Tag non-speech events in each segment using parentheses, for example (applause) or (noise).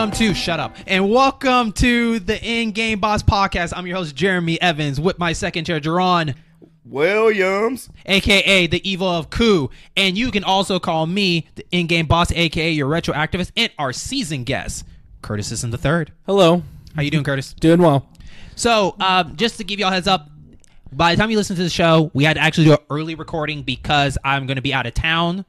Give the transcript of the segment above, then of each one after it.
welcome to shut up and welcome to the End Game Boss podcast. I'm your host Jeremy Evans with my second chair Jaron, Williams. aka the evil of Ku, and you can also call me the End Game Boss, aka your retro activist, and our season guest, Curtis Scism the third. Hello. How you doing, Curtis? Doing well. So, um, just to give y'all a heads up, by the time you listen to the show, we had to actually do an early recording because I'm going to be out of town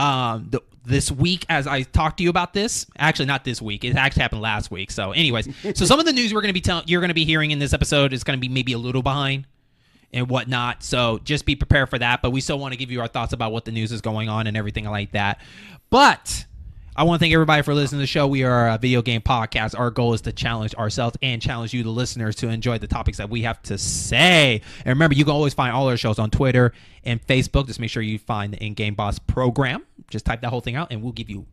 um, th- this week as I talk to you about this. Actually, not this week. It actually happened last week. So, anyways, (laughs) so some of the news we're going to be telling you're going to be hearing in this episode is going to be maybe a little behind and whatnot. So just be prepared for that. But we still want to give you our thoughts about what the news is going on and everything like that. But I want to thank everybody for listening to the show. We are a video game podcast. Our goal is to challenge ourselves and challenge you, the listeners, to enjoy the topics that we have to say. And remember, you can always find all our shows on Twitter and Facebook. Just make sure you find the End Game Boss program. Just type that whole thing out, and we'll give you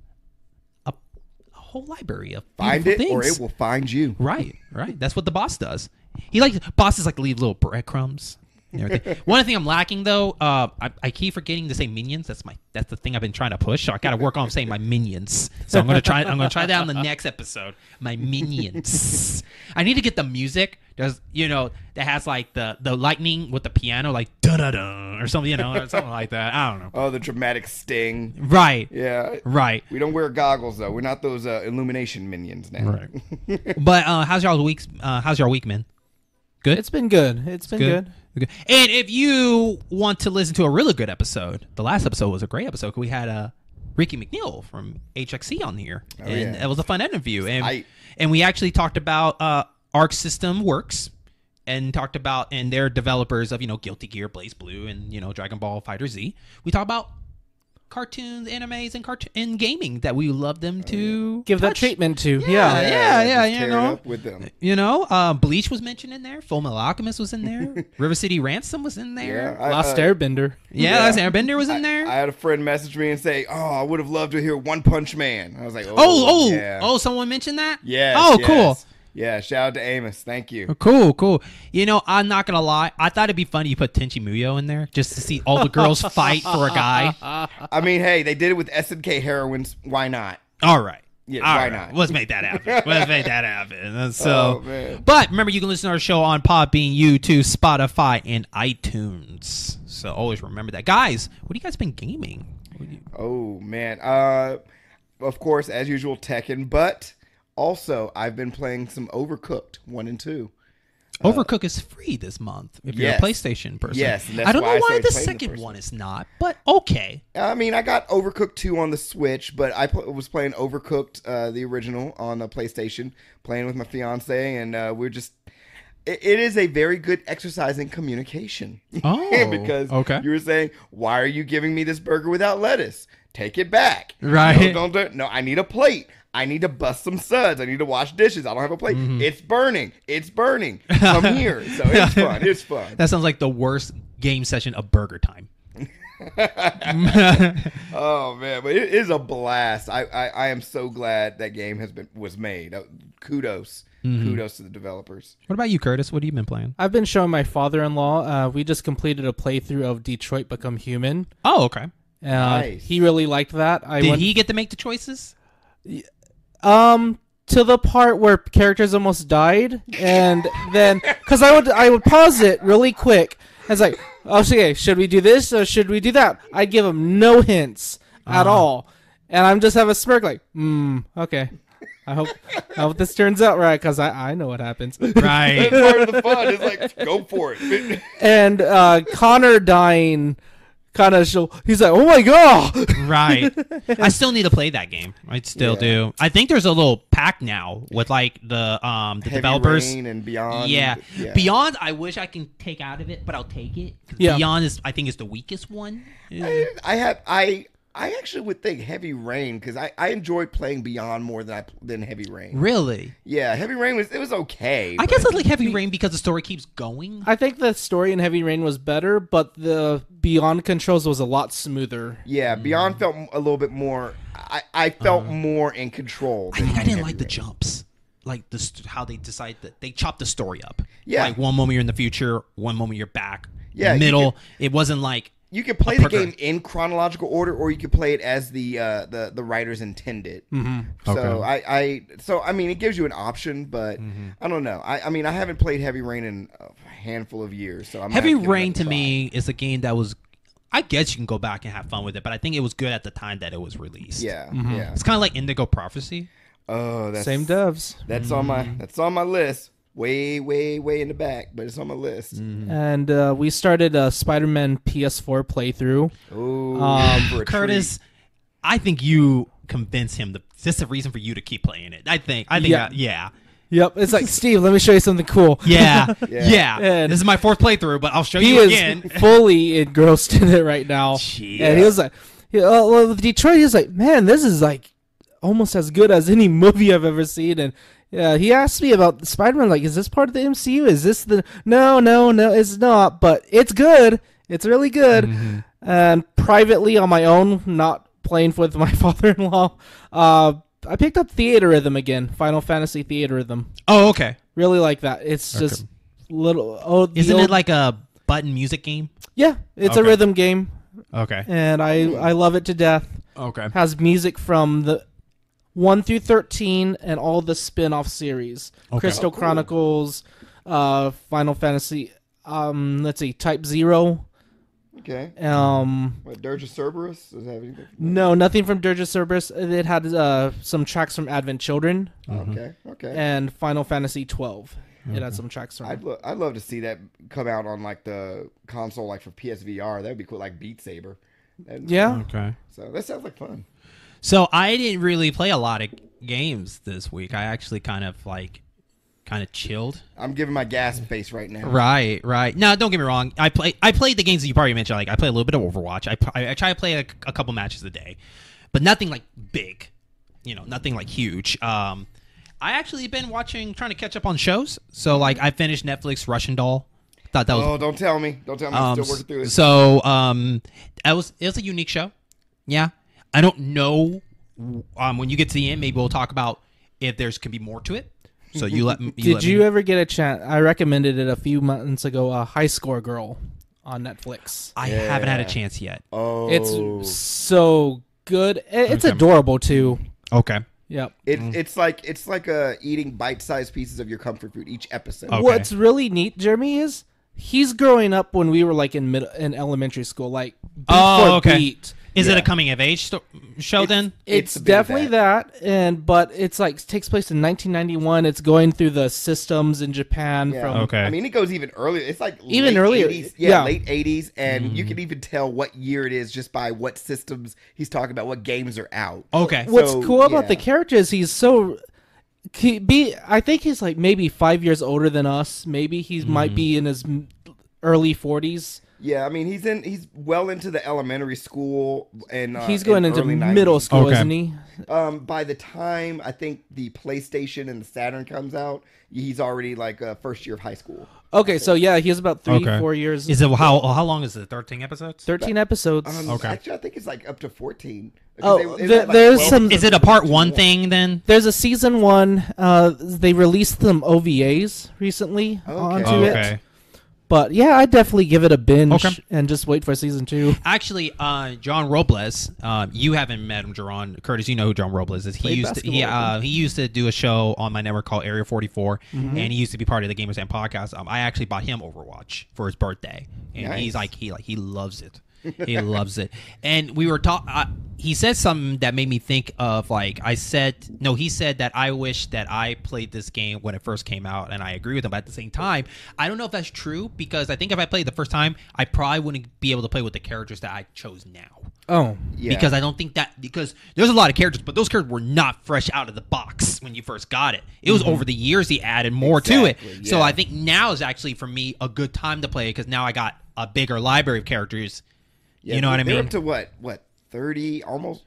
a, a whole library of Find it beautiful or it will find you. Right, right. That's what the boss does. He likes bosses like to leave little breadcrumbs. One thing I'm lacking though, uh, I, I keep forgetting to say minions. That's my that's the thing I've been trying to push. So I got to work on saying my minions. So I'm gonna try. I'm gonna try that on the next episode. My minions. I need to get the music. There's you know that has like the the lightning with the piano like da da da or something you know or something like that. I don't know. Oh, the dramatic sting. Right, Yeah. right. We don't wear goggles though. We're not those uh, illumination minions now. Right. But uh, how's y'all weeks? Uh, how's your week, man? Good. It's been good. It's been good. Okay. And if you want to listen to a really good episode, the last episode was a great episode. We had uh, Ricky McNeil from HXC on here, and yeah. it was a fun interview. And Tight. and we actually talked about uh, Arc System Works, and talked about and they're developers of you know Guilty Gear, BlazBlue, and you know Dragon Ball FighterZ. We talk about cartoons, animes, and cartoon and gaming that we love them to Give that treatment to. Yeah, Yeah. yeah, yeah, just you tear it know. up with them. You know, uh, Bleach was mentioned in there. Full Metal Alchemist was in there. (laughs) River City Ransom was in there. Yeah. I, Lost uh, Airbender. Yeah, Yeah. Last Airbender was in I, there. I had a friend message me and say, "Oh, I would have loved to hear One Punch Man." I was like, "Oh, oh, oh, yeah. oh! Someone mentioned that. yes, Oh, yes. cool. Yeah, shout out to Amos. Thank you. Cool, cool. You know, I'm not gonna lie. I thought it'd be funny you put Tenchi Muyo in there just to see all the girls (laughs) fight for a guy. I mean, hey, they did it with SNK heroines. Why not? All right. Yeah, All why right. not? Let's make that happen. Let's make that happen. (laughs) And So, Oh, but remember, you can listen to our show on Podbean, YouTube, Spotify, and iTunes. So always remember that, guys. What have you guys been gaming? You- Oh man. Uh, of course, as usual, Tekken, but also I've been playing some Overcooked one and two. Overcook is free this month if you're a PlayStation person. Yes, that's I don't why know why the the second one one. is not, but okay. I mean, I got Overcooked 2 on the Switch, but I pl- was playing Overcooked, uh, the original, on the PlayStation, playing with my fiance, and uh, we're just. It, it is a very good exercise in communication. (laughs) Oh, because okay. you were saying, why are you giving me this burger without lettuce? Take it back. Right. No, don't do No, I need a plate. I need to bust some suds. I need to wash dishes. I don't have a plate. Mm-hmm. It's burning. It's burning. (laughs) Come here. So it's (laughs) fun. It's fun. That sounds like the worst game session of Burger Time. (laughs) Oh man, but it is a blast. I, I, I am so glad that game has been was made. Uh, kudos, Mm-hmm. kudos to the developers. What about you, Curtis? What have you been playing? I've been showing my father-in-law. Uh, we just completed a playthrough of Detroit Become Human. Oh, okay. Uh, Nice. He really liked that. I Did went he get to make the choices? Um to the part where characters almost died, and then because I would I would pause it really quick. I was like, oh, okay, should we do this or should we do that? I'd give them no hints at all, and I'm just have a smirk like, hmm, okay. I hope I hope this turns out right because I I know what happens. (laughs) Right. That's part of the fun. It's like go for it. and uh, Connor dying kind of show. He's like, oh my god. (laughs) right. I still need to play that game. I still Yeah. do. I think there's a little pack now with like the um the Heavy developers. Rain and beyond. Yeah. yeah. Beyond, I wish I can take out of it, but I'll take it. Yeah. Beyond is, I think, is the weakest one. I, I have I I actually would think Heavy Rain because I, I enjoyed playing Beyond more than I than Heavy Rain. Really? Yeah, Heavy Rain was it was okay. I but- guess I like Heavy Rain because the story keeps going. I think the story in Heavy Rain was better, but the Beyond controls was a lot smoother. yeah, hmm. Beyond felt a little bit more. I, I felt uh-huh. more in control. I think I didn't Heavy like the jumps. Like the st- how they decide that they chop the story up. Yeah. Like one moment you're in the future, one moment you're back. Yeah, you Middle. It wasn't like you can play the game in chronological order, or you can play it as the uh, the the writers intended. Mm-hmm. So I, I so I mean it gives you an option, but Mm-hmm. I don't know. I, I mean I haven't played Heavy Rain in a handful of years, so I'm Heavy Rain to me is a game that was. I guess you can go back and have fun with it, but I think it was good at the time that it was released. Yeah, Mm-hmm. yeah. It's kind of like Indigo Prophecy. Oh, that's Same doves. That's on my Mm-hmm. that's on my list. Way, way, way in the back, but it's on my list. Mm-hmm. And uh, we started a Spider-Man PS4 playthrough. Ooh, Um, for a Curtis, I think you convince him. that this is a reason for you to keep playing it. I think. I think. Yeah. Yeah. Yeah. Yep, it's like Steve. Let me show you something cool. (laughs) Yeah. (laughs) Yeah. yeah. And- this is my fourth playthrough, but I'll show he you is again. (laughs) fully engrossed in it right now. Jeez. And he was like, he, uh, well, with Detroit, he was like, man, this is like almost as good as any movie I've ever seen. And yeah, he asked me about Spider-Man. Like, is this part of the MCU? Is this the? No, no, no, it's not. But it's good. It's really good. Mm-hmm. And privately on my own, not playing with my (laughs) father-in-law, uh, I picked up Theatrhythm again. Final Fantasy Theatrhythm. Oh, okay. Really like that. It's just little. Oh, Isn't old- it like a button music game? Yeah, it's a rhythm game, Okay. and I I love it to death. Okay. Has music from the one through thirteen and all the spin-off series: Okay. Crystal Oh, cool. Chronicles, uh, Final Fantasy. Um, let's see, Type Zero. Okay. Um, What Dirge of Cerberus? Does it have anything? no, nothing from Dirge of Cerberus. It had uh, some tracks from Advent Children Okay. Okay. and Final Fantasy twelve. It had some tracks from. I'd lo- I'd love to see that come out on like the console, like for PSVR. That would be cool, like Beat Saber. That'd- yeah, Okay. So that sounds like fun. So I didn't really play a lot of games this week. I actually kind of like kind of chilled. I'm giving my gas face right now. Right, right. No, don't get me wrong. I play. I played the games that you probably mentioned. Like I play a little bit of Overwatch. I I try to play a, a couple matches a day, but nothing like big. You know, nothing like huge. Um, I actually been watching, trying to catch up on shows. So like, I finished Netflix Russian Doll. Thought that was Oh, don't tell me. Don't tell me. I'm um, still working through it. So um, it was it was a unique show. Yeah, I don't know. Um, when you get to the end, maybe we'll talk about if there's can be more to it. So you let me. Did let you Me, ever get a chance? I recommended it a few months ago. A High Score Girl on Netflix. I haven't had a chance yet. oh, It's so good. I- It's Okay. adorable too. Okay. Yep. it, it's like it's like uh, eating bite-sized pieces of your comfort food each episode. Okay. What's really neat, Jeremy, is he's growing up when we were like in mid in elementary school, like beat Oh, for okay. beat. Is it a coming of age sto- show then? It's, It's a bit of definitely that. and but it's like takes place in 1991. It's going through the systems in Japan Yeah. from Okay. I mean, it goes even earlier. It's like Even late earlier, 80s. Yeah, yeah. late 80s, and you Mm-hmm. can even tell what year it is just by what systems he's talking about, what games are out. Okay. What's So, cool about the character is he's so he be. I think he's like maybe five years older than us. Maybe he might be in his early forties. Yeah, I mean, he's in. He's well into the elementary school, and uh, he's going in into middle 90s. school, Okay. isn't he? Um, by the time I think the PlayStation and the Saturn comes out, he's already like uh, first year of high school. Okay, so yeah, he's about three, Okay. four years. Is it how how long is it? Thirteen episodes. Thirteen episodes. Um, Okay. Actually, I think it's like up to fourteen. Oh, Because there- had, there's 12 some- Is it a part one thing then? There's a season one. Uh, they released some OVAs recently Okay. onto Oh, it. But yeah, I definitely give it a binge Okay. and just wait for season two. Actually, uh, John Robles, um, you haven't met him, Jaron. Curtis, you know who John Robles is. He Played used to, he, uh, he used to do a show on my network called Area 44, Mm-hmm. and he used to be part of the Gamers and podcast. Um, I actually bought him Overwatch for his birthday, and Nice. he's like he like he loves it. He loves it. And we were talking. Uh, he said something that made me think of like I said. No, he said that I wish that I played this game when it first came out, and I agree with him. But at the same time, I don't know if that's true because I think if I played the first time, I probably wouldn't be able to play with the characters that I chose now. Oh, Yeah. Because I don't think that because there's a lot of characters, but those characters were not fresh out of the box when you first got it. It was over the years he added more to it. Exactly, So. I think now is actually for me a good time to play because now I got a bigger library of characters. Yeah, you know what I mean? Up to what? What? Thirty? Almost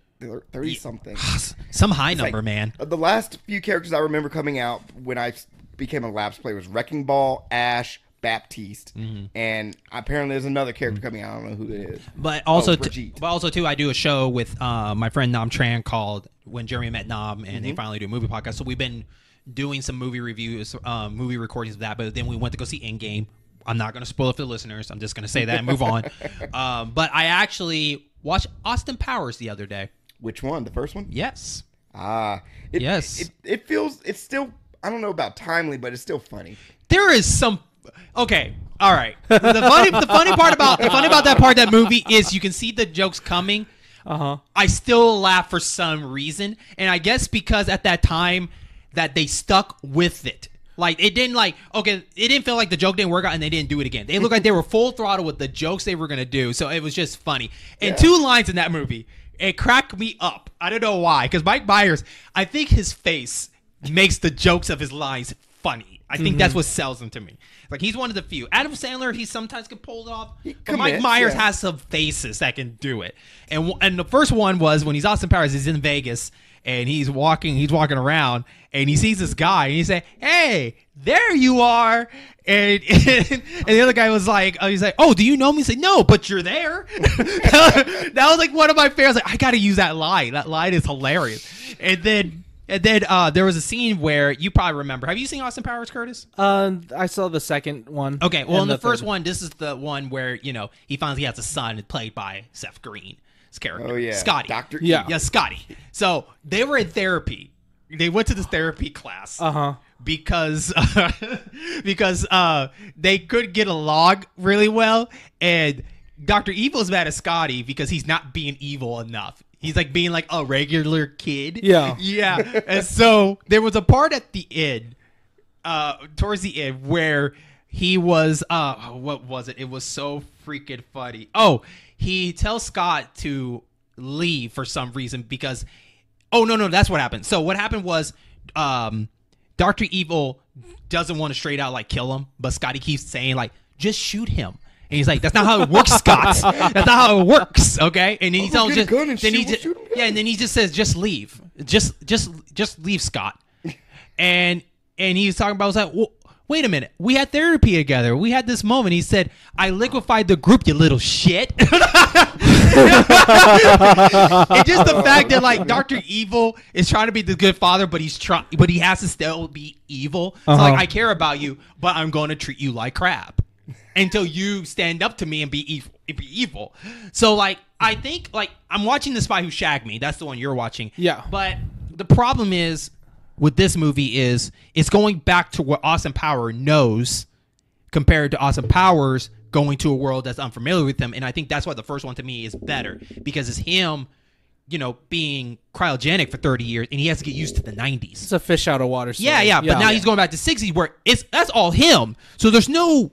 thirty something. (sighs) Some high It's number, like- man. The last few characters I remember coming out when I became a Labs player was Wrecking Ball, Ash, Baptiste, Mm-hmm. and apparently there's another character coming out. I don't know who it is. But also, Oh, t- but also too, I do a show with uh, my friend Nam Tran called "When Jeremy Met Nam," and Mm-hmm. they finally do a movie podcast. So we've been doing some movie reviews, um, movie recordings of that. But then we went to go see Endgame. I'm not going to spoil it for the listeners. I'm just going to say that and move on. (laughs) Um, but I actually watched Austin Powers the other day. Which one? The first one? Yes. Ah, it, Yes. It, it feels. It's still. I don't know about timely, but it's still funny. There is some. Okay. All right. The funny, the funny part about the funny about that part of that movie is you can see the jokes coming. Uh huh. I still laugh for some reason, and I guess because at that time that they stuck with it. Like it didn't like okay, it didn't feel like the joke didn't work out, and they didn't do it again. They looked like they were full throttle with the jokes they were gonna do, so it was just funny. And two lines in that movie, it cracked me up. I don't know why, because Mike Myers, I think his face makes the jokes of his lines funny. I think that's mm-hmm. what sells them to me. Like he's one of the few. Adam Sandler, he sometimes can pull it off, but Mike Myers yeah. has some faces that can do it. And and the first one was when he's Austin Powers. He's in Vegas and he's walking. He's walking around and he sees this guy and he say, "Hey, there you are." And, (laughs) and, the other guy was like, uh, "He's like, oh, do you know me?" He's like, "No, but you're there." (laughs) that was like one of my favorites. Like, I got to use that line. That line is hilarious. And then. And then uh, there was a scene where you probably remember. Have you seen Austin Powers, Curtis? Uh, I saw the second one. Okay, well, in and the, first one, this is the one where you know he finds he has a son played by Seth Green. His character, Oh yeah, Scotty. Doctor. Yeah. yeah, Scotty. So they were in therapy. They went to this therapy class Uh huh. because (laughs) because uh, they couldn't get along really well, and Doctor Evil's mad at Scotty because he's not being evil enough. He's like being like a regular kid. Yeah. (laughs) yeah. And so there was a part at the end, uh, towards the end where he was uh, what was it? It was so freaking funny. Oh, he tells Scott to leave for some reason because Oh no, no, that's what happened. So what happened was, um, Doctor Evil doesn't want to straight out like kill him, but Scotty keeps saying like, just shoot him. And he's like, "That's not how it works, Scott. That's not how it works, okay?" And then he tells just, then he shoot- we'll just, him yeah, and then he just says, "Just leave, just, just, just leave, Scott." (laughs) And and he's talking about, I was like, well, "Wait a minute, we had therapy together. We had this moment." He said, "I liquefied the group, you little shit." (laughs) it's just the fact that like Doctor Evil is trying to be the good father, but he's trying, but he has to still be evil. So Uh-huh. like, I care about you, but I'm going to treat you like crap until you stand up to me and be evil. Be evil. So like, I think like I'm watching The Spy Who Shagged Me. That's the one you're watching. Yeah. But the problem is with this movie is it's going back to what Austin Power knows compared to Austin Powers going to a world that's unfamiliar with him. And I think that's why the first one to me is better because it's him, you know, being cryogenic for 30 years and he has to get used to the 90s. It's a fish out of water. Story. Yeah, yeah, but now he's going back to 60s where it's that's all him. So there's no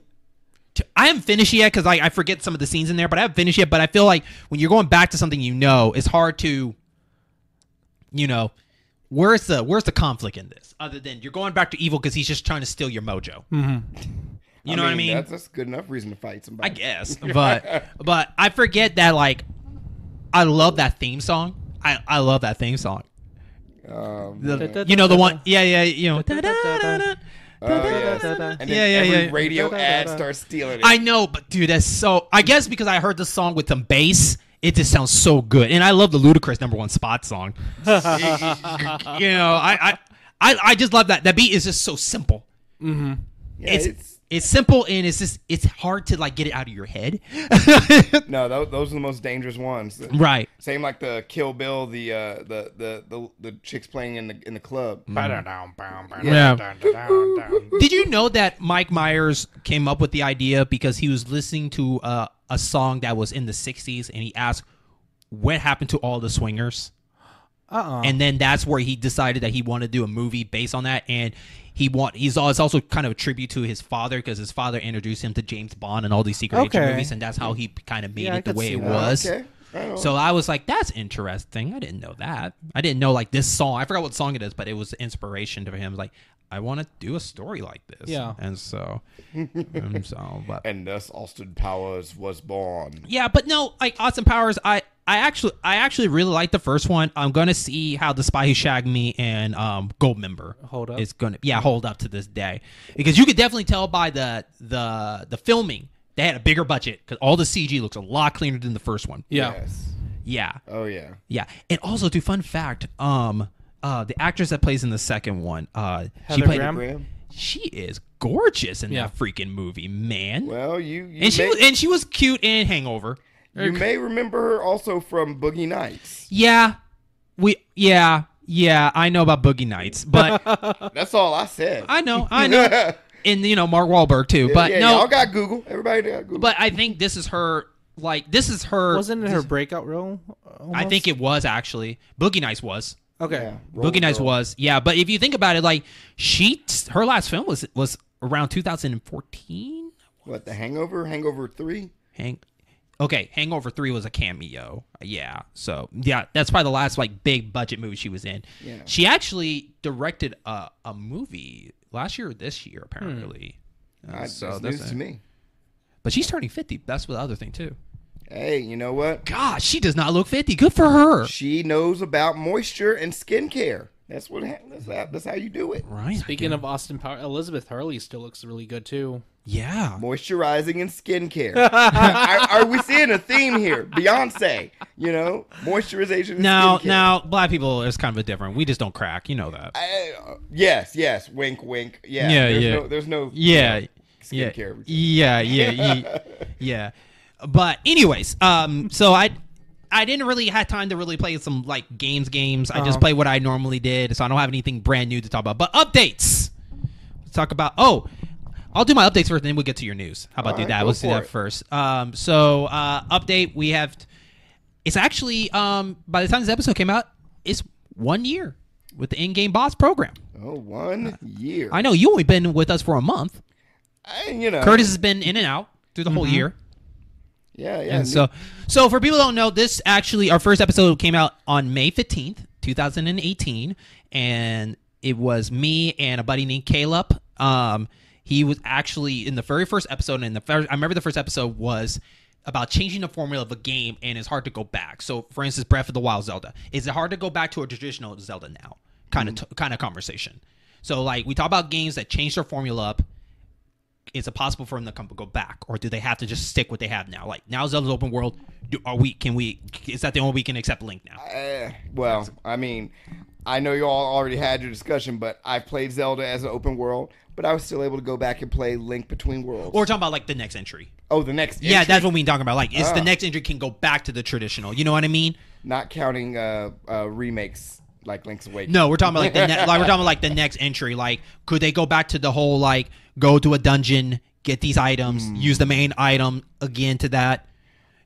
I haven't finished yet because I, I forget some of the scenes in there, but I haven't finished yet. But I feel like when you're going back to something you know, it's hard to, you know, where's the where's the conflict in this? Other than you're going back to evil because he's just trying to steal your mojo. You know what I mean? That's, that's good enough reason to fight somebody. I guess, (laughs) but but I forget that like I love that theme song. I I love that theme song. Um, The- you know the one, yeah, yeah, you know. da-da-da-da. oh, yes. And then Yeah, yeah, every yeah. radio ad starts stealing it. I know, but dude, that's so. I guess because I heard the song with some bass, it just sounds so good, and I love the Ludacris number one spot song. (laughs) you know, I, I, I, I just love that. That beat is just so simple. yeah, it's, it's, it's simple and it's just it's hard to like get it out of your head. (laughs) no, those, those are the most dangerous ones. right. Same like the Kill Bill, the uh, the the the the chicks playing in the in the club. Yeah. Did you know that Mike Myers came up with the idea because he was listening to uh, a song that was in the '60s, and he asked, "What happened to all the swingers?" Uh-uh. and then that's where he decided that he wanted to do a movie based on that and he want he's it's also kind of a tribute to his father because his father introduced him to James Bond and all these secret agent movies and that's how he kind of made Yeah, I it the way it that. was Okay. On. so I was like that's interesting I didn't know that I didn't know like this song I forgot what song it is but it was inspiration to him like I want to do a story like this Yeah. and so (laughs) and so but and thus Austin Powers was born. yeah, but no, like Austin Powers, I I actually I actually really like the first one. I'm gonna see how the Spy Who Shagged Me and um Goldmember Hold up. is gonna yeah hold up to this day because you could definitely tell by the the the filming they had a bigger budget because all the CG looks a lot cleaner than the first one. yeah. Yes. Yeah, Oh yeah. yeah, and also, to fun fact, um, uh, the actress that plays in the second one, uh, she Heather played Graham? Graham. she is gorgeous in Yeah. that freaking movie, man. Well, you, you and she may, was, and she was cute in Hangover. you may remember her also from Boogie Nights. Yeah, we yeah yeah I know about Boogie Nights, but (laughs) That's all I said. I know I know, (laughs) and you know Mark Wahlberg too. But yeah, no, y'all got Google. Everybody got Google. but I think this is her like this is her. Wasn't it her breakout role? I think it was actually Boogie Nights was. Okay. yeah, Roll Boogie Nights was yeah, but if you think about it, like she her last film was was around 2014. what the Hangover? Hangover Three. Hang, okay, Hangover Three was a cameo. Yeah, so yeah, that's probably the last like big budget movie she was in. Yeah. She actually directed a, a movie last year or this year apparently. Uh, so that's that's news to me. But she's turning 50. That's the other thing too. Hey, you know what? Gosh, she does not look 50. Good for her. She knows about moisture and skincare. That's what. ha- That's how, you do it. Right. Speaking of Austin Power, Elizabeth Hurley still looks really good too. yeah. Moisturizing and skincare. (laughs) are, are we seeing a theme here? Beyonce, you know, moisturization. And Now, skincare. now, black people is kind of a different. We just don't crack. You know that. I, uh, yes, yes. Wink, wink. Yeah, Yeah, there's yeah. No, there's no. Yeah. you know, skincare routine. Yeah, yeah, (laughs) yeah, yeah. But anyways, um, so I, I didn't really have time to really play some like games. Games. I just Uh-huh. played what I normally did, so I don't have anything brand new to talk about. But updates. Let's talk about. Oh, I'll do my updates first, and then we'll get to your news. How about All do right, that? go Let's do for that it. first. Um, so uh, update. We have. It's actually um by the time this episode came out, it's one year with the End Game Boss program. Oh, one year. I know you only been with us for a month. I, you know. Curtis has been in and out through the whole year. Yeah, yeah. And so, so for people who don't know, this actually our first episode came out on May fifteenth, two thousand and eighteen, and it was me and a buddy named Caleb. Um, he was actually in the very first episode, and the first I remember the first episode was about changing the formula of a game, and it's hard to go back. So, for instance, Breath of the Wild Zelda, is it hard to go back to a traditional Zelda now? Kind of, t- kind of conversation. So, like we talk about games that change their formula up is it possible for them to come go back, or do they have to just stick what they have now? Like now, Zelda's open world. Do, are we? Can we? Is that the only we can accept Link now? Uh, well, I mean, I know you all already had your discussion, but I've played Zelda as an open world, but I was still able to go back and play Link Between Worlds. Or we're talking about like the next entry. oh, the next. Yeah, entry, that's what we're talking about. Like, is the Ah. next entry can go back to the traditional? You know what I mean? not counting uh, uh, remakes like Link's Awakening. No, we're talking about like the ne- (laughs) like we're talking about like the next entry. Like, could they go back to the whole like go to a dungeon, get these items, hmm. use the main item again to that?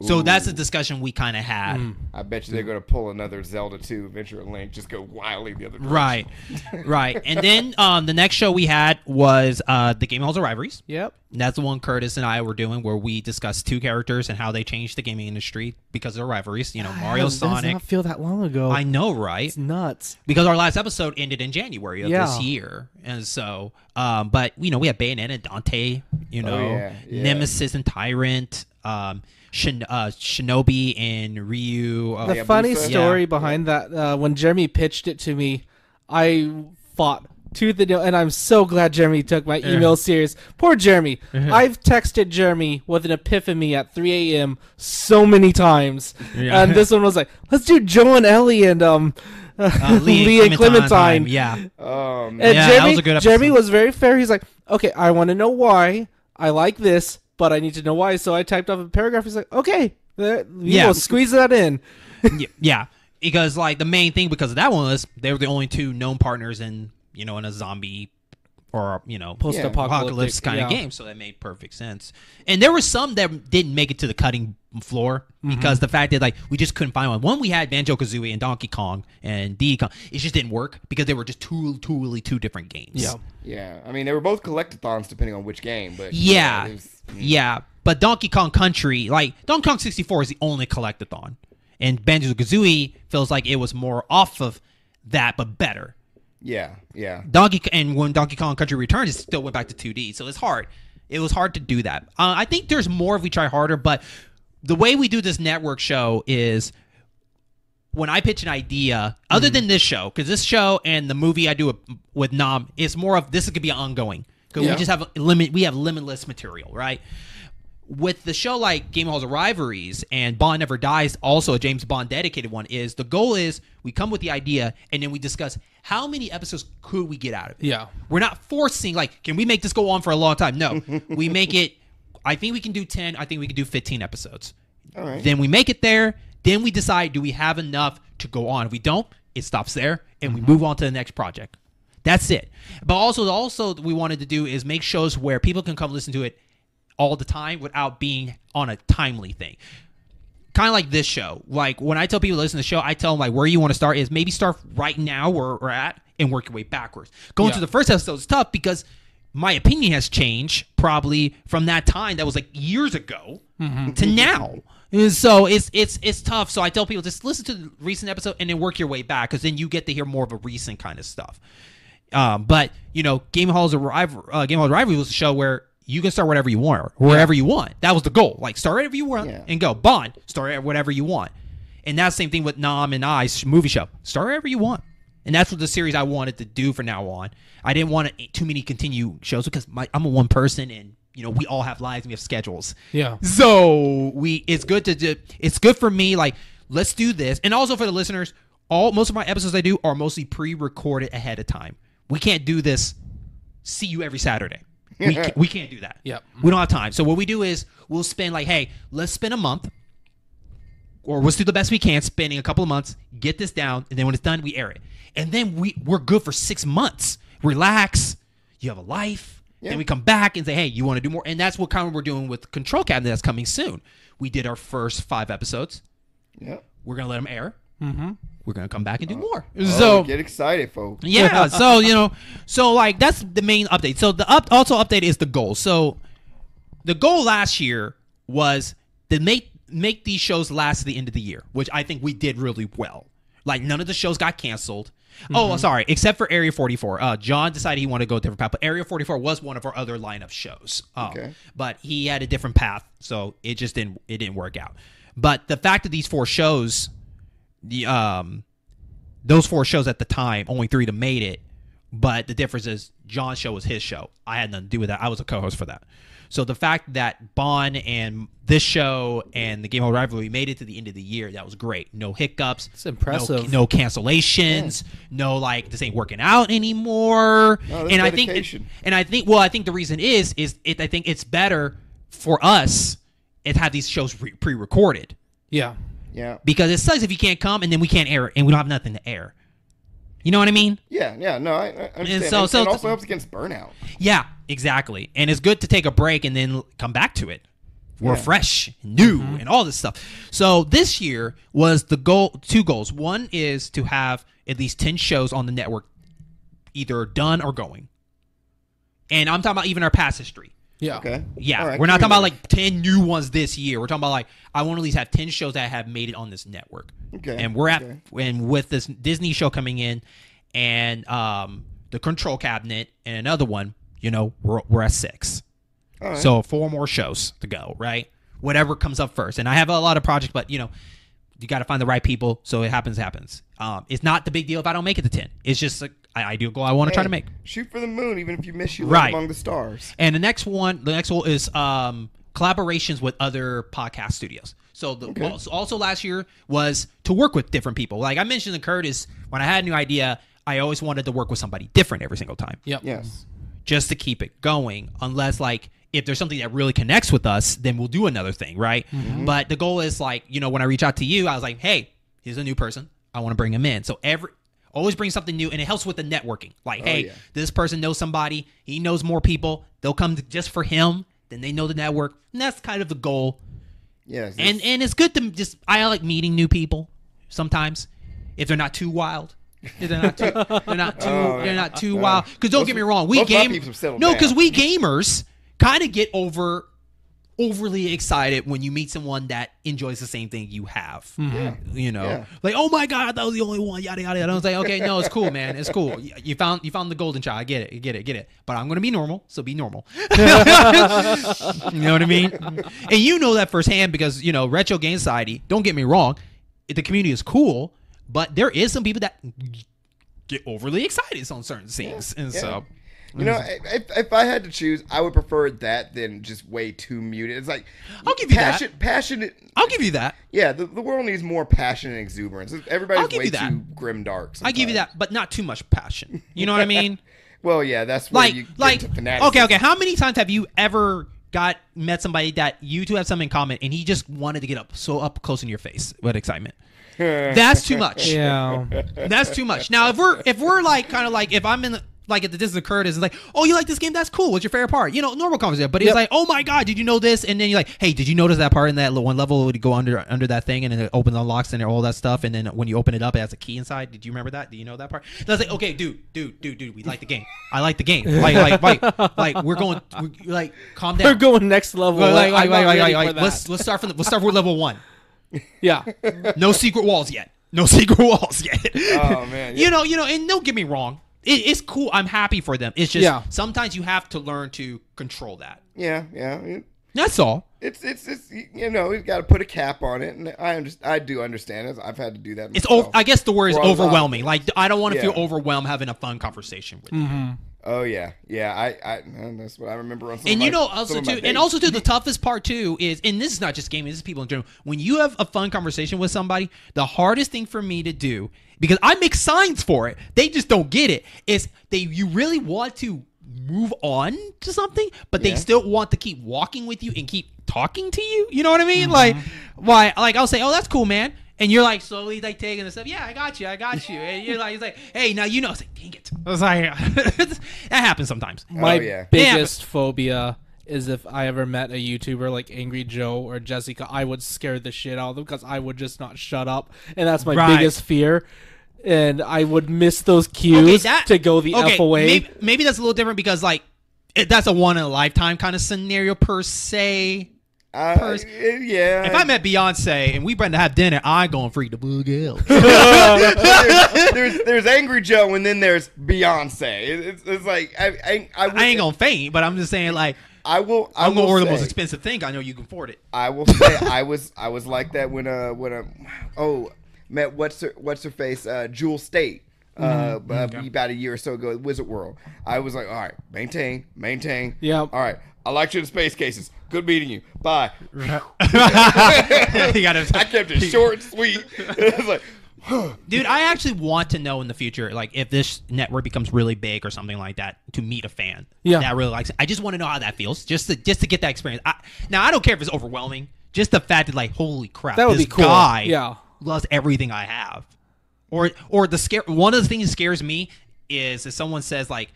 So that's the discussion we kind of had. I bet you they're going to pull another Zelda 2 Adventure of Link, just go wildly the other direction. Right, right. And then um, the next show we had was uh, the Game Halls of Rivalries. Yep. And That's the one Curtis and I were doing where we discussed two characters and how they changed the gaming industry because of their rivalries. You know, Mario, It does Sonic. not feel that long ago. I know, right? it's nuts. Because our last episode ended in January of Yeah. this year, and so, um, but you know, we have Bayonetta, Dante, you know, Oh, yeah, yeah. Nemesis and Tyrant, um, Shin- uh, Shinobi and Ryu. Uh, The Yeah, funny Busa. story Yeah. behind that, uh, when Jeremy pitched it to me, I fought tooth and nail, and I'm so glad Jeremy took my email serious. Poor Jeremy. I've texted Jeremy with an epiphany at 3 a.m. so many times, Yeah. and this one was like, "Let's do Joel and Ellie and um, (laughs) uh, Lee, and Clementine." Yeah, Um, And Yeah, that Jeremy, was a good Jeremy was very fair. He's like, okay, I want to know why I like this, but I need to know why. So I typed up a paragraph. He's like, okay, uh, we Yeah. will squeeze that in. (laughs) Y- yeah, because like the main thing because of that one was they were the only two known partners in you know in a zombie or you know Post-apocalyptic, apocalypse kind yeah. of game, so that made perfect sense. And there were some that didn't make it to the cutting floor Mm-hmm. because the fact that like we just couldn't find one. One we had Banjo Kazooie and Donkey Kong and Diddy Kong, it just didn't work because they were just two two really two different games. Yeah. yeah, I mean, they were both collectathons depending on which game, but Yeah. it was- Yeah, but Donkey Kong Country, like Donkey Kong 64 is the only collectathon. And Banjo Kazooie feels like it was more off of that but better. yeah, yeah. Donkey and when Donkey Kong Country returns, it still went back to 2D, so it's hard. It was hard to do that. Uh, I think there's more if we try harder, but the way we do this network show is when I pitch an idea, other than this show, because this show and the movie I do with, with Nam is more of this is could be ongoing because Yeah. we just have a limit. We have limitless material, right? with the show like Game of Halls of Rivalries and Bond Never Dies, also a James Bond dedicated one, is the goal is we come with the idea and then we discuss how many episodes could we get out of it. Yeah. We're not forcing like, can we make this go on for a long time? No, (laughs) we make it. I think we can do ten. I think we can do fifteen episodes. All right. Then we make it there. Then we decide do we have enough to go on. If we don't, it stops there and we mm-hmm. move on to the next project. That's it. But also, also we wanted to do is make shows where people can come listen to it all the time without being on a timely thing. Kind of like this show. Like when I tell people to listen to the show, I tell them like where you want to start is maybe start right now where we're at and work your way backwards. Going Yeah. to the first episode is tough because my opinion has changed probably from that time that was like years ago mm-hmm. to now. And so it's it's it's tough. So I tell people just listen to the recent episode and then work your way back because then you get to hear more of a recent kind of stuff. Um, but you know, Game Halls Rival, uh, Game Halls Rivalry was a show where you can start whatever you want, wherever you want. That was the goal. Like start whatever you want Yeah. and go. Bond, start at whatever you want. And that's the same thing with Nam and I's movie show. Start wherever you want. And that's what the series I wanted to do from now on. I didn't want it- too many continue shows because my, I'm a one person and you know we all have lives and we have schedules. Yeah. So we it's good to do it's good for me like let's do this and also for the listeners all most of my episodes I do are mostly pre-recorded ahead of time. We can't do this see you every Saturday. We can't, we can't do that. (laughs) Yep. We don't have time. So what we do is we'll spend like hey, let's spend a month or let's do the best we can spending a couple of months, get this down and then when it's done we air it. And then we we're good for 6 months. Relax. You have a life. Yeah. Then we come back and say, hey, you want to do more? And that's what kind of we're doing with Control Cabinet that's coming soon. We did our first five episodes. Yep. We're gonna let them air. Mm-hmm. We're gonna come back and do more. Oh, so get excited, folks. yeah, (laughs) so you know, so like that's the main update. So the up also update is the goal. So the goal last year was to make make these shows last to the end of the year, which I think we did really well. Like none of the shows got canceled. Oh, sorry, except for Area 44. Uh, John decided he wanted to go a different path, but Area 44 was one of our other lineup shows. Um, Okay. But he had a different path, so it just didn't it didn't work out. But the fact that these four shows, the um, those four shows at the time, only three of them made it. But the difference is John's show was his show. I had nothing to do with that. I was a co-host for that. So the fact that Bond and this show and the Game of Rivalry made it to the end of the year, that was great. No hiccups. It's impressive. No, no cancellations. No like this ain't working out anymore. No, and I think, and I think, well, I think the reason is, is it. I think it's better for us to have these shows pre-recorded Yeah. Yeah. because it sucks if you can't come and then we can't air it and we don't have nothing to air. You know what I mean? Yeah, yeah, no, I, I understand. so- And so- it also helps against burnout. Yeah, exactly. And it's good to take a break and then come back to it. We're Yeah. fresh, new, mm-hmm. and all this stuff. So this year was the goal. Two goals. One is to have at least ten shows on the network, either done or going. And I'm talking about even our past history. Yeah. Okay. Yeah, All right, we're not talking about like ten new ones this year. We're talking about like I want to at least have ten shows that have made it on this network. Okay, And we're at okay. and with this Disney show coming in, and um the Control Cabinet and another one, you know, we're we're at six. All right. So four more shows to go, right? Whatever comes up first. And I have a lot of projects, but you know, you got to find the right people. So it happens, happens. Um, it's not the big deal if I don't make it to ten. It's just like I, I do a goal I want to try to make. Shoot for the moon, even if you miss, you live Right. among the stars. And the next one, the next one is um, collaborations with other podcast studios. So the, Okay. also, also last year was to work with different people. Like I mentioned to Curtis, when I had a new idea, I always wanted to work with somebody different every single time, Yep. Yes. just to keep it going. Unless like if there's something that really connects with us, then we'll do another thing, right? But the goal is like you know when I reach out to you, I was like, hey, here's a new person. I want to bring him in. So every always bring something new, and it helps with the networking. Like, hey, yeah. this person knows somebody. He knows more people. They'll come to, just for him. Then they know the network. And that's kind of the goal. Yes. And it's- and it's good to just I like meeting new people sometimes if they're not too wild. They're not too they're not too (laughs) Oh, they're not too Uh, wild. Because don't get me wrong, we most of my game no because we gamers kind of get over overly excited when you meet someone that enjoys the same thing you have. Mm-hmm. You know, Yeah. like oh my god, that was the only one. Yada yada. yada. I was like, okay, no, it's cool, man, it's cool. You you found you found the golden child. I get it, I get it, get it. But I'm gonna be normal, so be normal. (laughs) you know what I mean? And you know that firsthand because you know Retro Game Society. Don't get me wrong, the community is cool, but there is some people that get overly excited on certain things, and yeah. so You know, mm. if, if I had to choose, I would prefer that than just way too muted. It's like I'll give you that. passionate. I'll give you that. Yeah, the, the world needs more passion and exuberance. Everybody's I'll give way you that. too grim dark. I give you that, but not too much passion. You know what I mean? (laughs) Well, yeah, that's where like you get like into okay okay how many times have you ever got met somebody that you two have something in common and he just wanted to get up so up close in your face with excitement (laughs) that's too much Yeah. that's too much now if we're if we're like kind of like if i'm in the like if the disney occurred is like oh you like this game? That's cool. What's your favorite part. You know normal conversation. But it's Yep. like oh my god did you know this? And then you're like hey did you notice that part in that one level would go under under that thing and then it opens unlocks and all that stuff? And then when you open it up it has a key inside. Did you remember that? Do you know that part? And i was like okay dude dude dude dude we like the game. I like the game. Like like like like we're going we're, like calm down. They're going next level. like, like, like, like, like, let's let's start from the, let's start with level one. (laughs) Yeah. no secret walls yet. No (laughs) secret walls yet. Oh man, (laughs) you know, you know, and don't get me wrong, it, it's cool. I'm happy for them. It's just Yeah. sometimes you have to learn to control that. yeah, yeah. It- That's all. It's it's it's you know we've got to put a cap on it, and I just I do understand it. I've had to do that. It's over. I guess the word is overwhelming. Like I don't want to Yeah. feel overwhelmed having a fun conversation with mm-hmm. you. Oh yeah, yeah. I I and that's what I remember on. And you my- know, also too, and also too, the toughest part too is, and this is not just gaming, this is people in general. When you have a fun conversation with somebody, the hardest thing for me to do, because I make signs for it, they just don't get it. Is they you really want to move on to something, but they Yeah. still want to keep walking with you and keep talking to you. You know what I mean? Mm-hmm. Like, why? Like I'll say, oh, that's cool, man. And you're like slowly like taking the stuff. Yeah, I got you. I got you. And you're like, it's like, hey, now you know. It's like, dang it. (laughs) I was like, (laughs) that happens sometimes. Oh, my Oh, yeah. biggest phobia is if I ever met a YouTuber like Angry Joe or Jessica, I would scare the shit out of them because I would just not shut up, and that's my Right. biggest fear. And I would miss those cues to go the f away. Maybe, maybe that's a little different because like it, that's a one in a lifetime kind of scenario per se. Uh, pers- yeah. If I met Beyonce and we went to have dinner, I going to freak the bug out. (laughs) there's, there's there's Angry Joe and then there's Beyonce. It's, it's like I I, I, will, I ain't gonna faint, but I'm just saying like I will. I I'm gonna will order the most expensive thing. I know you can afford it. I will say (laughs) I was I was like that when uh when uh oh met what's her what's her face uh Jewel Staite uh, uh about a year or so ago at Wizard World. I was like, all right, maintain, maintain. Yeah. All right, I like you in space cases. Good meeting you. Bye. (laughs) you gotta, (laughs) I kept it short and sweet. (laughs) it was like, (sighs) dude. I actually want to know in the future, like if this network becomes really big or something like that, to meet a fan Yeah. that really likes it. I just want to know how that feels, just to just to get that experience. I, now I don't care if it's overwhelming. Just the fact that like, holy crap, That would this be cool. guy Yeah. loves everything I have. Or or the scare one of the things that scares me is if someone says like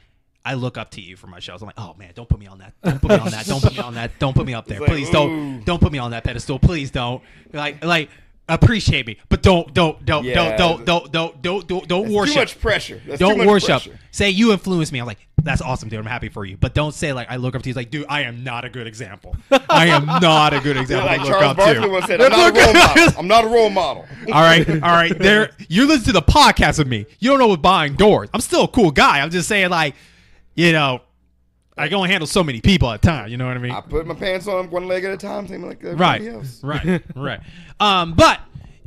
I look up to you for my shows. I'm like, oh man, don't put me on that. Don't put me on that. Don't put me on that. Don't put me up (laughs) there. like, Please don't don't put me on that pedestal. Please don't. Like like appreciate me, but don't don't don't Yeah. don't don't don't don't don't don't worship. too much pressure. That's too don't much worship. pressure. Say you influence me. I'm like, that's awesome, dude. I'm happy for you. But don't say like I look up to you. It's like, dude, I am not a good example. I am not a good (laughs) example like to look Charles up Barkley to. once said, I'm not a role model. I'm not a role model. All right, all right. There, you listen to the podcast with me. You don't know what behind doors. I'm still a cool guy. I'm just saying, like, you know, I can only handle so many people at a time. You know what I mean? I put my pants on one leg at a time, same like everybody right, else. right, (laughs) right. Um, but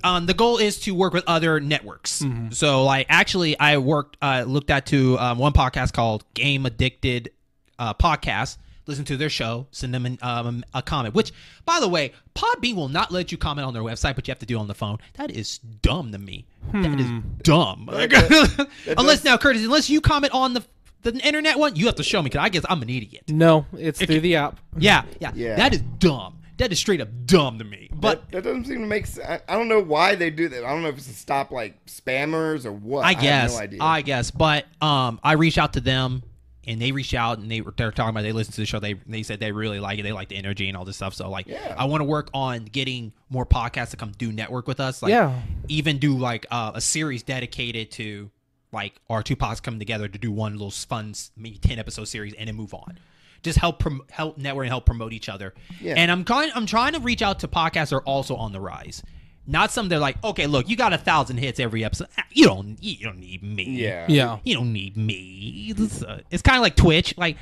um, the goal is to work with other networks. So, like, actually, I worked, uh, looked at to um, one podcast called Game Addicted uh, Podcast. Listen to their show, send them an, um, a comment. Which, by the way, Podbean will not let you comment on their website, but you have to do it on the phone. That is dumb to me. That is dumb. Like, (laughs) unless now, Curtis, unless you comment on the the internet one, you have to show me because I guess I'm an idiot. no, it's through the app. Yeah, yeah, Yeah. That is dumb. That is straight up dumb to me. But But that, doesn't seem to make sense. I, I don't know why they do that. I don't know if it's to stop like spammers or what. I have guess, no idea. I guess, but um, I reached out to them, and they reached out, and they were they're talking about they listened to the show. They they said they really like it. They like the energy and all this stuff. So like, Yeah. I want to work on getting more podcasts to come do network with us. Like, Yeah. even do like uh, a series dedicated to like our two podcasts coming together to do one little fun maybe ten episode series and then move on. Just help prom- help network and help promote each other. Yeah. And I'm trying I'm trying to reach out to podcasts that are also on the rise. Not some that are like, okay, look, you got a thousand hits every episode. Ah, You don't you don't need me. Yeah. Yeah. You don't need me. It's, uh, it's kind of like Twitch. Like,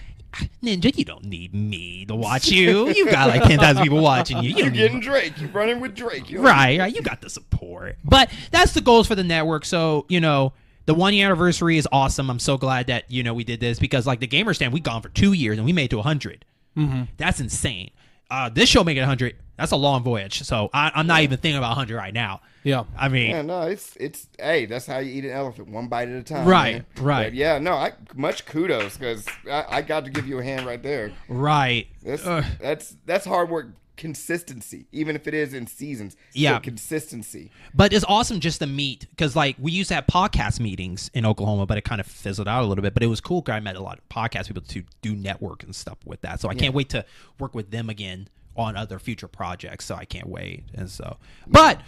Ninja, you don't need me to watch you. (laughs) You got like 10,000 people watching you. You You're don't getting Drake. You're running with Drake. You don't- Right, right. You got the support. But that's the goals for the network. So, you know, the one year anniversary is awesome. I'm so glad that you know we did this because like the gamer stand, we gone for two years and we made it to 100. Mm-hmm. That's insane. Uh, this show making 100. That's a long voyage. So I, I'm not even thinking about 100 right now. Yeah. I mean, Yeah, no, it's it's hey, that's how you eat an elephant, one bite at a time. Right, man. right. But yeah, no, I much kudos because I, I got to give you a hand right there. right. That's Ugh. that's that's hard work. Consistency, even if it is in seasons. Yeah. consistency. But it's awesome just to meet because like we used to have podcast meetings in Oklahoma, but it kind of fizzled out a little bit. But it was cool because I met a lot of podcast people to do network and stuff with that. So I can't wait to work with them again on other future projects. So I can't wait. And so, but.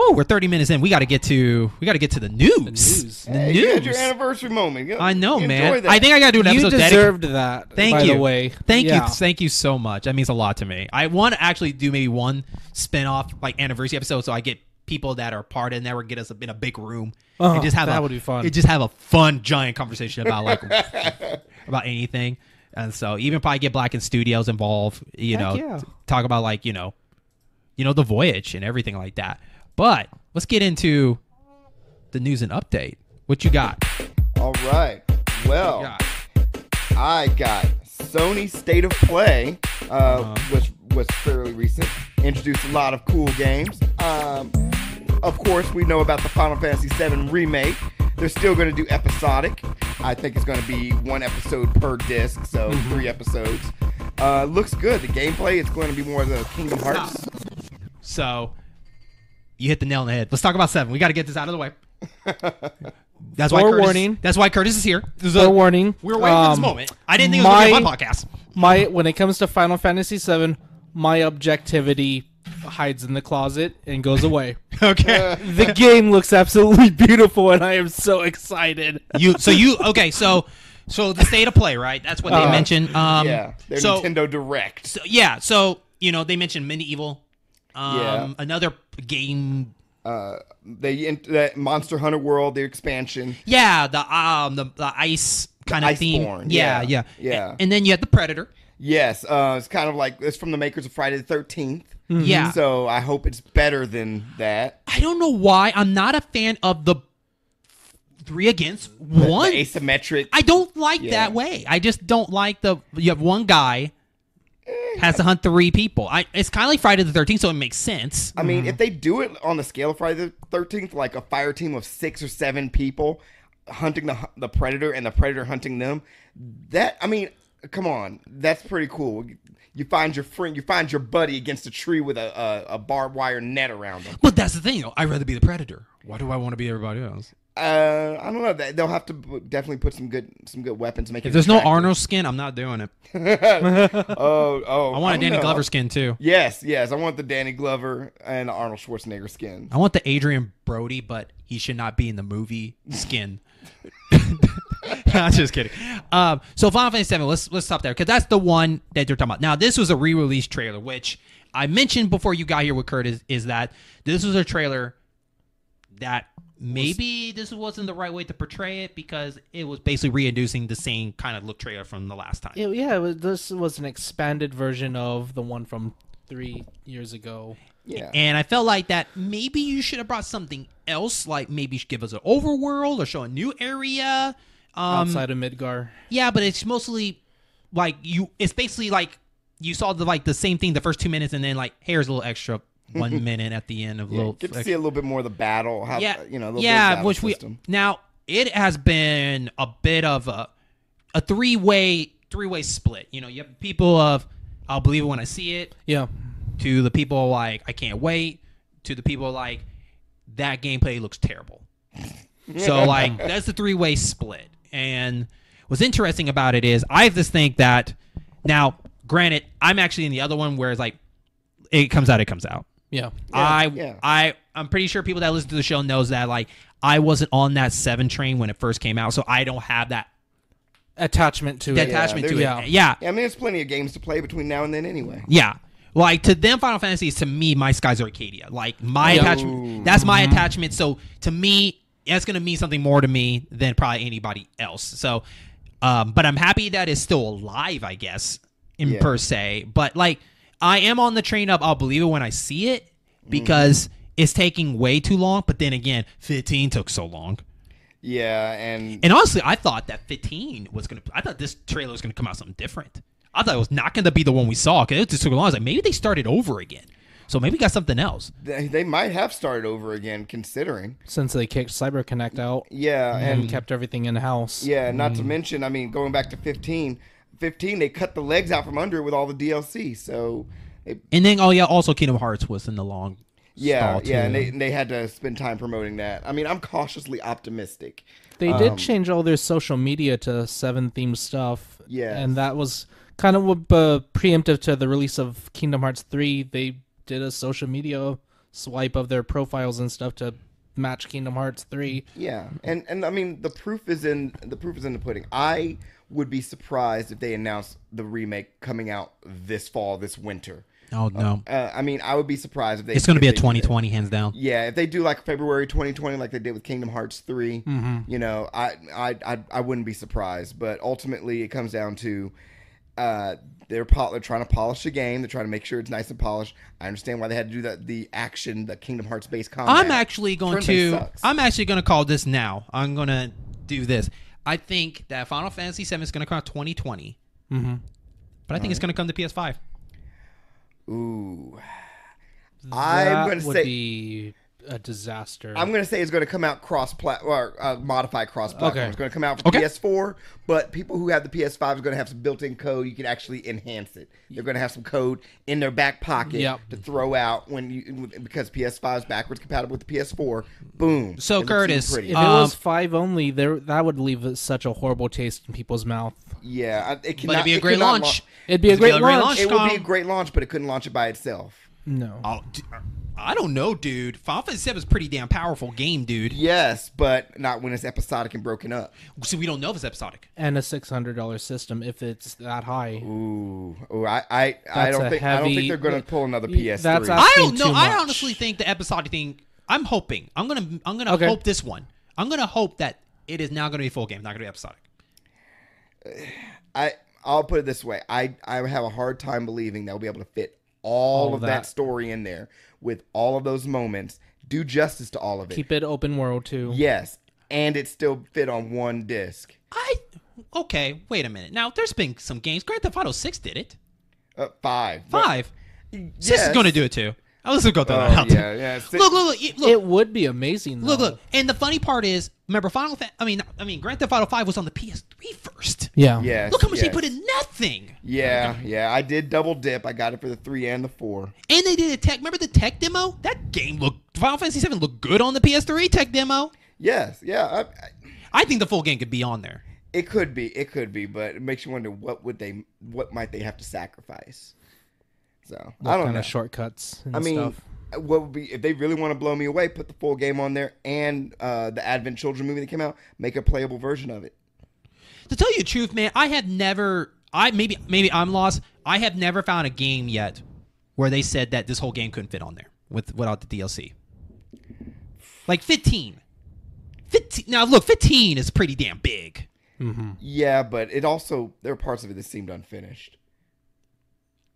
Whoa, we're 30 minutes in. We got to get to we got to get to the news. The news. The Hey, you had your anniversary moment. You- I know, man. that. I think I got to do an You episode dedicated. deserved that. Thank by you. the way. Thank Yeah. you. Thank you so much. That means a lot to me. I want to actually do maybe one spin-off like anniversary episode so I get people that are part of the network get us in a big room Uh-huh. and just have That a, would be fun. and just have a fun giant conversation about like (laughs) about anything. And so even probably get Black and Studios involved, you Heck know, yeah. talk about like, you know, you know, the voyage and everything like that. But let's get into the news and update. What you got? All right. Well, Yeah. I got Sony State of Play, uh, Uh-huh. which was fairly recent. Introduced a lot of cool games. Um, of course, we know about the Final Fantasy VII remake. They're still going to do episodic. I think it's going to be one episode per disc, so Mm-hmm. three episodes. Uh, looks good. The gameplay is going to be more of the Kingdom Hearts. So you hit the nail on the head. Let's talk about seven. We got to get this out of the way. (laughs) That's why Curtis, Forewarning. That's why Curtis is here. This is a- Forewarning. We were waiting for this Um, moment. I didn't think it was going to be my- podcast. My when it comes to Final Fantasy VII, my objectivity hides in the closet and goes away. (laughs) Okay. (laughs) the game looks absolutely beautiful, and I am so excited. you. So you. Okay. So so the state of play, right? That's what they Uh, mentioned. Um, yeah, their so, Nintendo Direct. so yeah. So you know they mentioned medieval. Um, Yeah. Another game. Uh, they that Monster Hunter World, the expansion. Yeah. The um the, the ice kind of theme. Yeah. yeah, Yeah. yeah. And, and then you had the predator. Yes, uh, it's kind of like it's from the makers of Friday the Thirteenth. Yeah. So I hope it's better than that. I don't know why I'm not a fan of the three against one. The asymmetric. I don't like Yeah. that way. I just don't like the you have one guy has to hunt three people. I it's kind of like Friday the Thirteenth, so it makes sense. I mean, mm-hmm. if they do it on the scale of Friday the Thirteenth, like a fire team of six or seven people hunting the the predator and the predator hunting them, that I mean, come on, that's pretty cool. You find your friend, you find your buddy against a tree with a a, a barbed wire net around them. But that's the thing. though. I'd rather be the predator. Why do I want to be everybody else? Uh, I don't know. They- They'll have to definitely put some good some good weapons to make it. If there's no. Arnold skin, I'm not doing it. (laughs) oh, oh, I want a Danny know. Glover skin too. Yes, yes. I want the Danny Glover and Arnold Schwarzenegger skin. I want the Adrien Brody, but he should not be in the movie skin. (laughs) (laughs) I'm just kidding. Um, so Final Fantasy VII, let's let's stop there because that's the one that they're talking about. Now this was a re-release trailer, which I mentioned before you got here with Curtis, is that this was a trailer that maybe this wasn't the right way to portray it because it was basically reintroducing the same kind of look trailer from the last time. It- yeah, it was, this was an expanded version of the one from three years ago. Yeah. And I felt like that maybe you should have brought something else, like maybe give us an overworld or show a new area. Um, outside of Midgar. Yeah, but it's mostly like you. It's basically like you saw the like the same thing the first two minutes, and then like here's a little extra one minute at the end of Yeah, little. get to see a little bit more of the battle. How, yeah, you know, yeah, bit of battle which we now it has been a bit of a a three way three way split. You know, you have people of I'll believe it when I see it Yeah, to the people like I can't wait to the people like that gameplay looks terrible. (laughs) So like that's the three way split. And what's interesting about it is I just think that now, granted, I'm actually in the other one where it's like it comes out, it comes out. Yeah. I yeah. I I'm pretty sure people that listen to the show knows that like I wasn't on that seven train when it first came out, so I don't have that, Attachment to that it. attachment to it. Yeah. Yeah, I mean, there's plenty of games to play between now and then anyway. Yeah. Like to them, Final Fantasy is to me, my Skies Arcadia. Like my Yeah. attachment, that's my Mm-hmm. attachment. So to me, that's gonna mean something more to me than probably anybody else. So, um, but I'm happy that it's still alive. I guess in Yeah. per se, but like I am on the train of I'll believe it when I see it Mm-hmm. because it's taking way too long. But then again, 15 took so long. Yeah, and And honestly, I thought that 15 was gonna. I thought this trailer was gonna come out something different. I thought it was not gonna be the one we saw because it just took a long. I was like, maybe they started over again. So maybe we got something else. they, they might have started over again, considering. Since they kicked Cyber Connect out Yeah, and and kept everything in house. yeah, not to mention, I mean, going back to 15, 15, they cut the legs out from under it with all the DLC. So, it, And then, oh yeah, also Kingdom Hearts was in the long. yeah, stall, yeah, and they, and they had to spend time promoting that. I mean, I'm cautiously optimistic. They did Um, change all their social media to seven themed stuff. Yeah, And that was kind of what, uh, preemptive to the release of Kingdom Hearts 3. They did a social media swipe of their profiles and stuff to match Kingdom Hearts 3. Yeah, and and I mean the proof is in the proof is in the pudding. I would be surprised if they announced the remake coming out this fall, this winter. Oh no, Uh, I mean, I would be surprised if they. it's gonna be a they do 2020 hands down. Yeah, if they do like February 2020, like they did with Kingdom Hearts 3, you know, I, I I I wouldn't be surprised. But ultimately, it comes down to uh, they're pol- they're trying to polish the game. They're trying to make sure it's nice and polished. I understand why they had to do that. The action, the Kingdom Hearts based combat. I'm actually going Turn-based to. I'm actually going to call this now. I'm going to do this. I think that Final Fantasy VII is going to come out 2020, Mm-hmm. but I think it's going to come to PS5. Ooh. That I'm gonna would say be a disaster. I'm gonna say it's gonna come out cross plat or uh, modified cross platform. Okay. It's gonna come out for Okay. PS4, but people who have the PS5 are gonna have some built-in code. You can actually enhance it. They're gonna have some code in their back pocket Yep. to throw out when you because PS5 is backwards compatible with the PS4. Boom. So, It Curtis, if it was five only, there that would leave such a horrible taste in people's mouth. yeah, I- it But cannot it'd be a it great cannot launch. It'd be a It's great gonna be a launch. It would be a great launch, but it couldn't launch it by itself. No. Oh, d- I don't know, dude. Final Fantasy VII is a pretty damn powerful game, dude. Yes, but not when it's episodic and broken up. So we don't know if it's episodic. And a six hundred dollar system if it's that high. Ooh, Ooh I, I, I don't a think I don't think they're gonna pull another PS3. that's a- I Asking don't know. I honestly think the episodic thing. I'm hoping. I'm gonna. I'm gonna Okay. hope this one. I'm gonna hope that it is now gonna be full game, not gonna be episodic. (sighs) I I'll put it this way. I I have a hard time believing they'll be able to fit all, All of that. that. story in there with all of those moments. Do justice to all of it. Keep it open world too. yes, and it still fit on one disc. I. Okay, wait a minute. Now there's been some games. Grand Theft Auto Six did it. Uh, five. Five. Yes. is gonna do it too. I was gonna go throw Oh, that out oh, yeah, there. yeah. Six- Look, look, look, look. It would be amazing. Though. Look, look, and the funny part is, remember, Final Fa- I mean, I mean, Grand Theft Auto Five was on the PS3 first. Yeah. Yes, Look how much they put in nothing, Yeah, yeah. I did double dip. I got it for the three and the four. and they did a tech. Remember the tech demo? That game looked Final Fantasy Seven looked good on the PS3 tech demo. Yes, yeah. I, I, I think the full game could be on there. it could be, it could be, but it makes you wonder what would they, what might they have to sacrifice. So What I don't kind know. of shortcuts and I mean, stuff. what would be if they really want to blow me away? Put the full game on there and uh, the Advent Children movie that came out. Make a playable version of it. To tell you the truth, man, I have never. I maybe maybe I'm lost. I have never found a game yet where they said that this whole game couldn't fit on there with without the DLC. Like 15. 15 now look 15 is pretty damn big Yeah, but it also there are parts of it that seemed unfinished.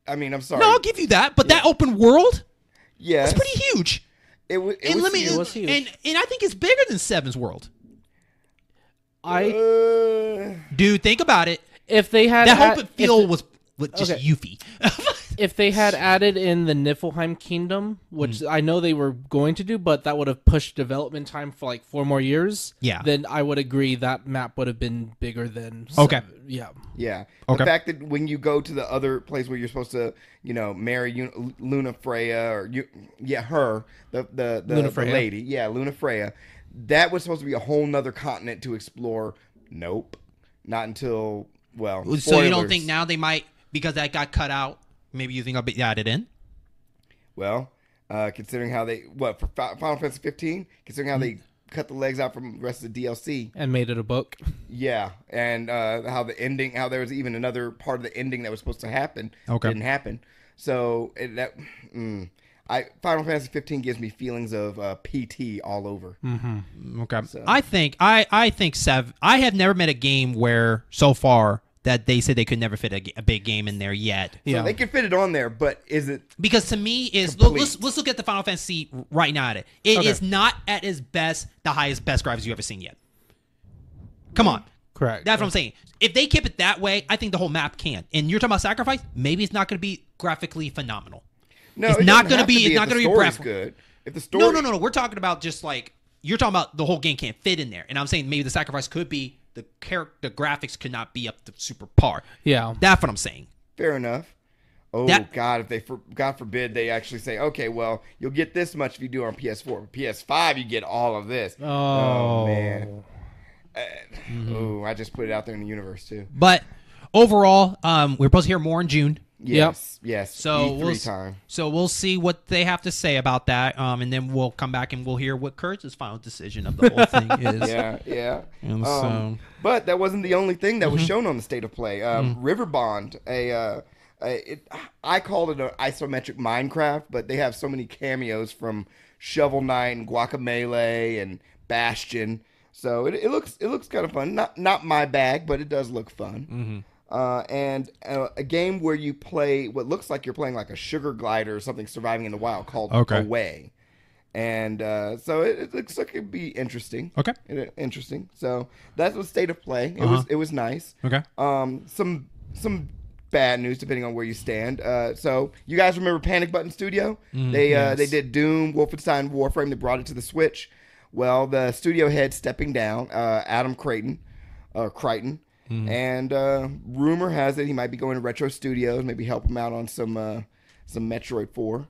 I mean, I'm sorry. no i'll give you that but that open world yeah, it's pretty huge It, wa- it and was. let me it was huge. and and i think it's bigger than seven's world I uh, dude think about it if they had that add- open field was was just Okay. yoofy (laughs) if they had added in the Niflheim Kingdom, which Hmm. I know they were going to do, but that would have pushed development time for like four more years. Yeah. Then I would agree that map would have been bigger than. Okay. seven- Yeah. yeah. Okay. The fact that when you go to the other place where you're supposed to, you know, marry Un- Lunafreya or you, yeah, her, the the the, Luna the lady, yeah, Lunafreya. That was supposed to be a whole nother continent to explore. Nope, not until well. so you don't think now they might because that got cut out maybe you think i'll be added in Well, uh, considering how they what for Final Fantasy 15, considering how they cut the legs out from the rest of the DLC, And made it a book. yeah, and uh, how the ending, how there was even another part of the ending that was supposed to happen, Okay. didn't happen. So it, that, mm, I Final Fantasy 15 gives me feelings of uh, PT all over. Okay. I think I I think Sev. I have never met a game where so far that they said they could never fit a, a big game in there yet. So Yeah. they can fit it on there, but is it? Because to me is look, let's let's look at the Final Fantasy right now. At it, it is Okay. not at its best, the highest best graphics you've ever seen yet. Come on. Correct. That's what I'm saying. If they keep it that way, I think the whole map can. And you're talking about sacrifice. Maybe it's not going to be graphically phenomenal. No, It's it not gonna be- it's not gonna be story's breath- good. If the story, No, no, no, no. We're talking about just like you're talking about the whole game can't fit in there. And I'm saying maybe the sacrifice could be the character, the graphics could not be up to super par. yeah. That's what I'm saying. fair enough. Oh That- God! If they, for, God forbid, they actually say, okay, well, you'll get this much if you do it on PS4. PS5, you get all of this. Oh, man. Mm-hmm. Oh, I just put it out there in the universe too. But overall, um, we're supposed to hear more in June. Yes, yes. So E3 we'll time. So we'll see what they have to say about that, um, and then we'll come back and we'll hear what Kurtz's final decision of the whole thing (laughs) is. Yeah, yeah. Um, so- Mm-hmm. but that wasn't the only thing that was shown on the state of play. Um, RiverBond, a, uh, a it, I called it an isometric Minecraft, but they have so many cameos from Shovel Knight and Guacamelee and Bastion. So it, it looks it looks kind of fun. Not not my bag, but it does look fun. Mm-hmm. Uh, and uh, a game where you play what looks like you're playing like a sugar glider or something surviving in the wild called Okay. Away. And uh, so it, it looks like it'd be interesting. Okay. It- interesting. So that's the state of play. It Uh-huh. was it was nice. Okay. Um, some some bad news depending on where you stand. Uh, so you guys remember Panic Button Studio? they uh, Mm, yes. they did Doom, Wolfenstein, Warframe. They brought it to the Switch. Well, the studio head stepping down, uh, Adam Creighton, uh, Crichton, Mm. and uh, rumor has it he might be going to Retro Studios, maybe help him out on some uh, some Metroid Four.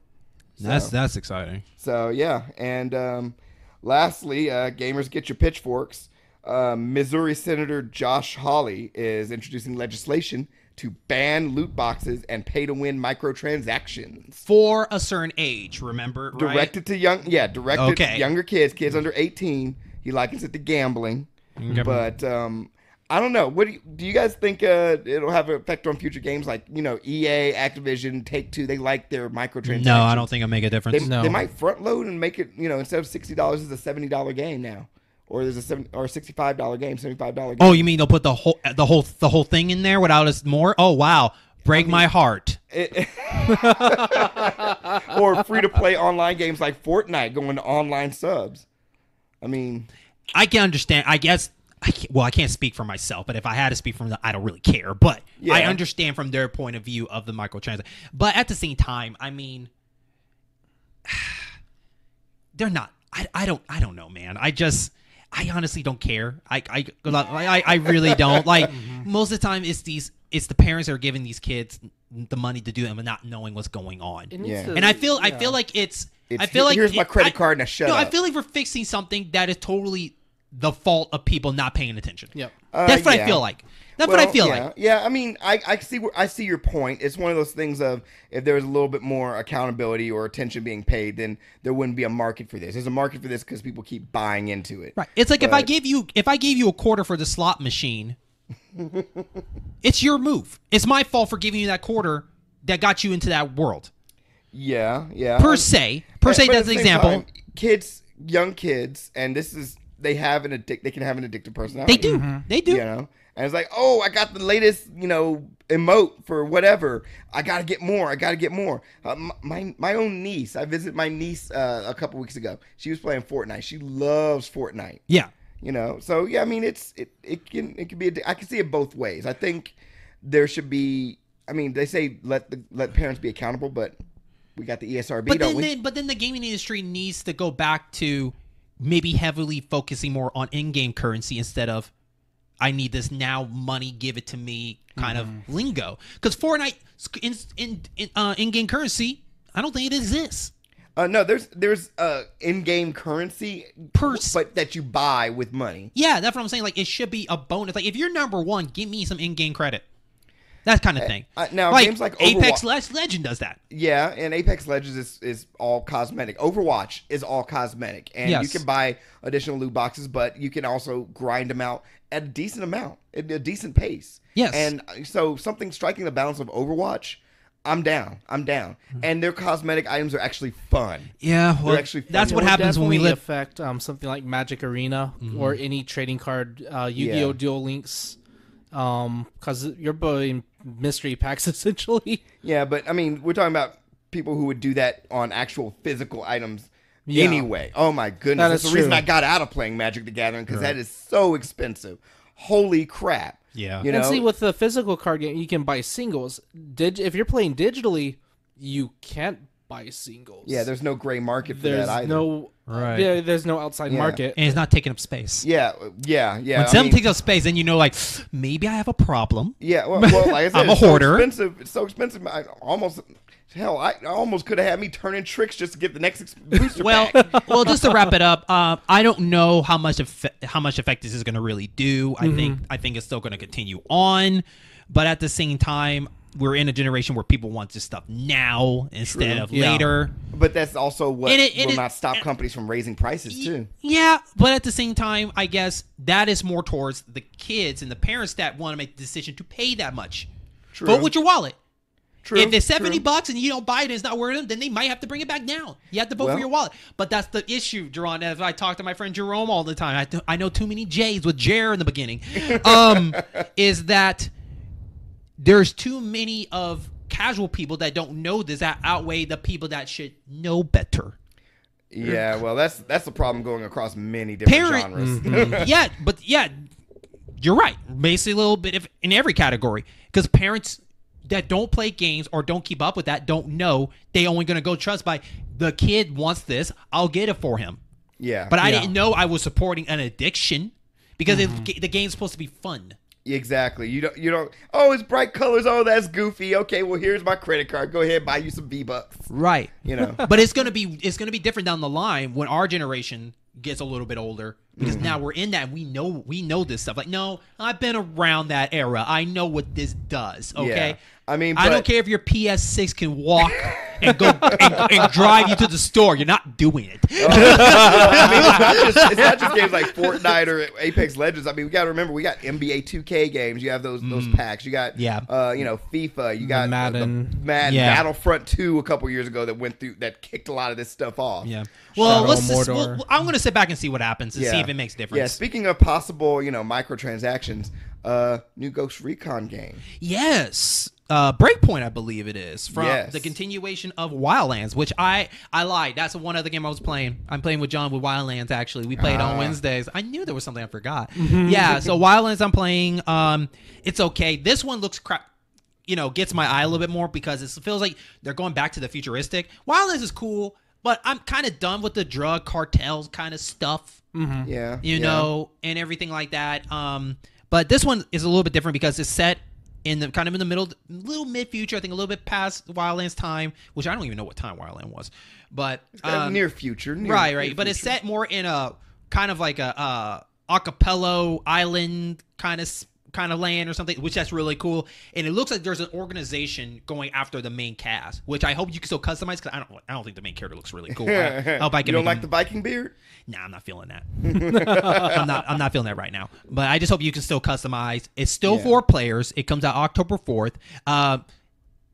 That's So- that's exciting. so yeah, and um, lastly, uh, gamers get your pitchforks. Uh, Missouri Senator Josh Hawley is introducing legislation to ban loot boxes and pay-to-win microtransactions. For a certain age, remember? right? Directed to young, yeah, directed Okay. to younger kids, kids under eighteen. He likens it to gambling, Okay. but um, I don't know. What do you, do you guys think uh, it'll have an effect on future games like you know EA, Activision, Take Two? They like their microtransactions. No, I don't think it'll make a They, difference. No. they might front load and make it, you know, instead of sixty dollars, it's a seventy dollar game now, or there's a seven or sixty five dollar game, seventy five dollar game. Oh, you mean they'll put the whole the whole the whole thing in there without us more? Oh wow, break my heart. It- (laughs) or free to play online games like Fortnite going to online subs. I mean, I can understand. I guess. I can't, well, I can't speak for myself, but if I had to speak from the, I don't really care. But I understand from their point of view of the microtransaction. But at the same time, I mean, (sighs) they're not. I, I don't. I don't know, man. I just. I honestly don't care. I I I, I really don't. Like (laughs) mm-hmm. most of the time, it's these. It's the parents that are giving these kids the money to do it, but not knowing what's going on. It Yeah. And I feel I feel like it's, It's, I feel like here's my credit I- card, now shut no, I feel like we're fixing something that is totally the fault of people not paying attention. Yep. Uh, That's what I feel like. That's what I feel yeah. like. Yeah, I mean, I, I see where I see your point. It's one of those things of if there was a little bit more accountability or attention being paid, then there wouldn't be a market for this. There's a market for this because people keep buying into it. Right. It's like if I gave you if I gave you a quarter for the slot machine, (laughs) it's your move. It's my fault for giving you that quarter that got you into that world. Yeah, yeah. Per se, per se, but that's an example. time, kids, young kids, and this is they have an addict. They can have an addictive personality. They do. They do. You know, and it's like, oh, I got the latest, you know, emote for whatever. I gotta get more. I gotta get more. Uh, my my own niece. I visited my niece uh, a couple weeks ago. She was playing Fortnite. She loves Fortnite. Yeah. You know, so yeah, I mean, it's it it can it can be. A, I can see it both ways. I think there should be. I mean, they say let the let parents be accountable, but we got the ESRB, But don't then, we? then, but then the gaming industry needs to go back to maybe heavily focusing more on in-game currency instead of I need this now money, give it to me kind of lingo. Because Fortnite in in, in uh, in-game currency, I don't think it exists. Uh, no, there's there's uh in-game currency, Per- but that you buy with money. Yeah, that's what I'm saying. Like it should be a bonus. Like if you're number one, give me some in-game credit. That kind of thing. uh, now, like, games like Apex Overwatch- Le- Legend does that. Yeah, and Apex Legends is, is all cosmetic. Overwatch is all cosmetic, and you can buy additional loot boxes, but you can also grind them out at a decent amount, at a decent pace. Yes. and so something striking the balance of Overwatch. I'm down. I'm down. Hmm. And their cosmetic items are actually fun. Yeah, well, actually fun. that's what happens when we definitely live. affect um, something like Magic Arena or any trading card, uh, Yu-Gi-Oh! Yeah. Duel Links, because you're buying mystery packs (laughs) essentially. Yeah, but I mean, we're talking about people who would do that on actual physical items Yeah. anyway. Oh my goodness, That that's is the reason. I got out of playing Magic the Gathering because that is so expensive. holy crap. Yeah. You know, and see, with the physical card game, you can buy singles. Dig- if you're playing digitally, you can't buy singles. yeah, there's no gray market for there's that either. no Right. Yeah, there's no outside Yeah. market. and it's not taking up space. yeah, yeah, yeah. when I something mean- takes up space, then you know, like maybe I have a problem. Yeah, well, well like I (laughs) said, I'm a it's so hoarder. expensive. It's so expensive. I almost hell, I, I almost could have had me turning tricks just to get the next booster Well, pack. (laughs) well, just to wrap it up, um, I don't know how much effect, how much effect this is going to really do. I think I think it's still going to continue on, but at the same time, we're in a generation where people want this stuff now instead of Yeah. later. But that's also what And it- and will it- not stop companies from raising prices too. Yeah, but at the same time, I guess that is more towards the kids and the parents that want to make the decision to pay that much. True. Vote with your wallet. True. if it's 70 true. bucks and you don't buy it and it's not worth it, then they might have to bring it back down. You have to vote Well- for your wallet. But that's the issue, Jaron. As I talk to my friend Jerome all the time, I, th- I know too many J's with Jer in the beginning, (laughs) um, is that there's too many of casual people that don't know this that outweigh the people that should know better. Yeah, well, that's that's the problem going across many different Parent- genres. (laughs) yeah, but yeah, you're right. Basically, a little bit of in every category because parents that don't play games or don't keep up with that don't know they only going to go trust by the kid wants this. I'll get it for him. yeah, But I Yeah. didn't know I was supporting an addiction because Mm-hmm. it, the game's supposed to be fun. Exactly. You don't you don't. Oh, it's bright colors. Oh, that's goofy. Okay, well, here's my credit card. Go ahead, buy you some V bucks. Right. You know. (laughs) but it's gonna be it's gonna be different down the line when our generation gets a little bit older because Mm-hmm. now we're in that we know we know this stuff. Like, no, I've been around that era. I know what this does. Okay. Yeah. I mean, I don't care if your PS6 can walk and go and, and drive you to the store. You're not doing it. (laughs) I mean, it's not, just, it's not just games like Fortnite or Apex Legends. I mean, we got to remember we got NBA 2K games. You have those those packs. You got Mm. Yeah. uh, you know, FIFA. You got Madden. the Madden Yeah. Battlefront 2 a couple years ago that went through that kicked a lot of this stuff off. Yeah. Well, Shadow let's just, well, I'm gonna sit back and see what happens and see it makes a difference. Yeah. Speaking of possible, you know, microtransactions, uh, new Ghost Recon game. Yes. Uh, Breakpoint, I believe it is from Yes. the continuation of Wildlands, which I I lied. That's one other game I was playing. I'm playing with John with Wildlands. Actually, we played on Ah. Wednesdays. I knew there was something I forgot. yeah. So Wildlands, I'm playing. Um, it's okay. This one looks crap. You know, gets my eye a little bit more because it feels like they're going back to the futuristic. Wildlands is cool, but I'm kind of done with the drug cartels kind of stuff Yeah. you yeah. know, and everything like that. Um, but this one is a little bit different because it's set in the kind of in the middle, little mid future. I think a little bit past Wildlands time, which I don't even know what time Wildland was, but Kind of um, near future. Near, right, near right. But it's set more in a kind of like a uh, acapello island kind of kind of land or something, which that's really cool. And it looks like there's an organization going after the main cast, which I hope you can still customize because I don't, I don't think the main character looks really cool. I, I (laughs) hope I you can. don't like him- the Viking beard? Nah, I'm not feeling that. (laughs) I'm not. I'm not feeling that right now. But I just hope you can still customize. It's still Yeah. four players. It comes out October fourth. Uh,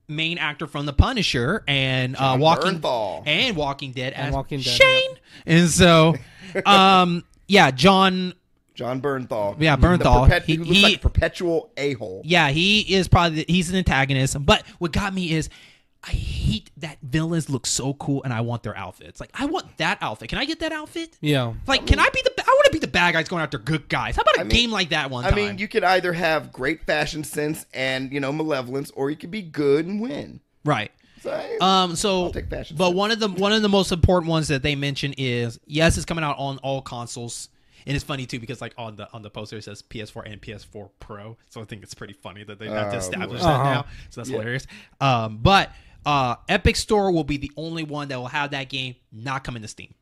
main actor from The Punisher and uh, Walking Bernthal. and Walking Dead And as Walking Dead, Shane. And so, (laughs) um, yeah, John. Jon Bernthal. Yeah, The Bernthal. perpet- He- who looks he- like a perpetual a hole. Yeah, he is probably he's an antagonist. But what got me is. I hate that villains look so cool, and I want their outfits. Like, I want that outfit. Can I get that outfit? Yeah. Like, can I be the? I want to be the bad guys going after good guys. How about a I mean- game like that one I time? mean, you could either have great fashion sense and you know malevolence, or you could be good and win. right. So, Um. So, I'll take fashion but sense. one of the one of the most important ones that they mention is yes, it's coming out on all consoles. And it's funny too because like on the on the poster it says PS4 and PS4 Pro, so I think it's pretty funny that they have to Oh, establish Lord. that now. Uh-huh. So that's hilarious. Um, but uh, Epic Store will be the only one that will have that game not coming to Steam.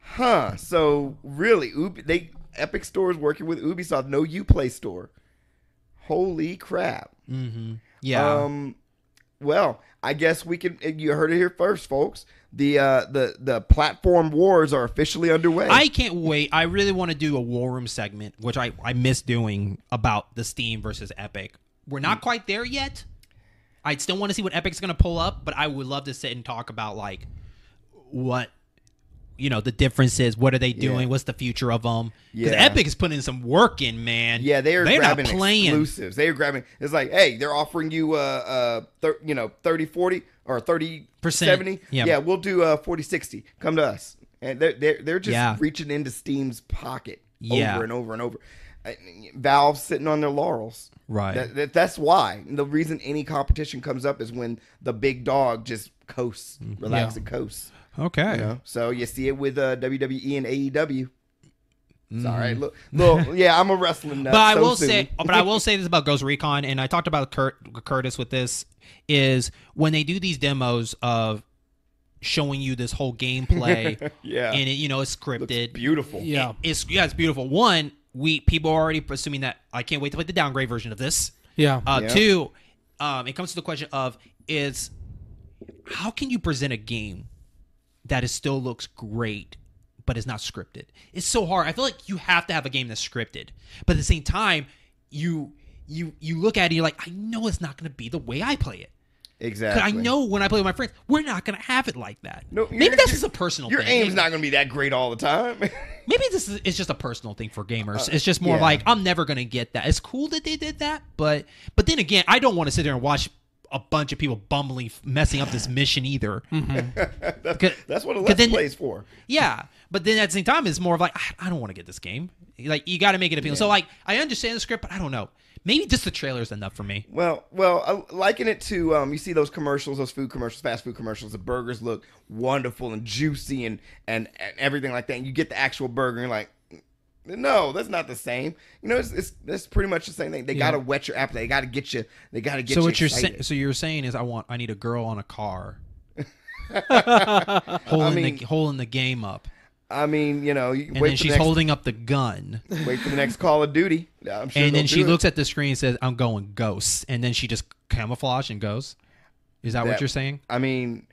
huh? So really, Ubi, they Epic Store is working with Ubisoft. No UPlay Store. Holy crap! Yeah. Um, well, I guess we can. You heard it here first, folks. The uh, the the platform wars are officially underway. I can't wait. I really want to do a war room segment, which I, I miss doing about the Steam versus Epic. We're not Mm. quite there yet. I still want to see what Epic's going to pull up, but I would love to sit and talk about like what you know the differences. What are they doing? Yeah. What's the future of them? Because Yeah. Epic is putting some work in, man. Yeah, they are They're grabbing not playing. exclusives. They are grabbing. It's like, hey, they're offering you, uh, uh, thir- you know, 30, 40 or 30, Percent. 70. Yeah. Yeah, we'll do uh, 40, 60. Come to us. And they're, they're, they're just Yeah. reaching into Steam's pocket Yeah. over and over and over. Valve sitting on their laurels. Right. That, that, that's why. The reason any competition comes up is when the big dog just coasts, relax Yeah. and coasts. Okay. You know? So you see it with uh, WWE and AEW. Mm-hmm. Sorry, look, look, (laughs) yeah, I'm a wrestling nut. but I so will soon. say, but I will say this about Ghost Recon, and I talked about Kurt, Curtis with this is when they do these demos of showing you this whole gameplay, (laughs) Yeah. and it, you know it's Looks scripted. beautiful. Yeah. It's yeah, it's beautiful. One, we people are already assuming that I can't wait to play the downgrade version of this. Yeah. Uh, Yeah. Two, um, it comes to the question of is how can you present a game that is still looks great but is not scripted? It's so hard. I feel like you have to have a game that's scripted, but at the same time, you you you look at it, you're like, I know it's not going to be the way I play it. Exactly. I know when I play with my friends, we're not going to have it like that. No, Maybe that's just a personal Your thing. aim's Maybe- not going to be that great all the time. (laughs) Maybe this is it's just a personal thing for gamers. Uh, it's just more yeah. like I'm never gonna get that. It's cool that they did that, but but then again, I don't want to sit there and watch a bunch of people bumbling, messing up this mission either. (laughs) Cause- That's what a 'cause let's then- play is for. Yeah, but then at the same time, it's more of like I, I don't want to get this game. Like you got to make it appealing. So like I understand the script, but I don't know. Maybe just the trailer is enough for me. Well, well, I liken it to um, you see those commercials, those food commercials, fast food commercials. The burgers look wonderful and juicy and and, and everything like that. And you get the actual burger, and you're like, no, that's not the same. You know, it's it's, it's pretty much the same thing. They got to wet your appetite. They got to get you. They got to get so you. what you're saying? So you're saying is I want I need a girl on a car, (laughs) holding mean- the holding the game up, I mean, you know, you and wait then she's the next, holding up the gun. wait for the next Call of Duty. I'm sure and then she it. looks at the screen and says, "I'm going ghosts," and then she just camouflage and goes. Is that, what you're saying? I mean,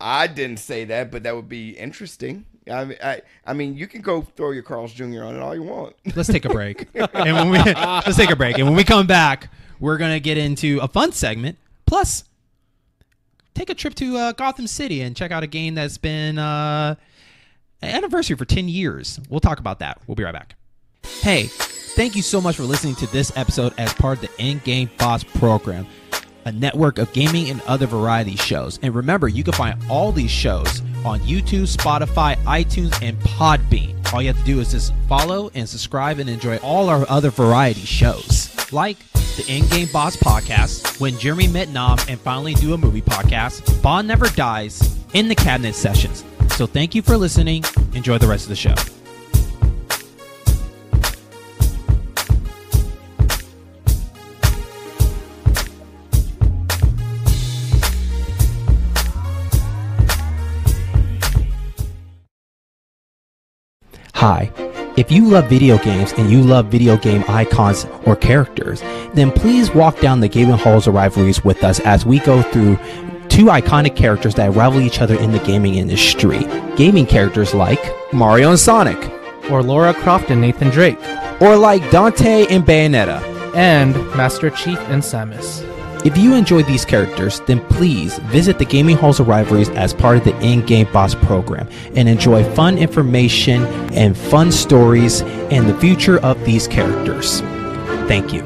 I didn't say that, but that would be interesting. I mean, I, I mean, you can go throw your Carl's Jr. on it all you want. Let's take a break, (laughs) and when we let's take a break, and when we come back, we're gonna get into a fun segment. Plus, take a trip to uh, Gotham City and check out a game that's been uh, an anniversary for 10 years. We'll talk about that. We'll be right back. Hey, thank you so much for listening to this episode as part of the End Game Boss program, a network of gaming and other variety shows. And remember, you can find all these shows on YouTube, Spotify, iTunes, and Podbean. All you have to do is just follow and subscribe and enjoy all our other variety shows, like the End Game Boss podcast, When Jeremy Met Nom and Finally Do a Movie podcast, Bond Never Dies, in the Cabinet Sessions. So thank you for listening. Enjoy the rest of the show. Hi. If you love video games and you love video game icons or characters, then please walk down the gaming halls of rivalries with us as we go through two iconic characters that rival each other in the gaming industry. Gaming characters like Mario and Sonic, Or Lara Croft and Nathan Drake. or like Dante and Bayonetta. And Master Chief and Samus. If you enjoy these characters, then please visit the Gaming Halls of Rivalries as part of the End Game Boss program and enjoy fun information and fun stories and the future of these characters. Thank you.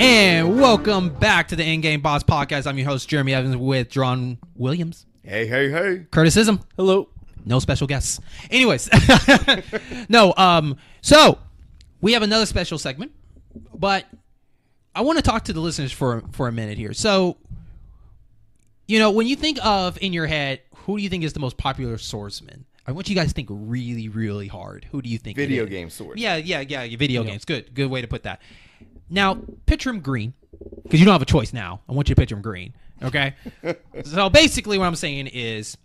And welcome back to the End Game Boss podcast. I'm your host, Jeremy Evans, with John Williams. Hey, hey, hey. Curtis Scism. Hello. No special guests. Anyways, (laughs) no. Um. So we have another special segment, but I want to talk to the listeners for for a minute here. So, you know, when you think of in your head, who do you think is the most popular swordsman? I want you guys to think really, really hard. Who do you think? it Video is? game sword. Yeah, yeah, yeah. Video games. Good, good way to put that. Now, picture him green, because you don't have a choice now. I want you to picture him green. Okay. (laughs) so basically, what I'm saying is,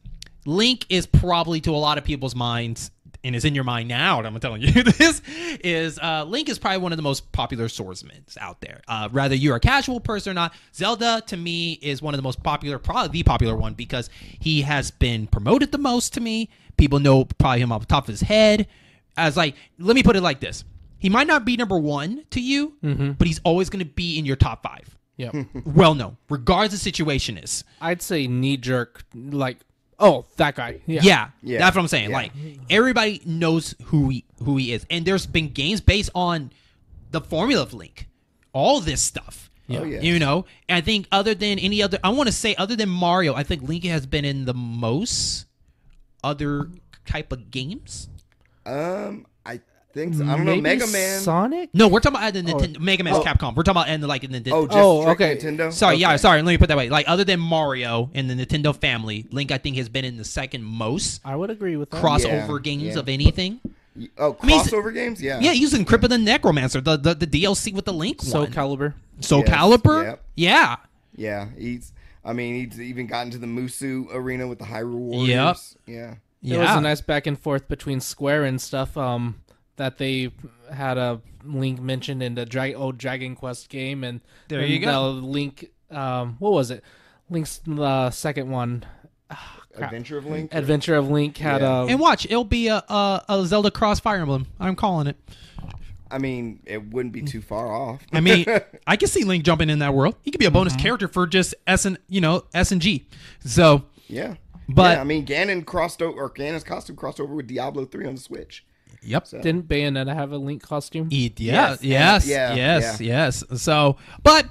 Link is probably to a lot of people's minds, and is in your mind now. I'm telling you (laughs) this is uh, Link is probably one of the most popular swordsmen out there. Uh, rather you're a casual person or not, Zelda to me is one of the most popular, probably the popular one because he has been promoted the most to me. People know probably him off the top of his head. As like, let me put it like this: he might not be number one to you, but he's always going to be in your top five. Yeah, (laughs) Well known, regardless the situation is. I'd say knee jerk, like, oh, that guy. Yeah. Yeah, Yeah. that's what I'm saying. Yeah. Like everybody knows who he who he is, and there's been games based on the formula of Link, all this stuff. Oh, yeah. You know, and I think other than any other, I want to say other than Mario, I think Link has been in the most other type of games. Um, I Think so. I don't know. Maybe Mega Man. Sonic. No, we're talking about the Nintendo, Mega Man's Oh. Capcom. We're talking about in the, like in the Oh, just Oh, straight okay. Nintendo. Sorry, yeah, Okay. sorry. Let me put that way. Like, other than Mario and the Nintendo family, Link, I think, has been in the second most I would agree with that. crossover Yeah, games yeah. of anything. Oh, mean, it's- crossover games. Yeah. Yeah, using Crypt of the NecroDancer, the, the the DLC with the Link Soul one. Calibur. Soul Yes, Calibur. yep. Yeah, Yeah. He's. I mean, he's even gotten to the Musou arena with the Hyrule Warriors. Yep. Yeah. There was yeah. a nice back and forth between Square and stuff. Um, that they had a Link mentioned in the Dra- old Dragon Quest game, and There and you go. The Link, um, what was it? Link's uh, second one, Crap. Adventure of Link. Adventure of Link, had Yeah. a and watch, it'll be a, a a Zelda Cross Fire Emblem. I'm calling it. I mean, it wouldn't be too far off. I mean, (laughs) I can see Link jumping in that world. He could be a bonus Mm-hmm. character for just S and you know S and G. So yeah. But- yeah, I mean, Ganon crossed over, or Ganon's costume crossed over with Diablo three on the Switch. Yep. So didn't Bayonetta have a Link costume? Yeah, Yes, yes, yeah, yes, yeah. yes. So, but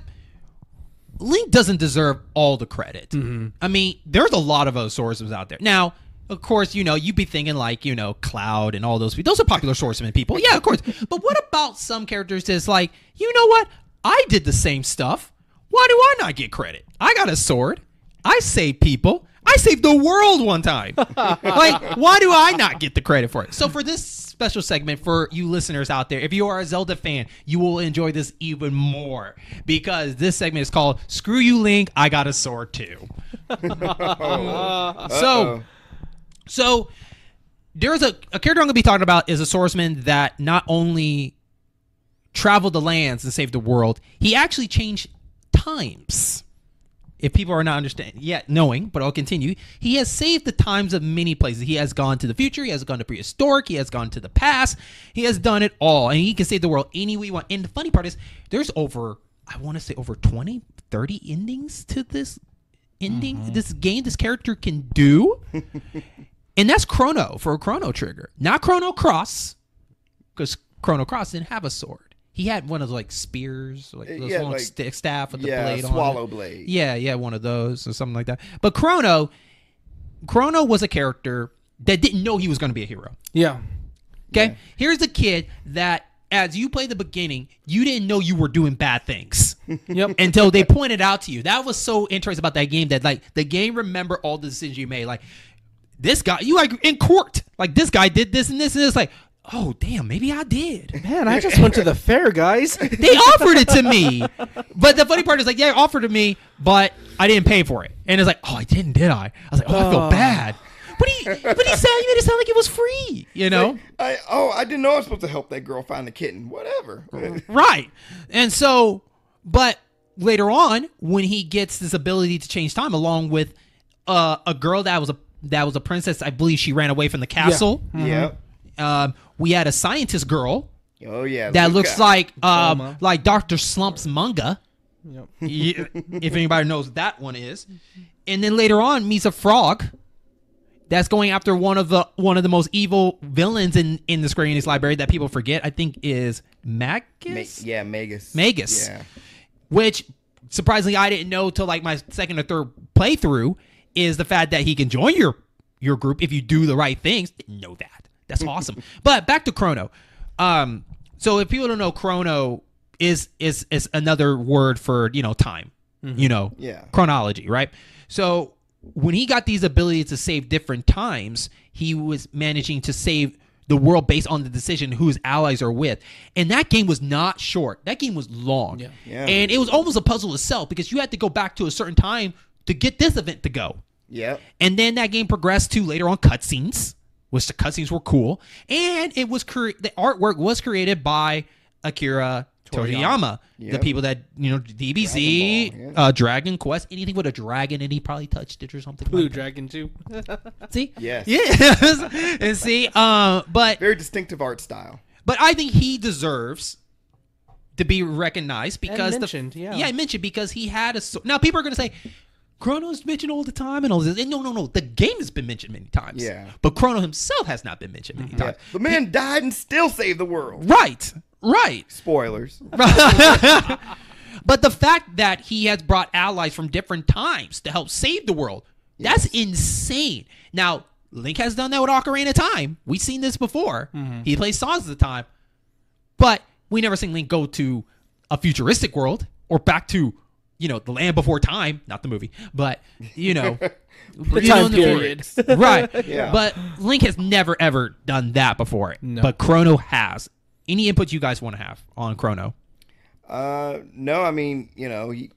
Link doesn't deserve all the credit. Mm-hmm. I mean, there's a lot of those swordsmen out there. Now, of course, you know, you'd be thinking like, you know, Cloud and all those people. Those are popular swordsman people. Yeah, of course. but what about some characters that's like, you know what? I did the same stuff. Why do I not get credit? I got a sword. I saved people. I saved the world one time. (laughs) like, why do I not get the credit for it? So, for this special segment, for you listeners out there, if you are a Zelda fan, you will enjoy this even more because this segment is called "Screw You, Link. I Got a Sword Too." (laughs) So, so there's a, a character I'm going to be talking about is a swordsman that not only traveled the lands and saved the world, he actually changed times. If people are not understanding yet knowing, but I'll continue. He has saved the times of many places. He has gone to the future. He has gone to prehistoric. He has gone to the past. He has done it all, and he can save the world any way he wants. And the funny part is, there's over I want to say over 20, 30 endings to this ending. Mm-hmm. This game, this character can do. (laughs) And that's Chrono for a Chrono Trigger, not Chrono Cross, because Chrono Cross didn't have a sword. He had one of those like spears, like uh, those yeah, long like- stick staff with the yeah, blade on. It. Swallow it. blade. Yeah, yeah, one of those or something like that. But Chrono, Chrono was a character that didn't know he was going to be a hero. Yeah. Okay, here's a kid that, as you play the beginning, you didn't know you were doing bad things (laughs) Yep. until they pointed out to you. That was so interesting about that game that like the game remember all the decisions you made. Like this guy, you like in court, like this guy did this and this and this. Like, oh damn, maybe I did. Man, I just went to the fair, guys. (laughs) They offered it to me, but the funny part is like, yeah, they offered to me, but I didn't pay for it. And it's like, oh, I didn't, did I? I was like, oh, I feel Oh. bad. But he, but he said he made it sound like it was free. You know. I oh I didn't know I was supposed to help that girl find the kitten. Whatever. (laughs) Right. And so, but later on, when he gets this ability to change time, along with uh, a girl that was a that was a princess, I believe she ran away from the castle. Yep. Um, we had a scientist girl Oh yeah. that Lucca. looks like um, Bulma. like Doctor Slump's manga. Yep. (laughs) If anybody knows what that one is, and then later on meets a frog that's going after one of the one of the most evil villains in in the Square Enix library that people forget. I think is Ma- Magus. yeah, Magus. Magus. Yeah. which surprisingly I didn't know till like my second or third playthrough is the fact that he can join your your group if you do the right things. Didn't know that. That's awesome. but back to Chrono. Um, so if people don't know, Chrono is is is another word for you know time. You know, Yeah. chronology, right? So when he got these abilities to save different times, he was managing to save the world based on the decision who his allies are with. And that game was not short. That game was long. Yeah. Yeah. And it was almost a puzzle itself because you had to go back to a certain time to get this event to go. Yeah. And then that game progressed to later on cutscenes, which the cutscenes were cool. And it was cre- the artwork was created by Akira Toriyama, the people that you know DBZ, Dragon Ball, yeah. uh, Dragon Quest, anything with a dragon, and he probably touched it or something. Blue like Dragon too. (laughs) See, Yes. yeah, (laughs) and see, uh, but Very distinctive art style. but I think he deserves to be recognized because the- mentioned, yeah. yeah, mentioned because he had a. Now people are going to say. Chrono's mentioned all the time and all this. And no, no, no. The game has been mentioned many times. Yeah. But Chrono himself has not been mentioned many Yeah. times. The man died and still saved the world. Right. Right. Spoilers. (laughs) But the fact that he has brought allies from different times to help save the world, that's insane. Now, Link has done that with Ocarina of Time. We've seen this before. Mm-hmm. He plays songs at the time, but we never seen Link go to a futuristic world or back to, you know, the land before time. Not the movie, but you know, (laughs) The you time in period. (laughs) right? (laughs) Yeah. But Link has never ever done that before. No. But Chrono has. Any input you guys want to have on Chrono? Uh, no, I mean, you know, he,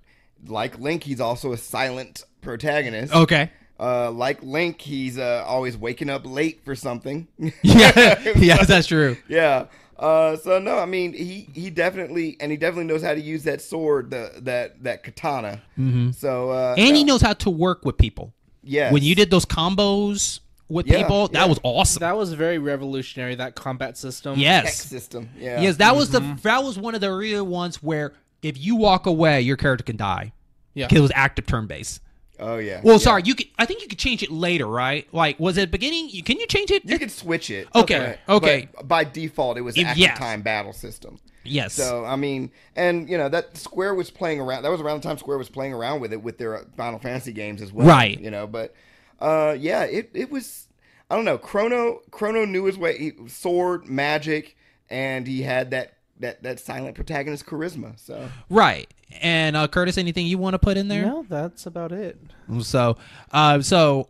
like Link, he's also a silent protagonist. Okay. Uh, like Link, he's uh, always waking up late for something. Yeah. yes, that's true. yeah. Uh, so no, I mean, he he definitely and he definitely knows how to use that sword, the that that katana. Mm-hmm. So uh, And he knows how to work with people. yes. When you did those combos with Yeah, people, that yeah. was awesome. That was very revolutionary. That combat system. X yes. system, yeah, Yes, that was the Mm-hmm. that was one of the real ones where if you walk away, your character can die. Yeah. 'Cause It was active turn based. Oh yeah. Well, yeah. sorry, you could. I think you could change it later, right? Like, was it beginning? You can you change it? You could switch it. Okay, but- okay. but by default, it was active yes. time battle system. yes. So I mean, and you know that Square was playing around. That was around the time Square was playing around with it with their uh, Final Fantasy games as well. Right. You know, but uh, yeah, it it was. I don't know. Chrono Chrono knew his way. He, sword magic, and he had that that that silent protagonist charisma. So right. And uh, Curtis, anything you want to put in there? No, that's about it. So, uh, so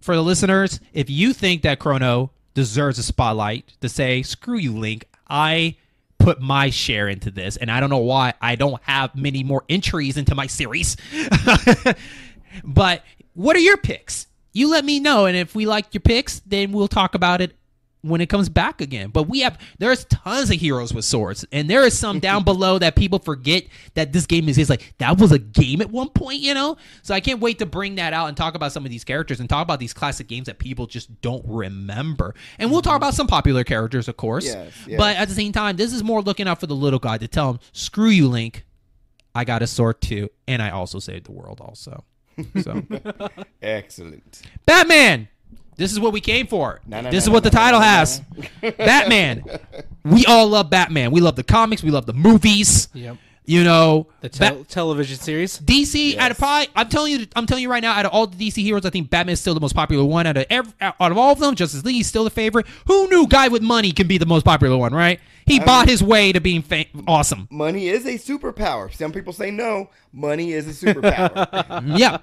for the listeners, if you think that Chrono deserves a spotlight, to say screw you, Link, I put my share into this, and I don't know why I don't have many more entries into my series. (laughs) but what are your picks? You let me know, and if we like your picks, then we'll talk about it when it comes back again. But we have there's tons of heroes with swords, and there is some down below that people forget that this game is is like that was a game at one point, you know. So I can't wait to bring that out and talk about some of these characters and talk about these classic games that people just don't remember. And we'll talk mm-hmm. about some popular characters, of course. Yes, yes. But at the same time, this is more looking out for the little guy to tell him, "Screw you, Link. I got a sword too, and I also saved the world, also." So. (laughs) excellent. Batman. This is what we came for. Na, na, this na, is what na, the title na, na, has. (laughs) (laughs) Batman. We all love Batman. We love the comics. We love the movies. Yep. You know, The Ba- tel- television series. DC. Out of Yes. probably, I'm telling you, I'm telling you right now, out of all the DC heroes, I think Batman is still the most popular one. Out of every, out of all of them, Justice League is still the favorite. Who knew guy with money can be the most popular one? Right? He bought his way to being fa- awesome. Money is a superpower. Some people say no. Money is a superpower. (laughs) yeah.